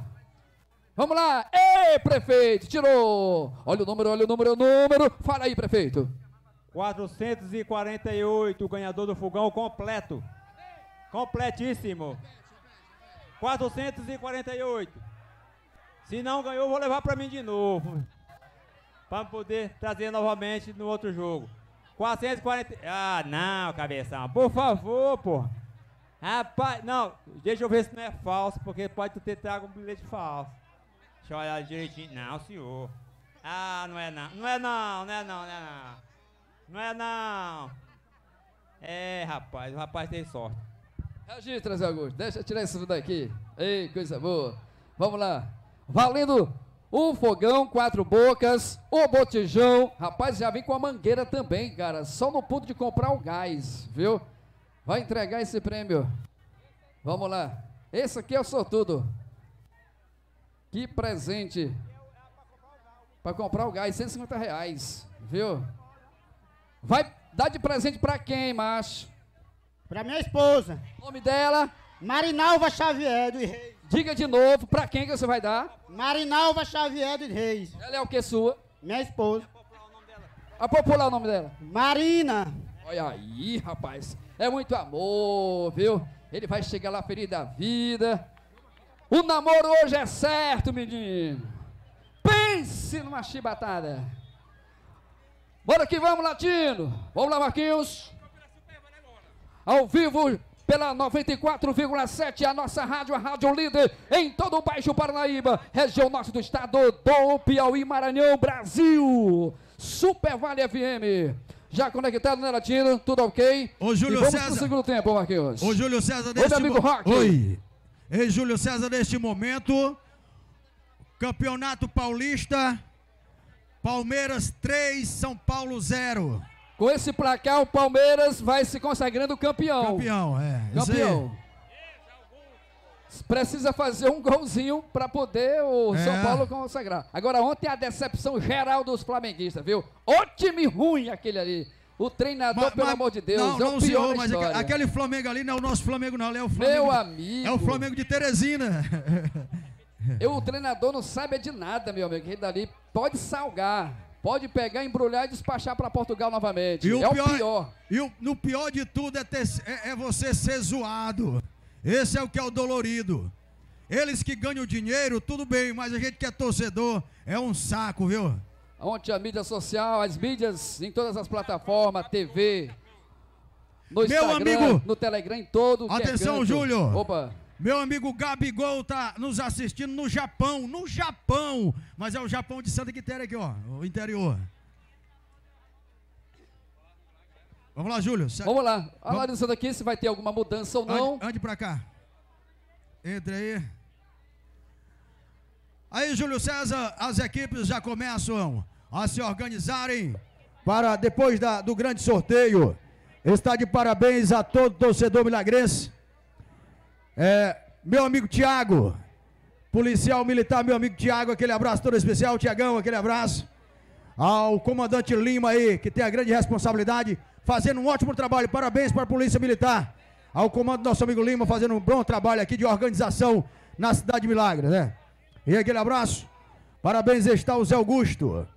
Speaker 12: Vamos lá! Ei, prefeito! Tirou! Olha o número, olha o número, olha o número. Fala aí, prefeito.
Speaker 9: 448, o ganhador do fogão completo. Completíssimo. 448. Se não ganhou, vou levar para mim de novo. Para poder trazer novamente no outro jogo. 440. Ah, não, cabeção. Por favor, pô. Rapaz, não, deixa eu ver se não é falso, porque pode ter trago um bilhete falso. Deixa eu olhar direitinho. Não, senhor. Ah, não é não. Não é não, não é não, não é não. Não é não. É, rapaz, o rapaz tem sorte.
Speaker 12: Registra, Zé Augusto. Deixa eu tirar isso daqui. Ei, coisa boa. Vamos lá. Valendo o fogão, quatro bocas, o botijão. Rapaz, já vem com a mangueira também, cara. Só no ponto de comprar o gás, viu? Vai entregar esse prêmio. Vamos lá. Esse aqui é o sortudo. Que presente. Para comprar o gás, 150 reais, viu? Vai dar de presente para quem, macho?
Speaker 2: Pra minha esposa.
Speaker 12: O nome dela?
Speaker 2: Marinalva Xavier dos Reis.
Speaker 12: Diga de novo, para quem que você vai dar?
Speaker 2: Marinalva Xavier dos Reis.
Speaker 12: Ela é o que sua?
Speaker 2: Minha esposa.
Speaker 12: A popular o nome dela?
Speaker 2: Marina.
Speaker 12: Olha aí, rapaz. É muito amor, viu? Ele vai chegar lá feliz da vida. O namoro hoje é certo, menino. Pense numa chibatada. Bora que vamos, Latino. Vamos lá, Marquinhos. Ao vivo pela 94,7, a nossa rádio, a rádio líder em todo o Baixo Paranaíba, região norte do estado do Piauí, Maranhão, Brasil. Super Vale FM. Já conectado, né, Latino? Tudo ok?
Speaker 14: Ô, Júlio
Speaker 12: e vamos
Speaker 14: César.
Speaker 12: pro segundo tempo, Marquinhos.
Speaker 14: Ô, Júlio César,
Speaker 12: Oi,
Speaker 14: neste
Speaker 12: amigo Rock.
Speaker 14: Oi. Ei, Júlio César, neste momento, Campeonato Paulista, Palmeiras 3, São Paulo 0.
Speaker 12: Com esse placar, o Palmeiras vai se consagrando campeão.
Speaker 14: Campeão, é.
Speaker 12: Campeão. Precisa fazer um golzinho para poder o
Speaker 14: É.
Speaker 12: São Paulo consagrar. Agora, ontem a decepção geral dos flamenguistas, viu? O time ruim aquele ali. O treinador, pelo amor de Deus,
Speaker 14: Não,
Speaker 12: é
Speaker 14: não,
Speaker 12: o pior
Speaker 14: senhor, mas
Speaker 12: história.
Speaker 14: aque- aquele Flamengo ali não é o nosso Flamengo, não. É o Flamengo
Speaker 12: Meu amigo.
Speaker 14: É o Flamengo de Teresina.
Speaker 12: Eu, o treinador não sabe de nada, meu amigo. Ele dali pode salgar, pode pegar, embrulhar e despachar para Portugal novamente.
Speaker 14: E o
Speaker 12: é
Speaker 14: pior,
Speaker 12: o pior.
Speaker 14: E o, no pior de tudo é, ter- é- é você ser zoado. Esse é o que é o dolorido. Eles que ganham dinheiro, tudo bem, mas a gente que é torcedor é um saco, viu?
Speaker 12: Ontem a mídia social, as mídias em todas as plataformas, TV, no
Speaker 14: Meu
Speaker 12: Instagram,
Speaker 14: amigo-
Speaker 12: no Telegram, em todo é
Speaker 14: Atenção,
Speaker 12: canto.
Speaker 14: Júlio.
Speaker 12: Opa.
Speaker 14: Meu amigo Gabigol tá nos assistindo no Japão, no Japão. Mas é o Japão de Santa Quitéria aqui, ó, o interior. Vamos lá, Júlio. Sa-
Speaker 12: Vamos lá, analisando aqui se vai ter alguma mudança ou não.
Speaker 14: Ande, ande pra cá. Entre aí. Aí, Júlio César, as equipes já começam a se organizarem
Speaker 11: para depois da- do grande sorteio. Está de parabéns a todo torcedor milagrense. É, meu amigo Tiago, policial militar, meu amigo Tiago, aquele abraço todo especial. Tiagão, aquele abraço. Ao comandante Lima aí, que tem a grande responsabilidade, fazendo um ótimo trabalho. Parabéns para a Polícia Militar. Ao comando do nosso amigo Lima, fazendo um bom trabalho aqui de organização na cidade de Milagre, né? E aquele abraço. Parabéns está o Zé Augusto.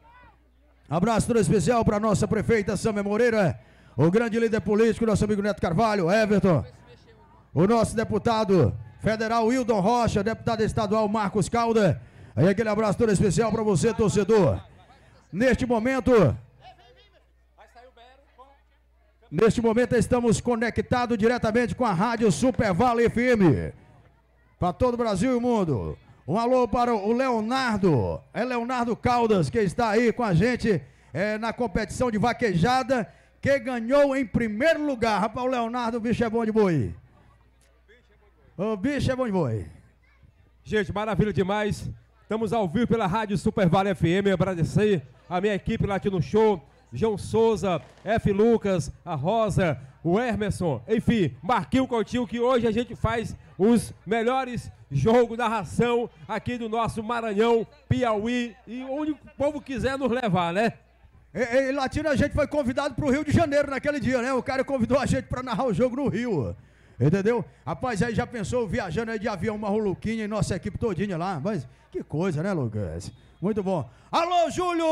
Speaker 11: Abraço todo especial para nossa prefeita Sâmia Moreira, o grande líder político, nosso amigo Neto Carvalho, Everton, o nosso deputado federal Wildon Rocha, deputado estadual Marcos Calda. Aí aquele abraço todo especial para você, torcedor. Neste momento, neste momento estamos conectados diretamente com a Rádio Super Vale FM para todo o Brasil e o mundo. Um alô para o Leonardo, é Leonardo Caldas que está aí com a gente é, na competição de vaquejada, que ganhou em primeiro lugar. Rapaz, o Leonardo, o bicho é bom de boi. O bicho é bom de boi.
Speaker 3: Gente, maravilha demais. Estamos ao vivo pela Rádio Super Vale FM. Agradecer a minha equipe Latino Show, João Souza, F. Lucas, a Rosa, o Emerson, enfim, Marquinho Coutinho, que hoje a gente faz os melhores jogos da ração aqui do nosso Maranhão, Piauí e onde o povo quiser nos levar, né?
Speaker 11: E, e Latino, a gente foi convidado para o Rio de Janeiro naquele dia, né? O cara convidou a gente para narrar o jogo no Rio. Entendeu? Rapaz, aí já pensou viajando aí de avião, uma roluquinha e nossa equipe todinha lá. Mas que coisa, né, Lucas? Muito bom. Alô, Júlio!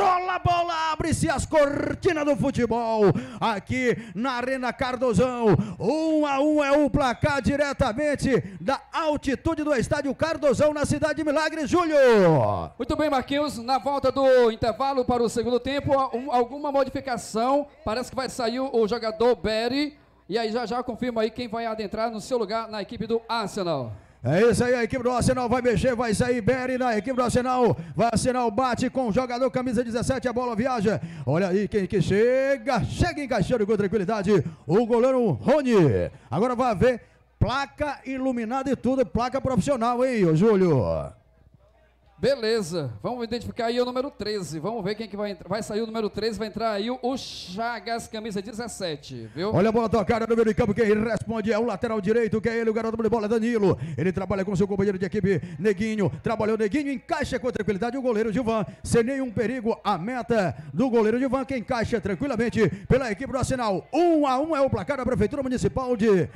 Speaker 11: Rola a bola, abre-se as cortinas do futebol. Aqui na Arena Cardozão. Um a um é o placar diretamente da altitude do estádio Cardozão na cidade de Milagres, Júlio.
Speaker 12: Muito bem, Marquinhos. Na volta do intervalo para o segundo tempo, um- alguma modificação. Parece que vai sair o jogador Berry. E aí já já confirma aí quem vai adentrar no seu lugar na equipe do Arsenal.
Speaker 11: É isso aí, a equipe do Arsenal vai mexer, vai sair Berry na equipe do Arsenal. Vai Arsenal bate com o jogador camisa 17, a bola viaja. Olha aí quem que chega, chega encaixando com tranquilidade. O goleiro Rony. Agora vai ver placa iluminada e tudo, placa profissional, hein, Júlio?
Speaker 12: Beleza, vamos identificar aí o número 13. Vamos ver quem que vai entrar. Vai sair o número 13, vai entrar aí o Chagas, camisa 17, viu?
Speaker 11: Olha a bola tocada no meio de campo. Quem responde é o lateral direito, que é ele, o garoto de bola Danilo. Ele trabalha com seu companheiro de equipe, Neguinho. Trabalhou Neguinho, encaixa com tranquilidade o goleiro Gilvan. Sem nenhum perigo, a meta do goleiro Gilvan, que encaixa tranquilamente pela equipe do Arsenal. Um a um é o placar da Prefeitura Municipal de.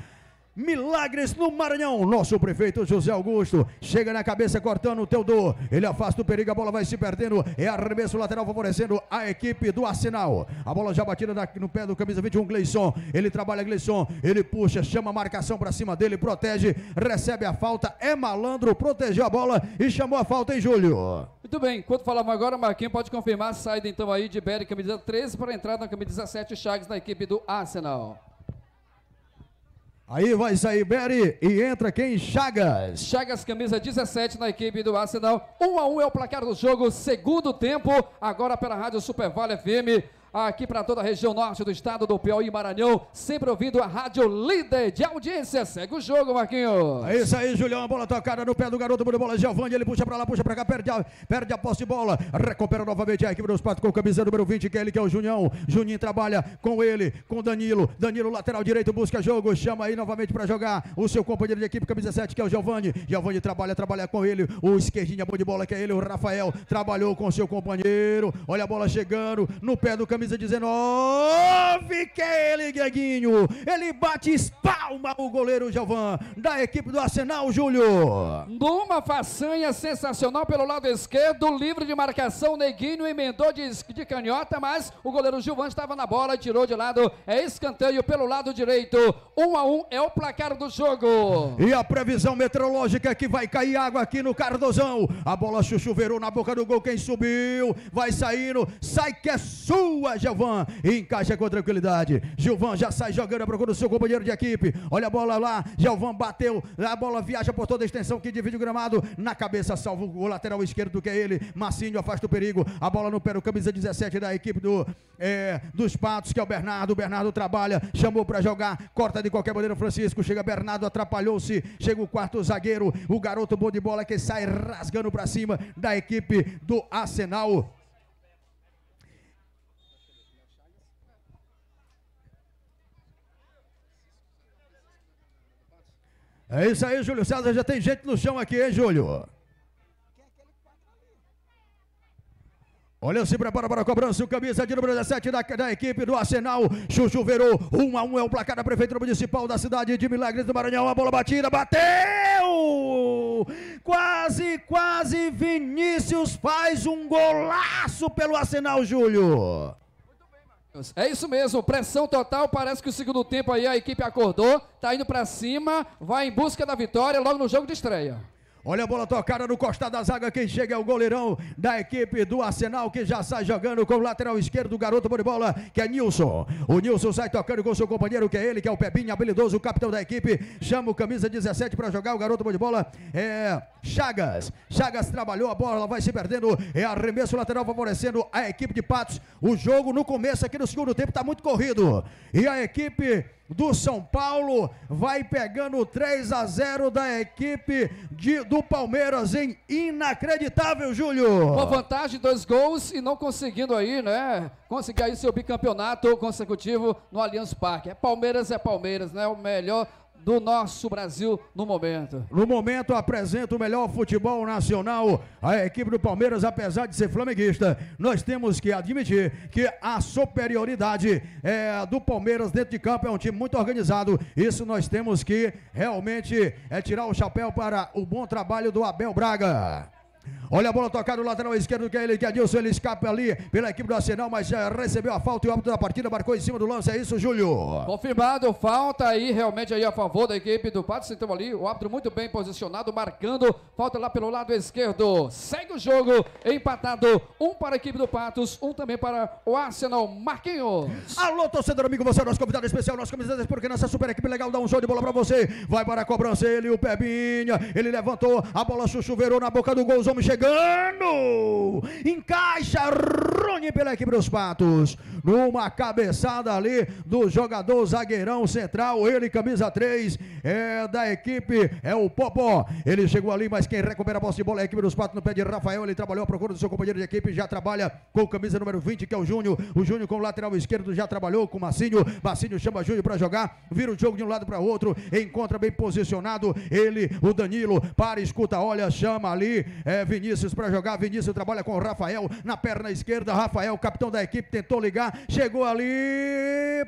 Speaker 11: Milagres no Maranhão. Nosso prefeito José Augusto chega na cabeça cortando o Teodor. Ele afasta o perigo, a bola vai se perdendo. É arremesso lateral favorecendo a equipe do Arsenal. A bola já batida no pé do camisa 21, Gleison. Ele trabalha Gleison. Ele puxa, chama a marcação para cima dele, protege, recebe a falta. É malandro, protegeu a bola e chamou a falta em Júlio.
Speaker 12: Muito bem, enquanto falamos agora, Marquinhos pode confirmar a saída então aí de Berry, camisa 13, para a entrada na camisa 17, Chagas na equipe do Arsenal.
Speaker 11: Aí vai sair Berry e entra quem? Chagas.
Speaker 12: Chagas, camisa 17 na equipe do Arsenal. 1 a 1 é o placar do jogo, segundo tempo, agora pela Rádio Super Vale FM. Aqui para toda a região norte do estado do Piauí e Maranhão, sempre ouvindo a rádio líder de audiência. Segue o jogo, Marquinhos.
Speaker 11: É isso aí, Julião. A bola tocada no pé do garoto de bola. Giovanni, ele puxa pra lá, puxa pra cá, perde a, perde a posse de bola. Recupera novamente a equipe dos patos com camisa número 20, que é ele, que é o Junião. Juninho trabalha com ele, com Danilo. Danilo, lateral direito, busca jogo. Chama aí novamente pra jogar o seu companheiro de equipe, camisa 7, que é o Giovanni. Giovanni trabalha, trabalha com ele. O esquerdinha, bom de bola, que é ele, o Rafael. Trabalhou com seu companheiro. Olha a bola chegando no pé do camisa 19, que é ele, Gueguinho. Ele bate, espalma o goleiro Giovan da equipe do Arsenal, Júlio.
Speaker 12: Numa façanha sensacional pelo lado esquerdo, livre de marcação, Neguinho emendou de, de canhota, mas o goleiro Gilvan estava na bola tirou de lado. É escanteio pelo lado direito. 1 um a 1 um é o placar do jogo.
Speaker 11: E a previsão meteorológica é que vai cair água aqui no Cardozão. A bola chuchuveirou na boca do gol. Quem subiu vai saindo. Sai que é sua, Gilvan. Encaixa com tranquilidade. Gilvan já sai jogando, procura o seu companheiro de equipe. Olha a bola lá. Gilvan bateu. A bola viaja por toda a extensão que divide o gramado. Na cabeça, salvo o lateral esquerdo que é ele. Massinho afasta o perigo. A bola no pé do camisa 17 da equipe do, é, dos Patos, que é o Bernardo. O Bernardo trabalha, chamou para jogar. Corta de qualquer maneira o Francisco. Chega Bernardo, atrapalhou-se. Chega o quarto zagueiro. O garoto bom de bola que sai rasgando para cima da equipe do Arsenal. É isso aí, Júlio César. Já tem gente no chão aqui, hein, Júlio? Olha, se prepara para a cobrança. O camisa de número 17 da, da equipe do Arsenal. Chuchu Verou. 1 um a 1 um é o placar da Prefeitura Municipal da cidade de Milagres do Maranhão. A bola batida, bateu! Quase, quase. Vinícius faz um golaço pelo Arsenal, Júlio.
Speaker 12: É isso mesmo, pressão total. Parece que o segundo tempo aí a equipe acordou, tá indo pra cima, vai em busca da vitória logo no jogo de estreia.
Speaker 11: Olha a bola tocada no costado da zaga. Quem chega é o goleirão da equipe do Arsenal, que já sai jogando com o lateral esquerdo, o garoto de bola, que é Nilson. O Nilson sai tocando com seu companheiro, que é ele, que é o Pebinho, habilidoso, o capitão da equipe. Chama o camisa 17 para jogar. O garoto de bola é Chagas. Chagas trabalhou a bola, vai se perdendo. É arremesso lateral favorecendo a equipe de Patos. O jogo no começo aqui no segundo tempo está muito corrido. E a equipe do São Paulo vai pegando 3 a 0 da equipe de, do Palmeiras em inacreditável, Júlio.
Speaker 12: Uma vantagem, dois gols e não conseguindo aí, né? Conseguir aí seu bicampeonato consecutivo no Allianz Parque. É Palmeiras, é Palmeiras, né? O melhor do nosso Brasil no momento.
Speaker 11: No momento apresenta o melhor futebol nacional. A equipe do Palmeiras, apesar de ser flamenguista, nós temos que admitir que a superioridade é, do Palmeiras dentro de campo é um time muito organizado. Isso nós temos que realmente é, tirar o chapéu para o bom trabalho do Abel Braga. Olha a bola tocada no lateral esquerdo, que é ele, que é Adilson, ele escapa ali pela equipe do Arsenal, mas já recebeu a falta e o árbitro da partida marcou em cima do lance, é isso, Júlio?
Speaker 12: Confirmado, falta aí realmente aí a favor da equipe do Pato, então ali, o árbitro muito bem posicionado, marcando, falta lá pelo lado esquerdo, segue o jogo, empatado, um para a equipe do Patos, um também para o Arsenal, Marquinhos.
Speaker 11: Alô, torcedor amigo, você é o nosso convidado especial, nosso convidado porque nessa super equipe legal dá um show de bola pra você, vai para a cobrança, ele, o Pebinha, ele levantou, a bola chuchuveirou na boca do gol, os homens chegando. Encaixa Rony pela equipe dos Patos. Numa cabeçada ali do jogador zagueirão central. Ele, camisa 3, é da equipe, é o Popó. Ele chegou ali, mas quem recupera a posse de bola é a equipe dos Patos no pé de Rafael. Ele trabalhou à procura do seu companheiro de equipe. Já trabalha com camisa número 20, que é o Júnior. O Júnior com o lateral esquerdo já trabalhou com o Massinho. Massinho chama Júnior para jogar. Vira o jogo de um lado para outro. Encontra bem posicionado. Ele, o Danilo, para, escuta, olha, chama ali. É Vinícius para jogar. Vinícius trabalha com o Rafael na perna esquerda. Rafael, capitão da equipe, tentou ligar. Chegou ali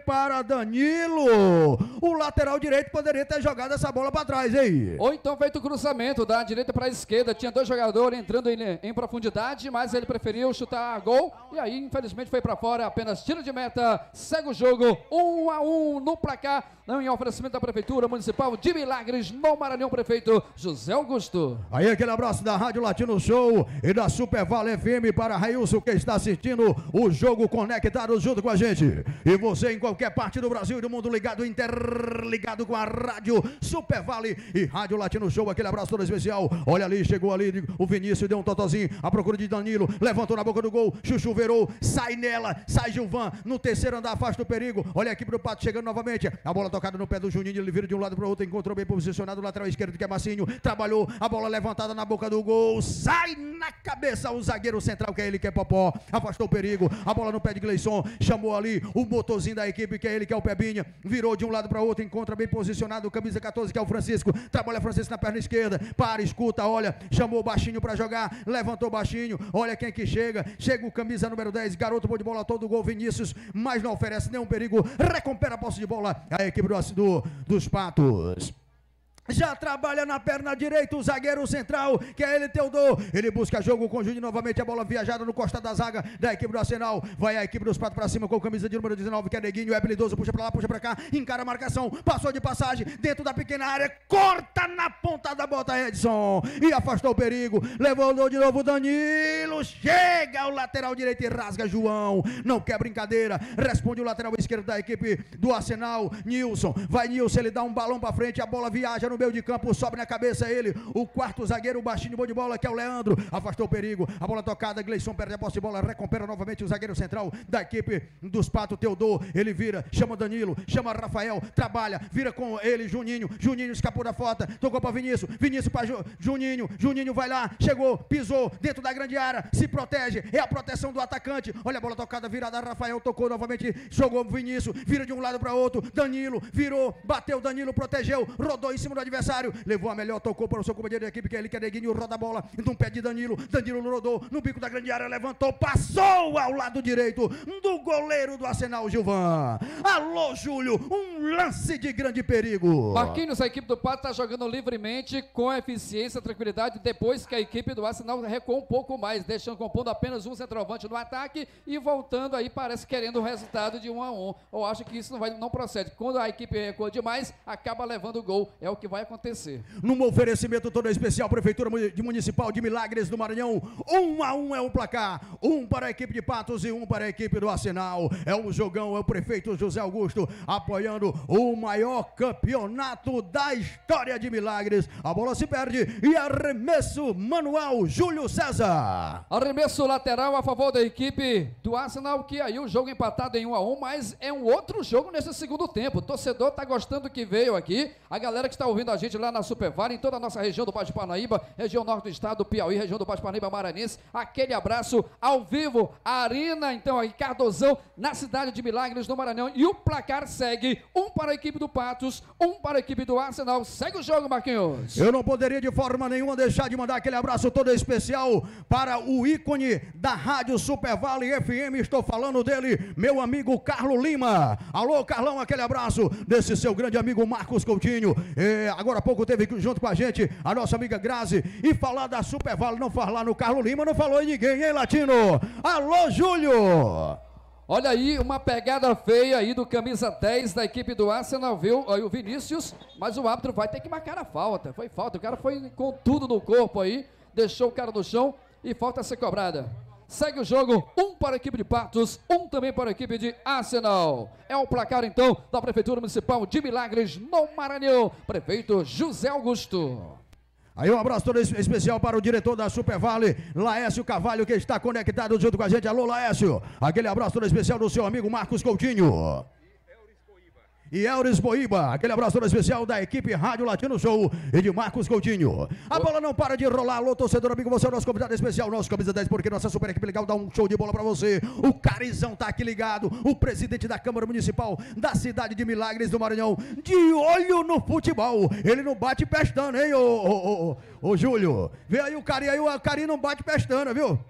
Speaker 11: para Danilo. O lateral direito poderia ter jogado essa bola para trás, hein?
Speaker 12: Ou então feito o cruzamento da direita para a esquerda. Tinha dois jogadores entrando em, em profundidade, mas ele preferiu chutar gol. E aí, infelizmente, foi para fora. Apenas tiro de meta. Segue o jogo. Um a um no placar. Não em oferecimento da Prefeitura Municipal de Milagres, no Maranhão, prefeito José Augusto.
Speaker 11: Aí aquele abraço da Rádio Latino Show e da Super Vale FM para Railson que está assistindo o jogo conectado junto com a gente. E você em qualquer parte do Brasil e do mundo ligado, interligado com a Rádio Super Vale e Rádio Latino Show. Aquele abraço todo especial. Olha ali, chegou ali o Vinícius, deu um totozinho à procura de Danilo, levantou na boca do gol, Chuchu verou, sai nela, sai Gilvan, no terceiro andar, afasta o perigo. Olha aqui pro Pato chegando novamente. A bola tocada no pé do Juninho, ele vira de um lado para o outro, encontrou bem posicionado o lateral esquerdo que é Massinho, trabalhou, a bola levantada na boca do gol, sai na cabeça o zagueiro central que é ele que é Popó, afastou o perigo, a bola no pé de Gleison, chamou ali o motorzinho da equipe que é ele que é o Pebinha, virou de um lado para o outro, encontra bem posicionado o camisa 14 que é o Francisco, trabalha Francisco na perna esquerda, para, escuta, olha, chamou o baixinho para jogar, levantou baixinho, olha quem que chega, chega o camisa número 10, garoto bom de bola todo gol, Vinícius, mas não oferece nenhum perigo, recupera a posse de bola, a equipe do, do, dos Patos. Já trabalha na perna direita o zagueiro central, que é ele, Teodor. Ele busca jogo com Júnior novamente. A bola viajada no costa da zaga da equipe do Arsenal. Vai a equipe dos patos para cima com camisa de número 19, que é Neguinho. É habilidoso, puxa para lá, puxa para cá. Encara a marcação. Passou de passagem dentro da pequena área. Corta na ponta da bota Edson. E afastou o perigo. Levou de novo Danilo. Chega o lateral direito e rasga João. Não quer brincadeira. Responde o lateral esquerdo da equipe do Arsenal. Nilson. Vai Nilson. Ele dá um balão para frente. A bola viaja no meio de campo, sobe na cabeça ele, o quarto zagueiro, o baixinho bom de bola, que é o Leandro, afastou o perigo, a bola tocada, Gleison perde a posse de bola, recupera novamente o zagueiro central da equipe dos Patos, Teodor, ele vira, chama Danilo, chama Rafael, trabalha, vira com ele, Juninho, Juninho escapou da foto, tocou para Vinícius, Vinícius para Ju, Juninho, Juninho vai lá, chegou, pisou, dentro da grande área, se protege, é a proteção do atacante, olha a bola tocada, virada, Rafael tocou novamente, jogou Vinícius, vira de um lado para outro, Danilo, virou, bateu, Danilo protegeu, rodou em cima do adversário, levou a melhor, tocou para o seu companheiro de equipe, que é ele, que é Neguinho, roda a bola, no pé de Danilo, Danilo rodou, no bico da grande área, levantou, passou ao lado direito do goleiro do Arsenal, Gilvan. Alô, Júlio, um lance de grande perigo.
Speaker 12: Marquinhos, a equipe do Pato está jogando livremente, com eficiência, tranquilidade, depois que a equipe do Arsenal recuou um pouco mais, deixando compondo apenas um centroavante no ataque e voltando aí, parece querendo o resultado de um a um. Eu acho que isso não, vai, não procede. Quando a equipe recua demais, acaba levando o gol. É o que vai acontecer.
Speaker 11: Num oferecimento todo especial, Prefeitura Municipal de Milagres do Maranhão. Um a um é o placar. Um para a equipe de Patos e um para a equipe do Arsenal. É um jogão, é o prefeito José Augusto apoiando o maior campeonato da história de Milagres. A bola se perde e arremesso manual Júlio César.
Speaker 12: Arremesso lateral a favor da equipe do Arsenal, que aí o jogo empatado em 1 a 1 mas é um outro jogo nesse segundo tempo. O torcedor tá gostando do que veio aqui. A galera que está ouvindo a gente lá na Super Vale, em toda a nossa região do Baixo Parnaíba, região norte do estado, Piauí, região do Baixo Parnaíba, Maranhense. Aquele abraço ao vivo, Arena, então, aí, Cardozão, na cidade de Milagres, no Maranhão. E o placar segue: um para a equipe do Patos, um para a equipe do Arsenal. Segue o jogo, Marquinhos.
Speaker 11: Eu não poderia de forma nenhuma deixar de mandar aquele abraço todo especial para o ícone da Rádio Super Vale FM. Estou falando dele, meu amigo Carlos Lima. Alô, Carlão, aquele abraço desse seu grande amigo Marcos Coutinho. É, agora há pouco teve junto com a gente a nossa amiga Grazi. E falar da Super Vale, não falar no Carlos Lima, não falou em ninguém, hein, Latino? Alô, Júlio!
Speaker 12: Olha aí, uma pegada feia aí do camisa 10 da equipe do Arsenal, viu? Aí o Vinícius, mas o árbitro vai ter que marcar a falta. Foi falta, o cara foi com tudo no corpo aí, deixou o cara no chão e falta ser cobrada. Segue o jogo, um para a equipe de Patos, um também para a equipe de Arsenal. É o placar então da Prefeitura Municipal de Milagres, no Maranhão. Prefeito José Augusto.
Speaker 11: Aí um abraço todo es- especial para o diretor da Super Vale, Laércio Cavalho, que está conectado junto com a gente. Alô, Laércio. Aquele abraço todo especial do seu amigo Marcos Coutinho. E Euris Boíba, aquele abraço especial da equipe Rádio Latino Show e de Marcos Coutinho. A bola não para de rolar, alô torcedor amigo, você é o nosso convidado especial, nosso camisa 10, porque nossa super equipe legal dá um show de bola pra você. O Carizão tá aqui ligado, o presidente da Câmara Municipal da cidade de Milagres do Maranhão, de olho no futebol. Ele não bate pestana, hein, ô, ô, ô, ô, Júlio? Vê aí o Cari, aí o Cari não bate pestana, viu?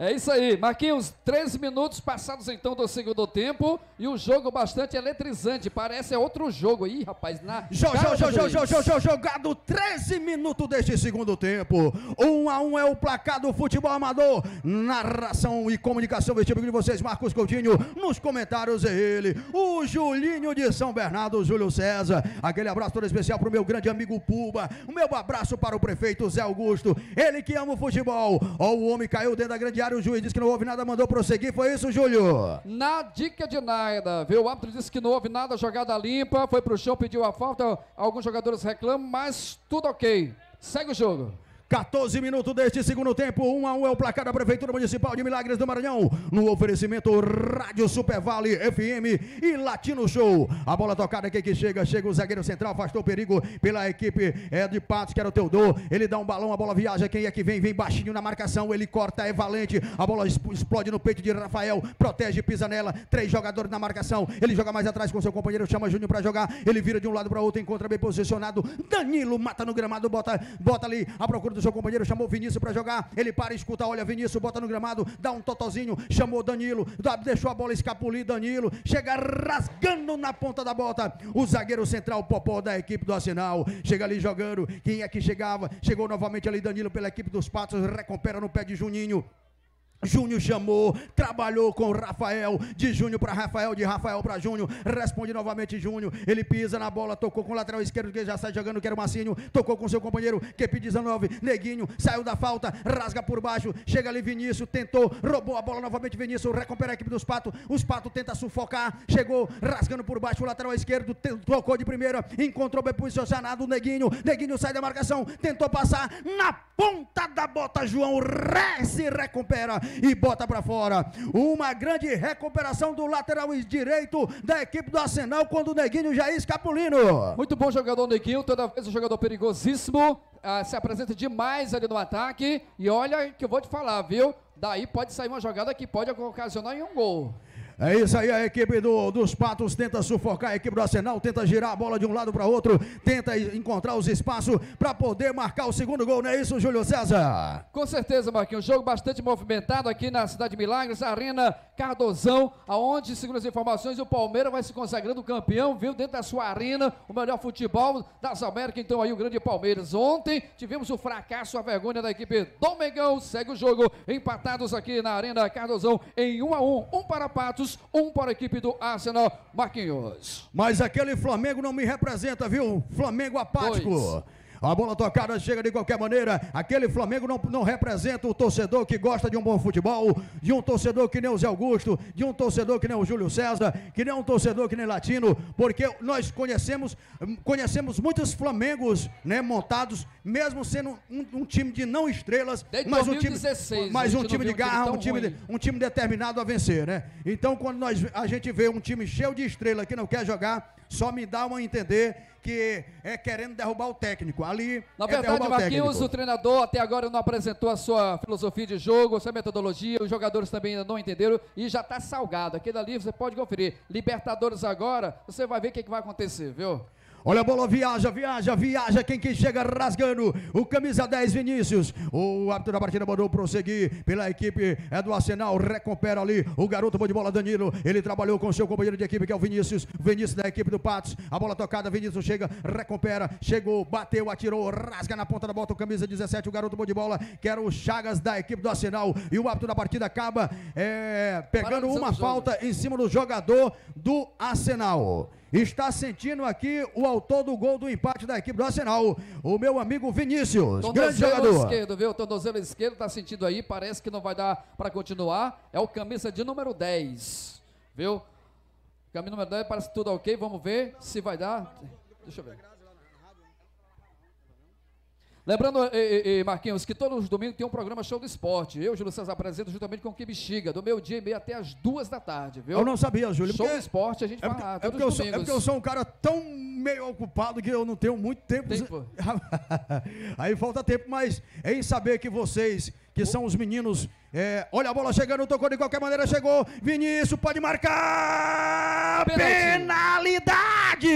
Speaker 12: É isso aí, Marquinhos, 13 minutos passados então do segundo tempo e o jogo bastante eletrizante, parece é outro jogo aí, rapaz, na
Speaker 11: Jo, jo, jo, jo,
Speaker 12: juiz.
Speaker 11: jo, jo, jogado 13 minutos deste segundo tempo. 1 a 1 é o placar do futebol amador. Narração e comunicação vestibular de vocês, Marcos Coutinho. Nos comentários é ele, o Julinho de São Bernardo, Júlio César. Aquele abraço todo especial para o meu grande amigo Puba. O meu abraço para o prefeito Zé Augusto. Ele que ama o futebol. Ó, o homem caiu dentro da grande área. O juiz disse que não houve nada, mandou prosseguir. Foi isso, Júlio?
Speaker 12: Na dica de nada, viu? O árbitro disse que não houve nada, jogada limpa, foi pro chão, pediu a falta, alguns jogadores reclamam, mas tudo ok. Segue o jogo.
Speaker 11: 14 minutos deste segundo tempo, 1 a 1 é o placar da Prefeitura Municipal de Milagres do Maranhão, no oferecimento Rádio Super Vale FM e Latino Show. A bola tocada aqui que chega, chega o zagueiro central, afastou o perigo pela equipe é, de Patos, que era o Teodor. Ele dá um balão, a bola viaja, quem é que vem? Vem baixinho na marcação, ele corta, é valente. A bola explode no peito de Rafael, protege, pisa nela. Três jogadores na marcação, ele joga mais atrás com seu companheiro, chama Júnior pra jogar. Ele vira de um lado para outro, encontra bem posicionado. Danilo mata no gramado, bota, bota ali a procura do seu companheiro, chamou Vinícius para jogar. Ele para, escuta, olha Vinícius, bota no gramado, dá um totozinho, chamou Danilo, deixou a bola escapulir Danilo, chega rasgando na ponta da bota. O zagueiro central Popó da equipe do Arsenal, chega ali jogando. Quem é que chegava? Chegou novamente ali Danilo pela equipe dos Patos, recupera no pé de Juninho. Júnior chamou, trabalhou com Rafael, de Júnior para Rafael, de Rafael para Júnior, responde novamente Júnior, ele pisa na bola, tocou com o lateral esquerdo, que já sai jogando, que era o Massinho, tocou com seu companheiro, QP19, Neguinho, saiu da falta, rasga por baixo, chega ali Vinícius, tentou, roubou a bola novamente Vinícius, recupera a equipe dos Patos, os Patos tenta sufocar, chegou, rasgando por baixo, o lateral esquerdo, tocou de primeira, encontrou bem posicionado o Neguinho, Neguinho sai da marcação, tentou passar, na ponta da bota, João, re, se recupera, e bota para fora. Uma grande recuperação do lateral direito da equipe do Arsenal quando o Neguinho já é escapulino.
Speaker 12: Muito bom jogador Neguinho, toda vez um jogador perigosíssimo, ah, se apresenta demais ali no ataque, e olha que eu vou te falar, viu? Daí pode sair uma jogada que pode ocasionar em um gol.
Speaker 11: É isso aí, a equipe do- dos Patos tenta sufocar a equipe do Arsenal, tenta girar a bola de um lado para outro, tenta encontrar os espaços para poder marcar o segundo gol, não é isso, Júlio César?
Speaker 12: Com certeza, Marquinhos. Jogo bastante movimentado aqui na Cidade de Milagres, Arena Cardozão, aonde, segundo as informações, o Palmeiras vai se consagrando campeão, viu? Dentro da sua arena, o melhor futebol das Américas, então aí o grande Palmeiras. Ontem tivemos o fracasso, a vergonha da equipe do Mengão. Segue o jogo, empatados aqui na Arena Cardozão em 1 a 1 Um para Patos, um para a equipe do Arsenal. Marquinhos.
Speaker 11: Mas aquele Flamengo não me representa, viu? Flamengo apático. A bola tocada chega de qualquer maneira. Aquele Flamengo não, não representa o torcedor que gosta de um bom futebol, de um torcedor que nem o Zé Augusto, de um torcedor que nem o Júlio César, que nem um torcedor que nem Latino, porque nós conhecemos, conhecemos muitos Flamengos né, montados, mesmo sendo um, um time de não estrelas,
Speaker 12: Desde
Speaker 11: mas um time,
Speaker 12: 2016,
Speaker 11: mas um time de garra, um time, de- um time determinado a vencer, né? Então, quando nós, a gente vê um time cheio de estrela que não quer jogar, só me dá uma a entender que é querendo derrubar o técnico. Ali
Speaker 12: Na
Speaker 11: é
Speaker 12: verdade,
Speaker 11: o
Speaker 12: Marquinhos,
Speaker 11: técnico.
Speaker 12: o treinador até agora não apresentou a sua filosofia de jogo, sua metodologia, os jogadores também ainda não entenderam e já está salgado. Aquele ali você pode conferir. Libertadores agora, você vai ver o que, que vai acontecer, viu?
Speaker 11: Olha a bola, viaja, viaja, viaja. Quem que chega rasgando? O camisa 10, Vinícius. O árbitro da partida mandou prosseguir pela equipe é do Arsenal. Recupera ali o garoto bom de bola, Danilo. Ele trabalhou com seu companheiro de equipe, que é o Vinícius. Vinícius da equipe do Patos. A bola tocada, Vinícius chega, recupera. Chegou, bateu, atirou, rasga na ponta da bota o camisa 17, o garoto bom de bola, que era o Chagas da equipe do Arsenal. E o árbitro da partida acaba é, pegando uma falta em cima do jogador do Arsenal. Está sentindo aqui o autor do gol do empate da equipe do Arsenal, o meu amigo Vinícius, grande jogador.
Speaker 12: esquerdo, viu? Tornozelo esquerdo, tá sentindo aí, parece que não vai dar para continuar. É o camisa de número 10, viu? Camisa número 10, parece que tudo ok, vamos ver se vai dar. Deixa eu ver. Lembrando, eh, eh, Marquinhos, que todos os domingos tem um programa Show do Esporte. Eu, Júlio César, apresento juntamente com o Kibixiga, do meio dia e meia até as duas da tarde, viu?
Speaker 11: Eu não sabia, Júlio.
Speaker 12: Show do Esporte, a gente
Speaker 11: é porque,
Speaker 12: lá,
Speaker 11: é porque eu sou, é porque eu sou um cara tão meio ocupado que eu não tenho muito tempo.
Speaker 12: Tempo.
Speaker 11: Aí falta tempo, mas em saber que vocês, que são os meninos, é, olha a bola chegando, tocou de qualquer maneira, chegou. Vinícius pode marcar! Penalidade!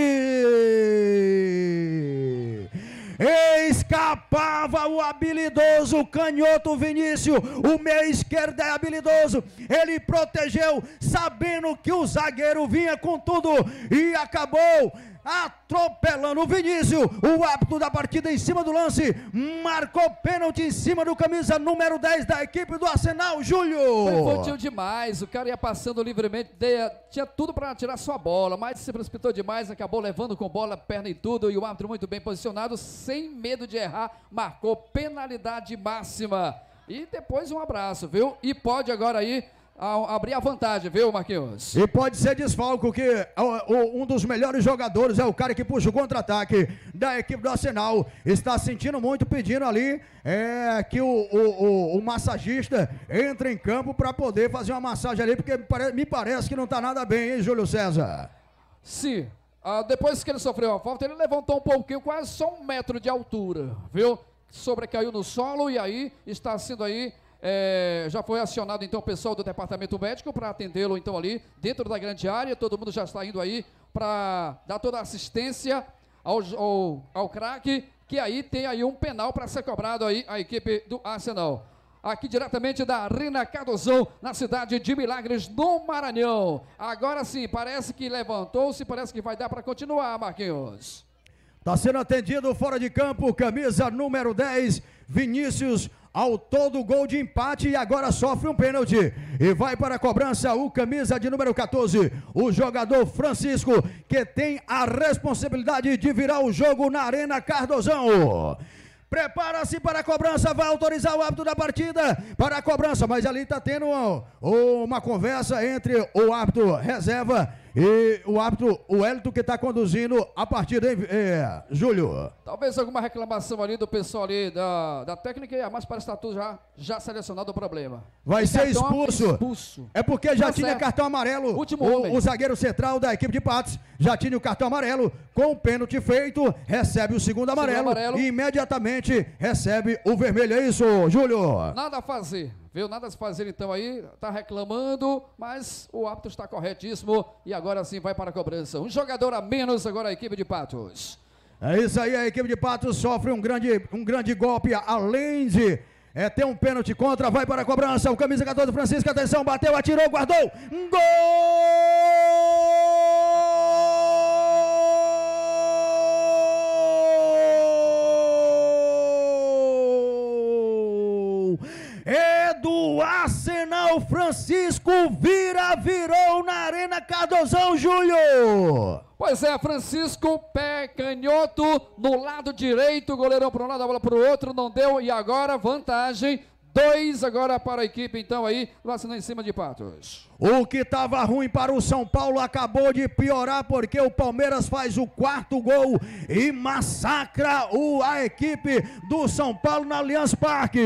Speaker 11: Escapava o habilidoso canhoto Vinícius. O meia esquerda é habilidoso. Ele protegeu, sabendo que o zagueiro vinha com tudo e acabou atropelando o Vinícius. O árbitro da partida em cima do lance marcou pênalti em cima do camisa número 10 da equipe do Arsenal, Júlio.
Speaker 12: Foi demais, o cara ia passando livremente, tinha tudo para tirar sua bola, mas se precipitou demais, acabou levando com bola, perna e tudo, e o árbitro muito bem posicionado, sem medo de errar, marcou penalidade máxima. E depois um abraço, viu? E pode agora aí a- abrir a vantagem, viu, Marquinhos?
Speaker 11: E pode ser desfalco, que o- o- um dos melhores jogadores é o cara que puxa o contra-ataque da equipe do Arsenal. Está sentindo muito, pedindo ali é, que o, o, massagista entre em campo para poder fazer uma massagem ali, porque me parece que não está nada bem, hein, Júlio César?
Speaker 12: Sim. Ah, depois que ele sofreu a falta, ele levantou um pouquinho, quase só um metro de altura, viu? Sobrecaiu no solo e aí está sendo aí. Eh, já foi acionado então o pessoal do departamento médico para atendê-lo então ali dentro da grande área. Todo mundo já está indo aí para dar toda a assistência ao, ao, ao craque, que aí tem aí um penal para ser cobrado aí a equipe do Arsenal. Aqui diretamente da Arena Cardozão, na cidade de Milagres, no Maranhão. Agora sim, parece que levantou-se, parece que vai dar para continuar, Marquinhos.
Speaker 11: Está sendo atendido fora de campo, camisa número 10, Vinícius. Ao todo, gol de empate e agora sofre um pênalti. E vai para a cobrança o camisa de número 14, o jogador Francisco, que tem a responsabilidade de virar o jogo na Arena Cardozão. Prepara-se para a cobrança, vai autorizar o árbitro da partida para a cobrança, mas ali está tendo uma, uma conversa entre o árbitro reserva e o árbitro, o Elton, que está conduzindo a partida, hein, é, Júlio?
Speaker 12: Talvez alguma reclamação ali do pessoal ali da, da técnica, mas parece que está tudo já, já selecionado o problema.
Speaker 11: Vai
Speaker 12: E
Speaker 11: ser
Speaker 12: cartão
Speaker 11: expulso.
Speaker 12: expulso.
Speaker 11: É porque já
Speaker 12: Tá
Speaker 11: tinha
Speaker 12: certo.
Speaker 11: cartão amarelo.
Speaker 12: Último
Speaker 11: o, o zagueiro central da equipe de Patos já tinha o cartão amarelo. Com o pênalti feito, recebe o segundo amarelo,
Speaker 12: amarelo.
Speaker 11: e imediatamente recebe o vermelho. É isso, Júlio?
Speaker 12: Nada a fazer, viu? Nada se fazer então aí, tá reclamando, mas o árbitro está corretíssimo e agora sim vai para a cobrança. Um jogador a menos agora a equipe de Patos.
Speaker 11: É isso aí, a equipe de Patos sofre um grande, um grande golpe, além de é, ter um pênalti contra, vai para a cobrança, o camisa 14 Francisco, atenção, bateu, atirou, guardou, gol! É do Arsenal, Francisco vira, virou na Arena Cardozão, Júlio!
Speaker 12: Pois é, Francisco, pé canhoto no lado direito, goleirão para um lado, a bola para o outro, não deu, e agora vantagem, dois agora para a equipe então aí, vacinando em cima de Patos.
Speaker 11: O que estava ruim para o São Paulo acabou de piorar porque o Palmeiras faz o quarto gol e massacra o, a equipe do São Paulo na Allianz Parque.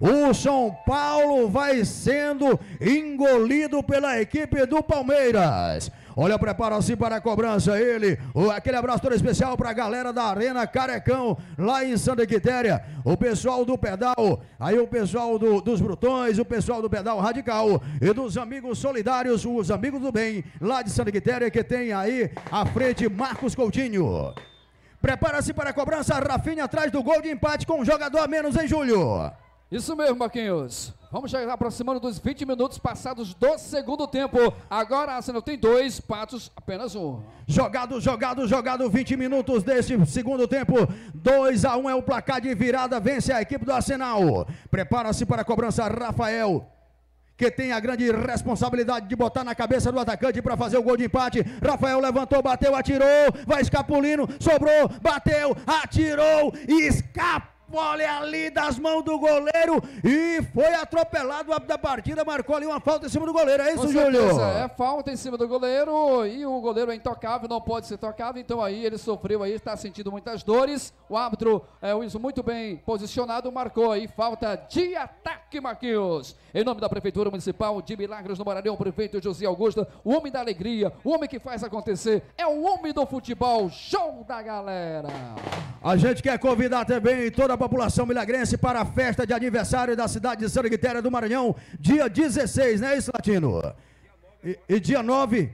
Speaker 11: O São Paulo vai sendo engolido pela equipe do Palmeiras. Olha, prepara-se para a cobrança. Ele, aquele abraço todo especial para a galera da Arena Carecão, lá em Santa Quitéria. O pessoal do pedal, aí o pessoal do- dos Brutões, o pessoal do pedal radical e dos amigos solidários, os amigos do bem, lá de Santa Quitéria, que tem aí à frente Marcos Coutinho. Prepara-se para a cobrança, Rafinha atrás do gol de empate com um jogador a menos em julho.
Speaker 12: Isso mesmo, Marquinhos. Vamos chegar aproximando dos 20 minutos passados do segundo tempo. Agora Arsenal tem dois, Patos apenas um.
Speaker 11: Jogado, jogado, jogado, 20 minutos deste segundo tempo. 2 a 1 é o placar de virada, vence a equipe do Arsenal. Prepara-se para a cobrança, Rafael. Que tem a grande responsabilidade de botar na cabeça do atacante para fazer o gol de empate. Rafael levantou, bateu, atirou, vai escapulindo, sobrou, bateu, atirou, escapou vôlei ali das mãos do goleiro e foi atropelado da partida, marcou ali uma falta em cima do goleiro. É isso, Júlio?
Speaker 12: É falta em cima do goleiro e o goleiro é intocável, não pode ser tocado, então aí ele sofreu aí, está sentindo muitas dores. O árbitro é o Iso muito bem posicionado, marcou aí falta de ataque, Marquinhos. Em nome da Prefeitura Municipal de Milagres do Maranhão, prefeito José Augusto, o homem da alegria, o homem que faz acontecer, é o homem do futebol, show da galera.
Speaker 11: A gente quer convidar também toda a população milagrense para a festa de aniversário da cidade de Santa Quitéria do Maranhão, dia 16, não é isso, Latino? E, e dia 9.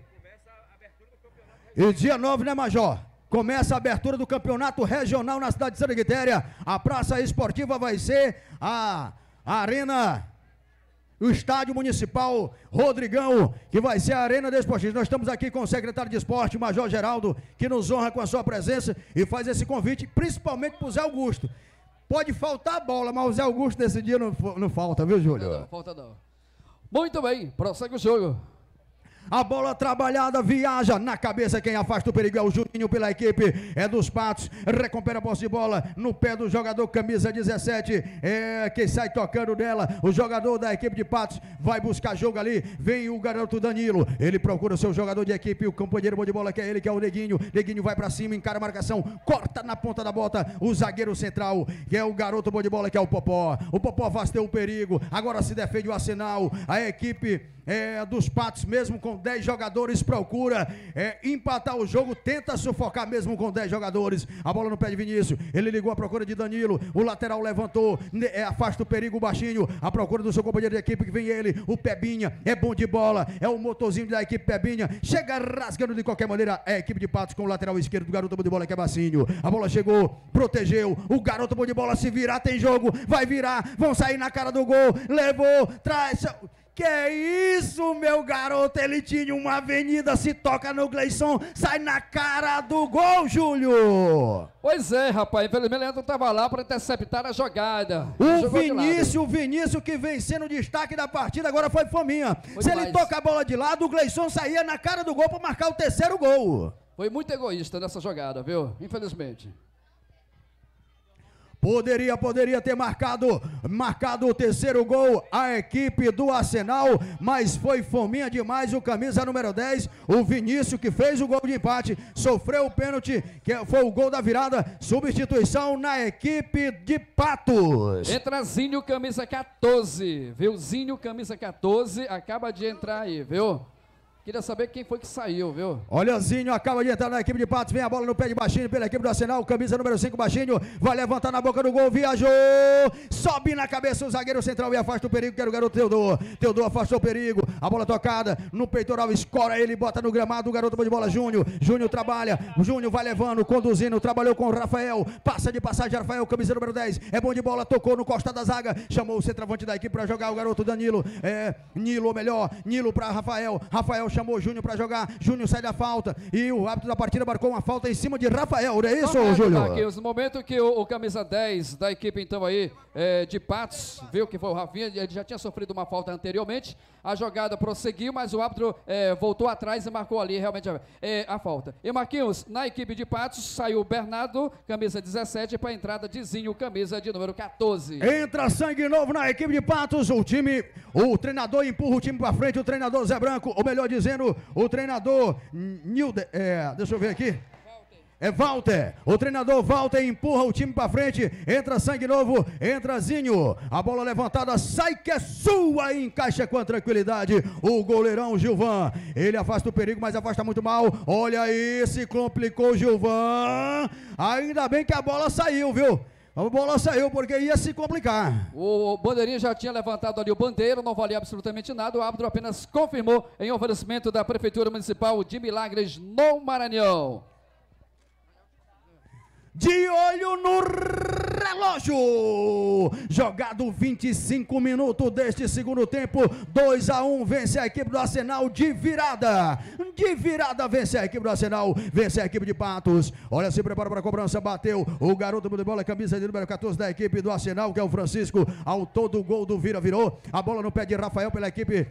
Speaker 11: E dia 9, né, Major? Começa a abertura do campeonato regional na cidade de Santa Quitéria. A praça esportiva vai ser a, a Arena o Estádio Municipal Rodrigão, que vai ser a Arena Desportiva. Nós estamos aqui com o secretário de esporte, Major Geraldo, que nos honra com a sua presença e faz esse convite, principalmente para o Zé Augusto. Pode faltar bola, mas o Zé Augusto nesse dia não, não falta, viu, Júlio?
Speaker 12: Não, falta não. Muito bem, prossegue o jogo.
Speaker 11: A bola trabalhada viaja na cabeça. Quem afasta o perigo é o Juninho pela equipe. É dos Patos. Recupera a posse de bola no pé do jogador camisa 17. É quem sai tocando dela. O jogador da equipe de Patos vai buscar jogo ali. Vem o garoto Danilo. Ele procura o seu jogador de equipe. O companheiro bom de bola que é ele, que é o Neguinho. Neguinho vai pra cima, encara a marcação. Corta na ponta da bota. O zagueiro central, que é o garoto bom de bola, que é o Popó. O Popó afastou o perigo. Agora se defende o Arsenal. A equipe é, dos Patos, mesmo com 10 jogadores, procura é, empatar o jogo, tenta sufocar mesmo com 10 jogadores. A bola no pé de Vinícius, ele ligou a procura de Danilo, o lateral levantou, ne- é, afasta o perigo, o baixinho, a procura do seu companheiro de equipe, que vem ele, o Pebinha, é bom de bola, é o motorzinho da equipe Pebinha, chega rasgando de qualquer maneira, é a equipe de Patos com o lateral esquerdo do garoto bom de bola, que é Bacinho. A bola chegou, protegeu, o garoto bom de bola se virar, tem jogo, vai virar, vão sair na cara do gol, levou, traz. Que isso, meu garoto? Ele tinha uma avenida, se toca no Gleison, sai na cara do gol, Júlio!
Speaker 12: Pois é, rapaz, infelizmente ele não estava lá para interceptar a jogada.
Speaker 11: O. Vinícius, o Vinícius que vem sendo o destaque da partida, agora foi Fominha. Se ele
Speaker 12: demais.
Speaker 11: toca a bola de lado, o Gleison saía na cara do gol para marcar o terceiro gol.
Speaker 12: Foi muito egoísta nessa jogada, viu? Infelizmente.
Speaker 11: Poderia, poderia ter marcado, marcado o terceiro gol a equipe do Arsenal, mas foi fominha demais o camisa número 10, o Vinícius que fez o gol de empate, sofreu o pênalti, que foi o gol da virada, substituição na equipe de Patos.
Speaker 12: Entra Zinho, camisa 14, viu? Zinho, camisa 14, acaba de entrar aí, viu? Queria saber quem foi que saiu, viu?
Speaker 11: Olha, Zinho acaba de entrar na equipe de Patos, vem a bola no pé de Baixinho pela equipe do Arsenal, camisa número 5, Baixinho, vai levantar na boca do gol, viajou, sobe na cabeça o zagueiro central e afasta o perigo, que era o garoto Teodoro. Teodoro afastou o perigo, a bola tocada no peitoral, escora ele, bota no gramado, o garoto de bola, Júnior. Júnior trabalha, Júnior vai levando, conduzindo, trabalhou com o Rafael, passa de passagem, Rafael, camisa número 10, é bom de bola, tocou no costa da zaga, chamou o centroavante da equipe para jogar, o garoto Danilo, é, Nilo, melhor, Nilo para Rafael, Rafael chamou o Júnior para jogar, Júnior sai da falta, e o árbitro da partida marcou uma falta em cima de Rafael, não é isso,
Speaker 12: Correto,
Speaker 11: Júlio?
Speaker 12: Marquinhos, no momento que o, o camisa 10 da equipe, então, aí, é, de Patos, viu que foi o Rafinha, ele já tinha sofrido uma falta anteriormente, a jogada prosseguiu, mas o árbitro é, voltou atrás e marcou ali realmente a, é, a falta. E Marquinhos, na equipe de Patos, saiu o Bernardo, camisa 17, para a entrada de Zinho, camisa de número 14.
Speaker 11: Entra sangue novo na equipe de Patos. O time, o treinador empurra o time para frente. O treinador Zé Branco, ou melhor dizendo, o treinador Nilde, é, deixa eu ver aqui. É Walter, o treinador Walter empurra o time para frente, entra sangue novo, entra Zinho, a bola levantada, sai que é sua e encaixa com tranquilidade, o goleirão Gilvan, ele afasta o perigo, mas afasta muito mal, olha aí, se complicou Gilvan, ainda bem que a bola saiu, viu? A bola saiu porque ia se complicar.
Speaker 12: O Bandeirinha já tinha levantado ali o bandeiro, não valia absolutamente nada. O árbitro apenas confirmou em oferecimento da Prefeitura Municipal de Milagres no Maranhão.
Speaker 11: De olho no relógio. Jogado 25 minutos deste segundo tempo. 2 a 1 vence a equipe do Arsenal de virada. De virada vence a equipe do Arsenal. Vence a equipe de Patos. Olha, se prepara para a cobrança. Bateu o garoto de bola, camisa de número 14 da equipe do Arsenal, que é o Francisco. Ao todo o gol do vira virou. A bola no pé de Rafael pela equipe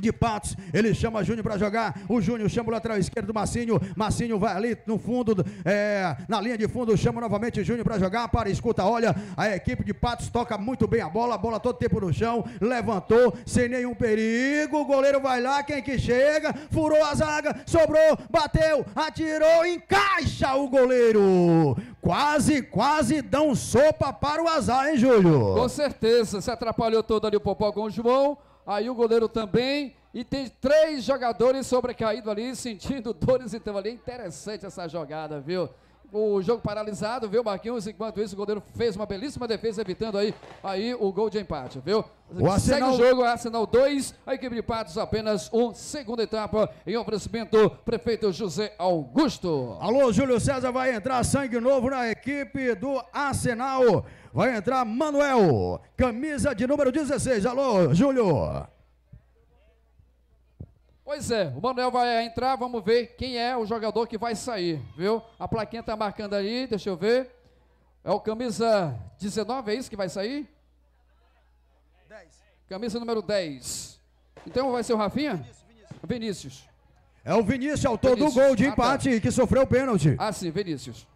Speaker 11: de Patos, ele chama Júnior para jogar, o Júnior chama o lateral esquerdo do Massinho, Massinho vai ali no fundo, é, na linha de fundo, chama novamente o Júnior para jogar, para escuta, olha, a equipe de Patos toca muito bem a bola, a bola todo tempo no chão, levantou, sem nenhum perigo, o goleiro vai lá, quem que chega, furou a zaga, sobrou, bateu, atirou, encaixa o goleiro, quase, quase dão sopa para o azar, hein, Júlio?
Speaker 12: Com certeza, se atrapalhou todo ali o Popó com o João, aí o goleiro também, e tem três jogadores sobrecaídos ali, sentindo dores, então ali, é interessante essa jogada, viu? O jogo paralisado, viu, Marquinhos? Enquanto isso, o goleiro fez uma belíssima defesa, evitando aí, aí o gol de empate, viu?
Speaker 11: O Arsenal-
Speaker 12: Segue o jogo, Arsenal 2, a equipe de Patos apenas um, segunda etapa, em oferecimento, prefeito José Augusto.
Speaker 11: Alô, Júlio César vai entrar sangue novo na equipe do Arsenal. Vai entrar Manuel, camisa de número 16. Alô, Júlio.
Speaker 12: Pois é, o Manuel vai entrar, vamos ver quem é o jogador que vai sair, viu? A plaquinha tá marcando ali, deixa eu ver. É o camisa 19, é isso que vai sair?
Speaker 11: 10.
Speaker 12: Camisa número 10. Então vai ser o Rafinha? Vinícius.
Speaker 11: É o Vinícius, autor do
Speaker 12: Vinícius.
Speaker 11: gol de
Speaker 12: Ah, tá.
Speaker 11: empate que sofreu o pênalti.
Speaker 12: Ah, sim, Vinícius.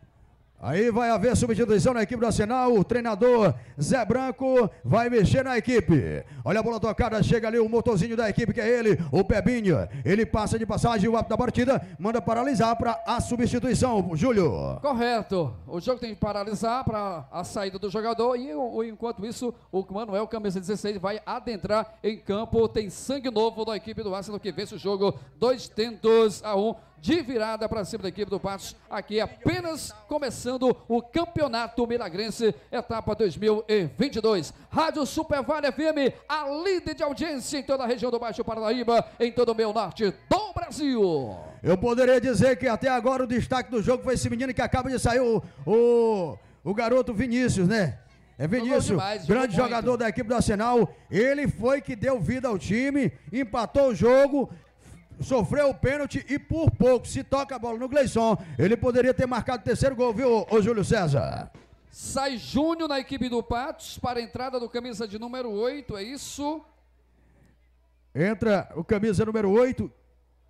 Speaker 11: Aí vai haver substituição na equipe do Arsenal. O treinador Zé Branco vai mexer na equipe. Olha a bola tocada, chega ali o motorzinho da equipe, que é ele, o Pebinho. Ele passa de passagem, o árbitro da partida manda paralisar para a substituição. Júlio.
Speaker 12: Correto. O jogo tem que paralisar para a saída do jogador e enquanto isso, o Manuel, camisa 16, vai adentrar em campo. Tem sangue novo da equipe do Arsenal que vence o jogo. Dois tentos a um de virada para cima da equipe do Patos. Aqui apenas começando o Campeonato Milagrense, etapa 2022. Rádio Super Vale FM, a líder de audiência em toda a região do Baixo Paranaíba, em todo o meio norte do Brasil.
Speaker 11: Eu poderia dizer que até agora o destaque do jogo foi esse menino que acaba de sair, o, o, o garoto Vinícius, né? É Vinícius,
Speaker 12: demais,
Speaker 11: grande
Speaker 12: muito.
Speaker 11: jogador da equipe do Arsenal. Ele foi que deu vida ao time, empatou o jogo, sofreu o pênalti e por pouco, se toca a bola no Gleison, ele poderia ter marcado o terceiro gol, viu, ô Júlio César?
Speaker 12: Sai Júnior na equipe do Patos para a entrada do camisa de número 8, é isso?
Speaker 11: Entra o camisa número 8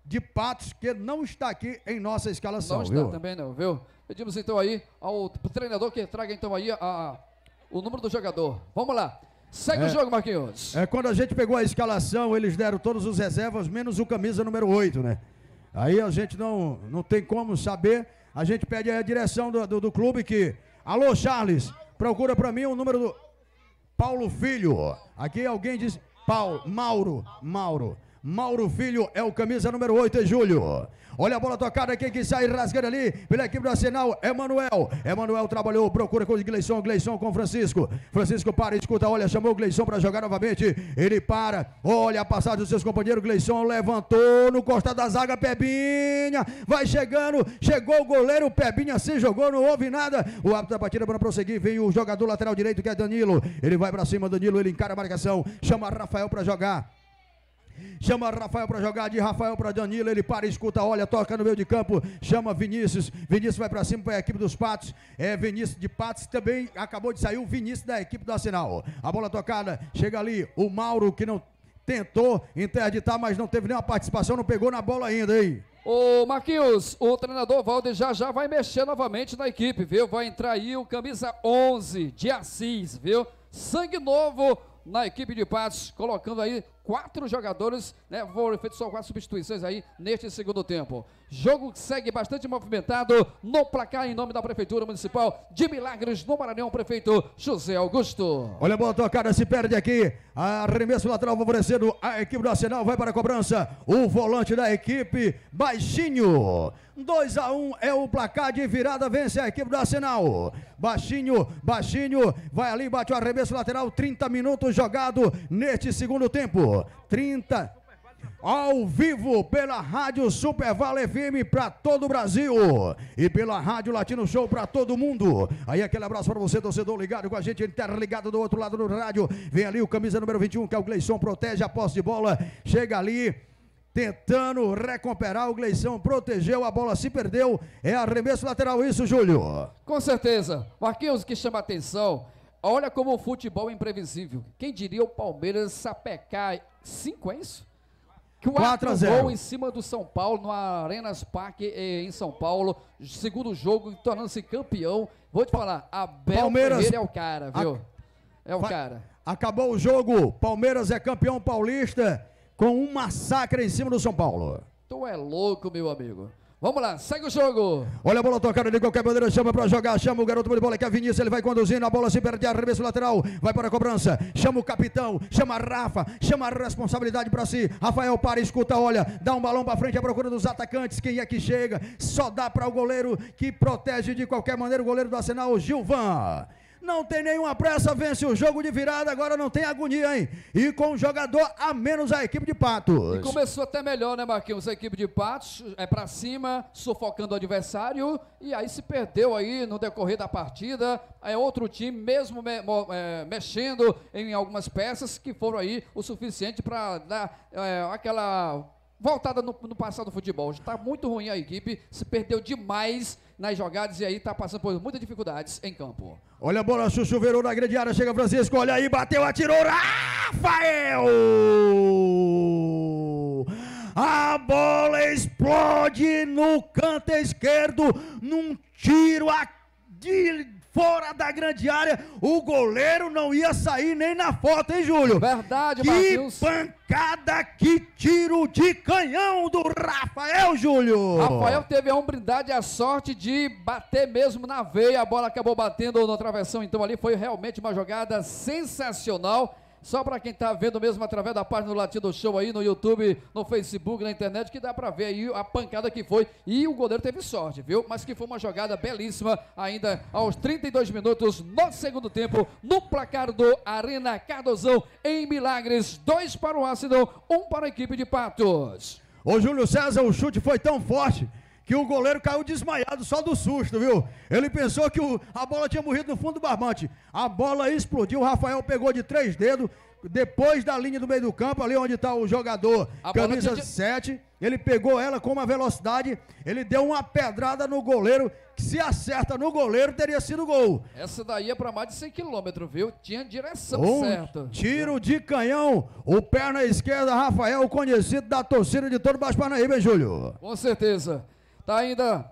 Speaker 11: de Patos, que não está aqui em nossa escalação,
Speaker 12: Não está
Speaker 11: viu?
Speaker 12: também não, viu? Pedimos então aí ao treinador que traga então aí a, o número do jogador. Vamos lá. Segue
Speaker 11: É.
Speaker 12: o jogo, Marquinhos.
Speaker 11: É, quando a gente pegou a escalação, eles deram todos os reservas, menos o camisa número 8, né? Aí a gente não, não tem como saber. A gente pede a direção do, do, do clube que. Alô, Charles, procura pra mim o número do. Paulo Filho. Aqui alguém diz. Paulo, Mauro, Mauro. Mauro Filho é o camisa número 8, é Júlio. Olha a bola tocada, quem que sai rasgando ali pela equipe do Arsenal, Emanuel. Emanuel trabalhou, procura com o Gleison, Gleison com Francisco. Francisco para, escuta, olha, chamou o Gleison para jogar novamente. Ele para, olha a passagem dos seus companheiros. Gleison levantou no costado da zaga, Pebinha. Vai chegando, chegou o goleiro, Pebinha se jogou, não houve nada. O árbitro da partida para prosseguir, vem o jogador lateral direito que é Danilo. Ele vai para cima, Danilo, ele encara a marcação, chama Rafael para jogar. Chama Rafael para jogar, de Rafael para Danilo, ele para, escuta, olha, toca no meio de campo, chama Vinícius, Vinícius vai para cima para a equipe dos Patos, é Vinícius de Patos também, acabou de sair o Vinícius da equipe do Arsenal, a bola tocada, chega ali o Mauro que não tentou interditar, mas não teve nenhuma participação, não pegou na bola ainda, hein?
Speaker 12: Ô Marquinhos, o treinador Valder já já vai mexer novamente na equipe, viu? Vai entrar aí o camisa 11 de Assis, viu? Sangue novo na equipe de Patos, colocando aí quatro jogadores, né? Foram feitas só quatro substituições aí neste segundo tempo. Jogo que segue bastante movimentado no placar em nome da Prefeitura Municipal de Milagres no Maranhão, prefeito José Augusto.
Speaker 11: Olha a bola tocada, se perde aqui. Arremesso lateral favorecendo a equipe do Arsenal. Vai para a cobrança. O volante da equipe, Baixinho. 2 a 1 é o placar de virada. Vence a equipe do Arsenal. Baixinho, baixinho. Vai ali, bate o arremesso lateral. 30 minutos jogado neste segundo tempo. 30 ao vivo pela Rádio Super Vale FM para todo o Brasil e pela Rádio Latino Show para todo mundo. Aí aquele abraço para você, torcedor ligado com a gente, interligado do outro lado do rádio. Vem ali o camisa número 21, que é o Gleison, protege a posse de bola. Chega ali. Tentando recuperar o Gleison, protegeu, a bola se perdeu. É arremesso lateral, isso, Júlio.
Speaker 12: Com certeza. Marquinhos, que chama atenção. Olha como o futebol é imprevisível. Quem diria o Palmeiras sapecar cinco, é isso? Quatro
Speaker 11: 4 a 0.
Speaker 12: gol em cima do São Paulo, no Arenas Parque eh, em São Paulo. Segundo jogo, tornando-se campeão. Vou te falar, Abel
Speaker 11: Palmeiras-
Speaker 12: Ferreira é o cara, viu? É o cara.
Speaker 11: Acabou o jogo. Palmeiras é campeão paulista com um massacre em cima do São Paulo.
Speaker 12: Tu é louco, meu amigo. Vamos lá, segue o jogo.
Speaker 11: Olha a bola tocada de qualquer maneira, chama pra jogar, chama o garoto de bola que é Vinícius, ele vai conduzindo, a bola se perde, arremesso lateral, vai para a cobrança, chama o capitão, chama a Rafa, chama a responsabilidade pra si. Rafael para, escuta, olha, dá um balão pra frente à procura dos atacantes, quem é que chega? Só dá para o goleiro que protege de qualquer maneira o goleiro do Arsenal, Gilvan. Não tem nenhuma pressa, vence o jogo de virada, agora não tem agonia, hein? E com um jogador a menos a equipe de Patos.
Speaker 12: E começou até melhor, né, Marquinhos? A equipe de Patos é pra cima, sufocando o adversário, e aí se perdeu aí no decorrer da partida. É outro time, mesmo me- é, mexendo em algumas peças que foram aí o suficiente para dar é, aquela voltada no, no passado do futebol. Está muito ruim a equipe, se perdeu demais nas jogadas e aí está passando por muitas dificuldades em campo.
Speaker 11: Olha a bola, Chuchu virou na grande área, chega Francisco, olha aí, bateu, atirou, Rafael! A bola explode no canto esquerdo, num tiro a- de fora da grande área. O goleiro não ia sair nem na foto, hein, Júlio?
Speaker 12: Verdade,
Speaker 11: que
Speaker 12: Marquinhos.
Speaker 11: pancada, que tiro de canhão do Rafael, Júlio!
Speaker 12: Rafael teve a hombridade e a sorte de bater mesmo na veia. A bola acabou batendo na travessão, então ali foi realmente uma jogada sensacional. Só para quem tá vendo mesmo através da página do Latido Show aí no YouTube, no Facebook, na internet, que dá para ver aí a pancada que foi. E o goleiro teve sorte, viu? Mas que foi uma jogada belíssima ainda aos 32 minutos no segundo tempo, no placar do Arena Cardozão em Milagres. Dois para o Arsenal, um para a equipe de Patos.
Speaker 11: Ô Júlio César, o chute foi tão forte que o goleiro caiu desmaiado só do susto, viu? Ele pensou que o- a bola tinha morrido no fundo do barbante. A bola explodiu, o Rafael pegou de três dedos, depois da linha do meio do campo, ali onde está o jogador,
Speaker 12: A
Speaker 11: camisa
Speaker 12: tinha-
Speaker 11: 7. Ele pegou ela com uma velocidade, ele deu uma pedrada no goleiro, que se acerta no goleiro teria sido gol.
Speaker 12: Essa daí é para mais de 100 km, viu? Tinha direção
Speaker 11: Um
Speaker 12: certa.
Speaker 11: tiro de canhão, o perna esquerda, Rafael, conhecido da torcida de todo o Baixo Parnaíba, hein, Júlio?
Speaker 12: Com certeza. Tá ainda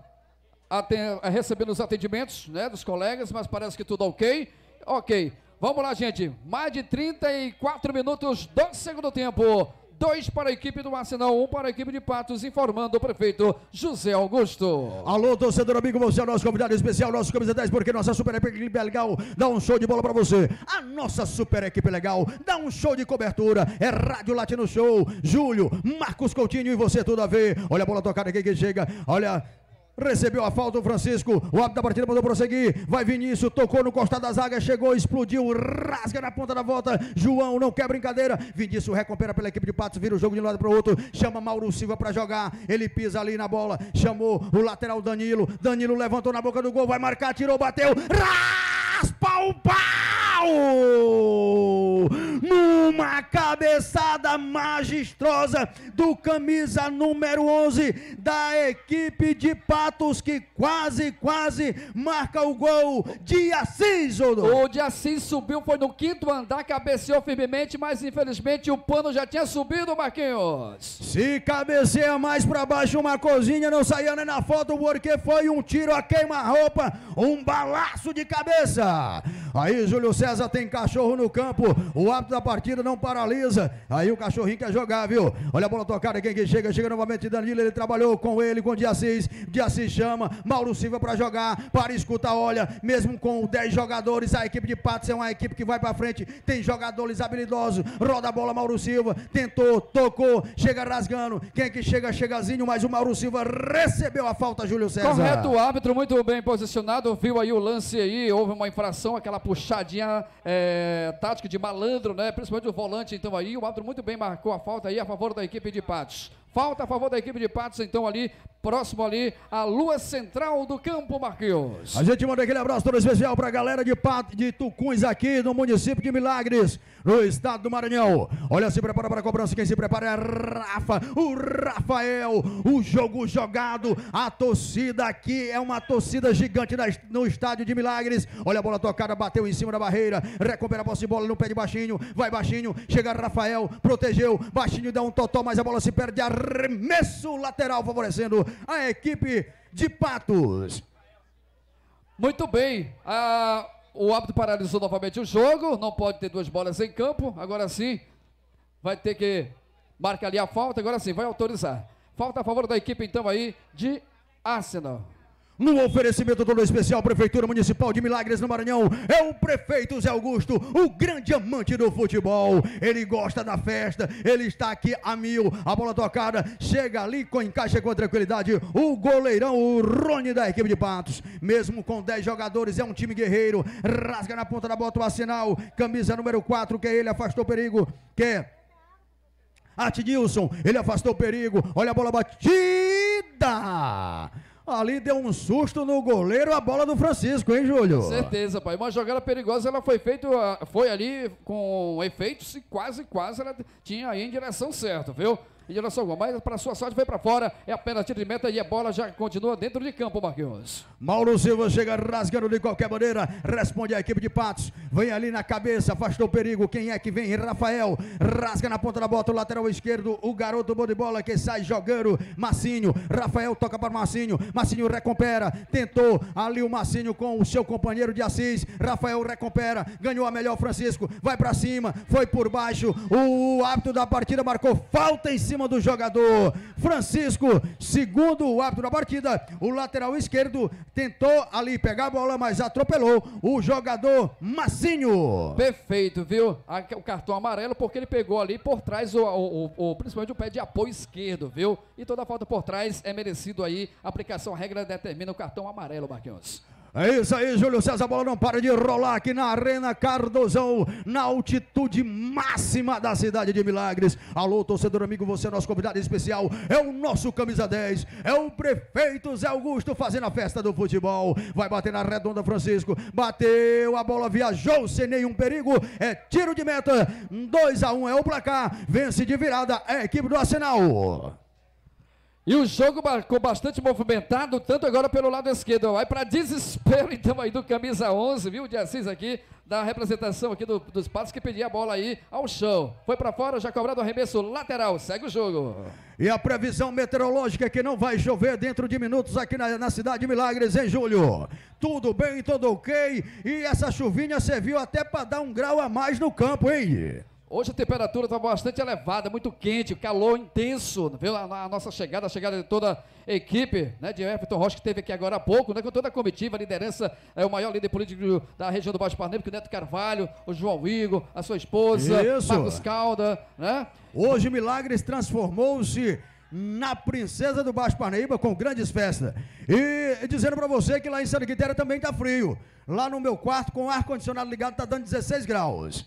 Speaker 12: recebendo os atendimentos né, dos colegas, mas parece que tudo ok. Ok. Vamos lá, gente. Mais de 34 minutos do segundo tempo. Dois para a equipe do Arsenal, um para a equipe de Patos, informando o prefeito José Augusto.
Speaker 11: Alô, torcedor amigo, você é o nosso convidado especial, nosso camisa 10, porque nossa super equipe legal, dá um show de bola pra você. A nossa super equipe legal, dá um show de cobertura, é Rádio Latino Show, Júlio, Marcos Coutinho e você tudo a ver. Olha a bola tocada aqui que chega, olha... Recebeu a falta o Francisco, o árbitro da partida mandou prosseguir, vai Vinícius, tocou no costado da zaga, chegou, explodiu, rasga na ponta da volta, João não quer brincadeira, Vinícius recupera pela equipe de Patos, vira o jogo de um lado para o outro, chama Mauro Silva para jogar, ele pisa ali na bola, chamou o lateral Danilo, Danilo levantou na boca do gol, vai marcar, tirou, bateu, raspa o pau! Numa cabeçada magistrosa do camisa número 11 da equipe de Patos que quase, quase marca o gol de Assis, Odô.
Speaker 12: O de Assis subiu, foi no quinto andar, cabeceou firmemente, mas infelizmente o pano já tinha subido, Marquinhos.
Speaker 11: Se cabeceia mais para baixo uma cozinha, não saía nem na foto, porque foi um tiro a queima-roupa, um balaço de cabeça. Aí Júlio César tem cachorro no campo, o da partida não paralisa. Aí o cachorrinho quer jogar, viu? Olha a bola tocada, quem que chega, chega novamente Danilo, ele trabalhou com ele, com o Diassis, Diassis chama, Mauro Silva para jogar, para escutar, olha, mesmo com 10 jogadores, a equipe de Patos é uma equipe que vai para frente, tem jogadores habilidosos, roda a bola Mauro Silva, tentou, tocou, chega rasgando, quem que chega, chegazinho, mas o Mauro Silva recebeu a falta, Júlio César.
Speaker 12: Correto, o árbitro muito bem posicionado, viu aí o lance aí, houve uma infração, aquela puxadinha é, tática de malandro, né? Principalmente o volante, então aí, o árbitro muito bem marcou a falta aí a favor da equipe de Patos. Falta a favor da equipe de Patos, então ali, próximo ali, a lua central do campo, Marquinhos.
Speaker 11: A gente manda aquele abraço todo especial para a galera de, Pat, de Tucuns aqui no município de Milagres, no estado do Maranhão. Olha, se prepara para a cobrança. Quem se prepara é Rafa, o Rafael. O jogo jogado. A torcida aqui é uma torcida gigante no estádio de Milagres. Olha a bola tocada, bateu em cima da barreira. Recupera a posse de bola no pé de baixinho. Vai baixinho, chega Rafael, protegeu. Baixinho dá um totó, mas a bola se perde. Arremesso lateral favorecendo a equipe de Patos.
Speaker 12: Muito bem. Ah, o árbitro paralisou novamente o jogo. Não pode ter duas bolas em campo. Agora sim, vai ter que marcar ali a falta. Agora sim, vai autorizar. Falta a favor da equipe, então, aí, de Arsenal.
Speaker 11: No oferecimento todo especial, Prefeitura Municipal de Milagres no Maranhão, é o prefeito Zé Augusto, o grande amante do futebol. Ele gosta da festa, ele está aqui a mil. A bola tocada, chega ali, com encaixa com tranquilidade. O goleirão, o Rony da equipe de Patos, mesmo com 10 jogadores, é um time guerreiro. Rasga na ponta da bota o assinal, camisa número 4, que é ele, afastou o perigo, que é Atnilson, ele afastou o perigo. Olha a bola batida. Ali deu um susto no goleiro a bola do Francisco, hein, Júlio?
Speaker 12: Certeza, pai. Uma jogada perigosa, ela foi feita, ah, foi ali com efeitos e quase, quase ela tinha aí em direção certa, viu? Direção ao gol. Mas para sua sorte foi para fora, é apenas tiro de meta e a bola já continua dentro de campo, Marquinhos.
Speaker 11: Mauro Silva chega rasgando de qualquer maneira, responde a equipe de Patos, vem ali na cabeça, afastou o perigo, quem é que vem? Rafael, rasga na ponta da bota, o lateral esquerdo, o garoto bom de bola que sai jogando, Massinho, Rafael toca para o Massinho, Massinho recupera, tentou ali o Massinho com o seu companheiro de Assis, Rafael recupera, ganhou a melhor Francisco, vai para cima, foi por baixo, o árbitro da partida marcou falta em cima do jogador, Francisco, segundo o árbitro da partida, o lateral esquerdo tentou ali pegar a bola, mas atropelou o jogador Massinho.
Speaker 12: Perfeito, viu? O cartão amarelo, porque ele pegou ali por trás, o, o- o- o- principalmente o pé de apoio esquerdo, viu? E toda falta por trás é merecido aí. A aplicação, a regra determina o cartão amarelo, Marquinhos.
Speaker 11: É isso aí, Júlio César. A bola não para de rolar aqui na Arena Cardozão, na altitude máxima da cidade de Milagres. Alô, torcedor amigo, você é nosso convidado especial. É o nosso camisa 10. É o prefeito Zé Augusto fazendo a festa do futebol. Vai bater na redonda, Francisco. Bateu, a bola viajou sem nenhum perigo. É tiro de meta. 2 a 1 é o placar. Vence de virada a equipe do Arsenal.
Speaker 12: E o jogo ficou bastante movimentado, tanto agora pelo lado esquerdo. Vai para desespero, então, aí do camisa 11, viu? De Assis aqui, da representação aqui do- dos patos que pedia a bola aí ao chão. Foi para fora, já cobrado o arremesso lateral. Segue o jogo.
Speaker 11: E a previsão meteorológica é que não vai chover dentro de minutos aqui na, na cidade de Milagres, em julho. Tudo bem, tudo ok. E essa chuvinha serviu até para dar um grau a mais no campo, hein?
Speaker 12: Hoje a temperatura está bastante elevada, muito quente, calor intenso, viu? A, a nossa chegada, a chegada de toda a equipe, né? De Everton Rocha, que esteve aqui agora há pouco, né? Com toda a comitiva, a liderança, é o maior líder político da região do Baixo Parnaíba, que o Neto Carvalho, o João Igor, a sua esposa,
Speaker 11: Isso.
Speaker 12: Marcos Calda, né?
Speaker 11: Hoje Milagres transformou-se na princesa do Baixo Parnaíba com grandes festas. E dizendo para você que lá em Santa Quitéria também tá frio. Lá no meu quarto com o ar condicionado ligado tá dando 16 graus.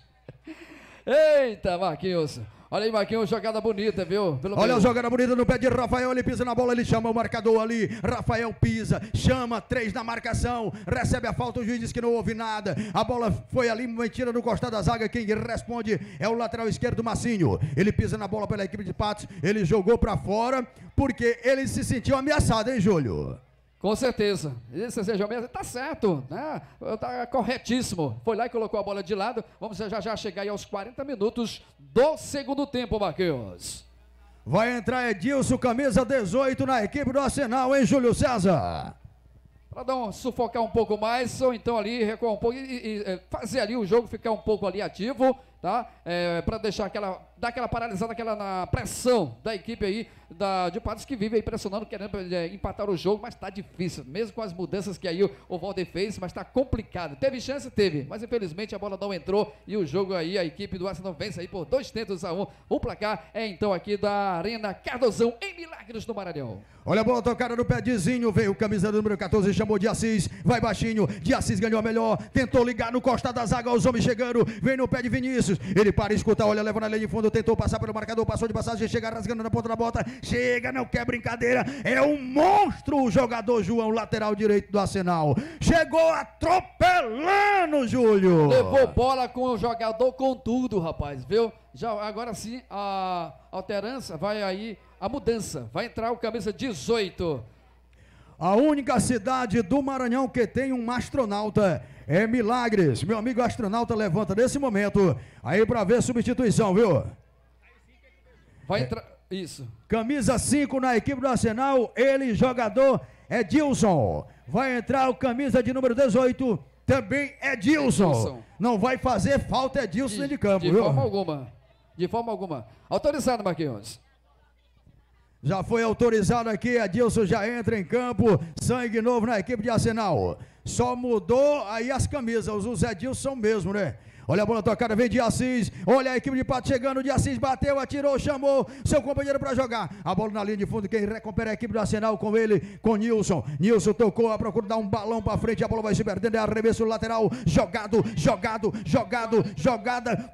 Speaker 12: Eita, Marquinhos. Olha aí, Marquinhos, jogada bonita, viu? Pelo
Speaker 11: Olha a jogada bonita no pé de Rafael, ele pisa na bola, ele chama o marcador ali. Rafael pisa, chama, três na marcação, recebe a falta, o juiz diz que não houve nada. A bola foi ali, mentira no costado da zaga, quem responde é o lateral esquerdo Massinho. Ele pisa na bola pela equipe de Patos, ele jogou pra fora, porque ele se sentiu ameaçado, hein, Júlio?
Speaker 12: Com certeza. Esse seja mesmo, tá certo, né? Tá corretíssimo. Foi lá e colocou a bola de lado. Vamos já já chegar aí aos 40 minutos do segundo tempo, Marquinhos.
Speaker 11: Vai entrar Edilson, camisa 18 na equipe do Arsenal, hein, Júlio César?
Speaker 12: Para dar um, sufocar um pouco mais, ou então ali recuar um pouco e, e- e, eh, fazer ali o jogo ficar um pouco ali ativo, tá? para deixar aquela, dar aquela paralisada, aquela na pressão da equipe aí, da, de Patos que vive aí pressionando, querendo eh, empatar o jogo, mas tá difícil, mesmo com as mudanças que aí o, o fez, mas tá complicado. Teve chance? Teve, mas infelizmente a bola não entrou e o jogo aí, a equipe do Arsenal vence aí por dois tentos a um. O placar é então aqui da Arena Cardozão, em Milagres do Maranhão.
Speaker 11: Olha a bola tocada no pé de Zinho, veio camisa número 14, chamou de Assis, vai baixinho, de Assis ganhou a melhor, tentou ligar no costa da zaga, os homens chegando, vem no pé de Vinícius, Vinícius. Ele para escutar, olha, leva na linha de fundo, tentou passar pelo marcador, passou de passagem, chega rasgando na ponta da bota. Chega, não quer brincadeira. É um monstro o jogador João, lateral direito do Arsenal. Chegou atropelando, Júlio.
Speaker 12: Levou bola com o jogador com tudo, rapaz, viu? Já, agora sim, a alterança vai aí, a mudança. Vai entrar o camisa 18.
Speaker 11: A única cidade do Maranhão que tem um astronauta é Milagres. Meu amigo astronauta levanta nesse momento aí para ver substituição, viu?
Speaker 12: Vai entrar. Isso.
Speaker 11: Camisa 5 na equipe do Arsenal, ele jogador é Dilson. Vai entrar o camisa de número 18, também é Dilson.
Speaker 12: Edilson.
Speaker 11: Não vai fazer falta é Dilson dentro de campo,
Speaker 12: De
Speaker 11: viu?
Speaker 12: forma alguma. De forma alguma. Autorizado, Marquinhos.
Speaker 11: Já foi autorizado aqui, Adilson já entra em campo, sangue novo na equipe de Arsenal. Só mudou aí as camisas, os Edilson mesmo, né? Olha a bola tocada, vem de Assis. Olha a equipe de Pato chegando. De Assis bateu, atirou, chamou seu companheiro para jogar. A bola na linha de fundo. Quem recupera é a equipe do Arsenal com ele, com Nilson. Nilson tocou a procura dar um balão para frente. A bola vai se perdendo. É arremesso lateral. Jogado, jogado, jogado, jogada.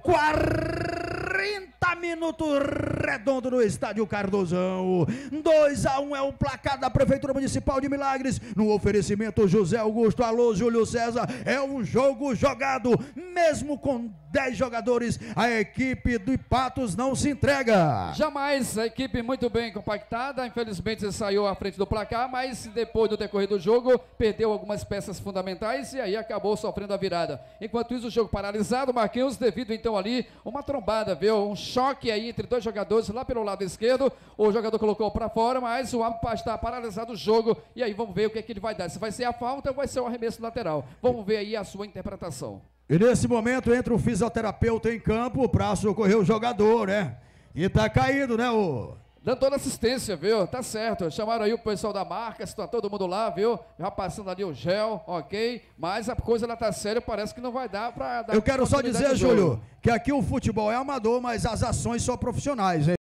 Speaker 11: 40 minutos redondo no estádio Cardozão. 2 a 1 é o placar da Prefeitura Municipal de Milagres. No oferecimento José Augusto, alô Júlio César. É um jogo jogado, mesmo com 10 jogadores. A equipe do Patos não se entrega.
Speaker 12: Jamais a equipe muito bem compactada. Infelizmente saiu à frente do placar, mas depois do decorrer do jogo perdeu algumas peças fundamentais e aí acabou sofrendo a virada. Enquanto isso, o jogo paralisado, Marquinhos, devido então ali uma trombada, viu? Um choque aí entre dois jogadores lá pelo lado esquerdo. O jogador colocou para fora, mas o árbitro está paralisado o jogo. E aí vamos ver o que, é que ele vai dar. Se vai ser a falta ou vai ser o arremesso lateral. Vamos ver aí a sua interpretação.
Speaker 11: E nesse momento entra o fisioterapeuta em campo para socorrer o jogador, né? E tá caído, né, o
Speaker 12: Dando toda assistência, viu? Tá certo. Chamaram aí o pessoal da marca, está todo mundo lá, viu? Já passando ali o gel, ok? Mas a coisa ela tá séria, parece que não vai dar para dar
Speaker 11: Eu quero só dizer. Júlio, que aqui o futebol é amador, mas as ações são profissionais, hein?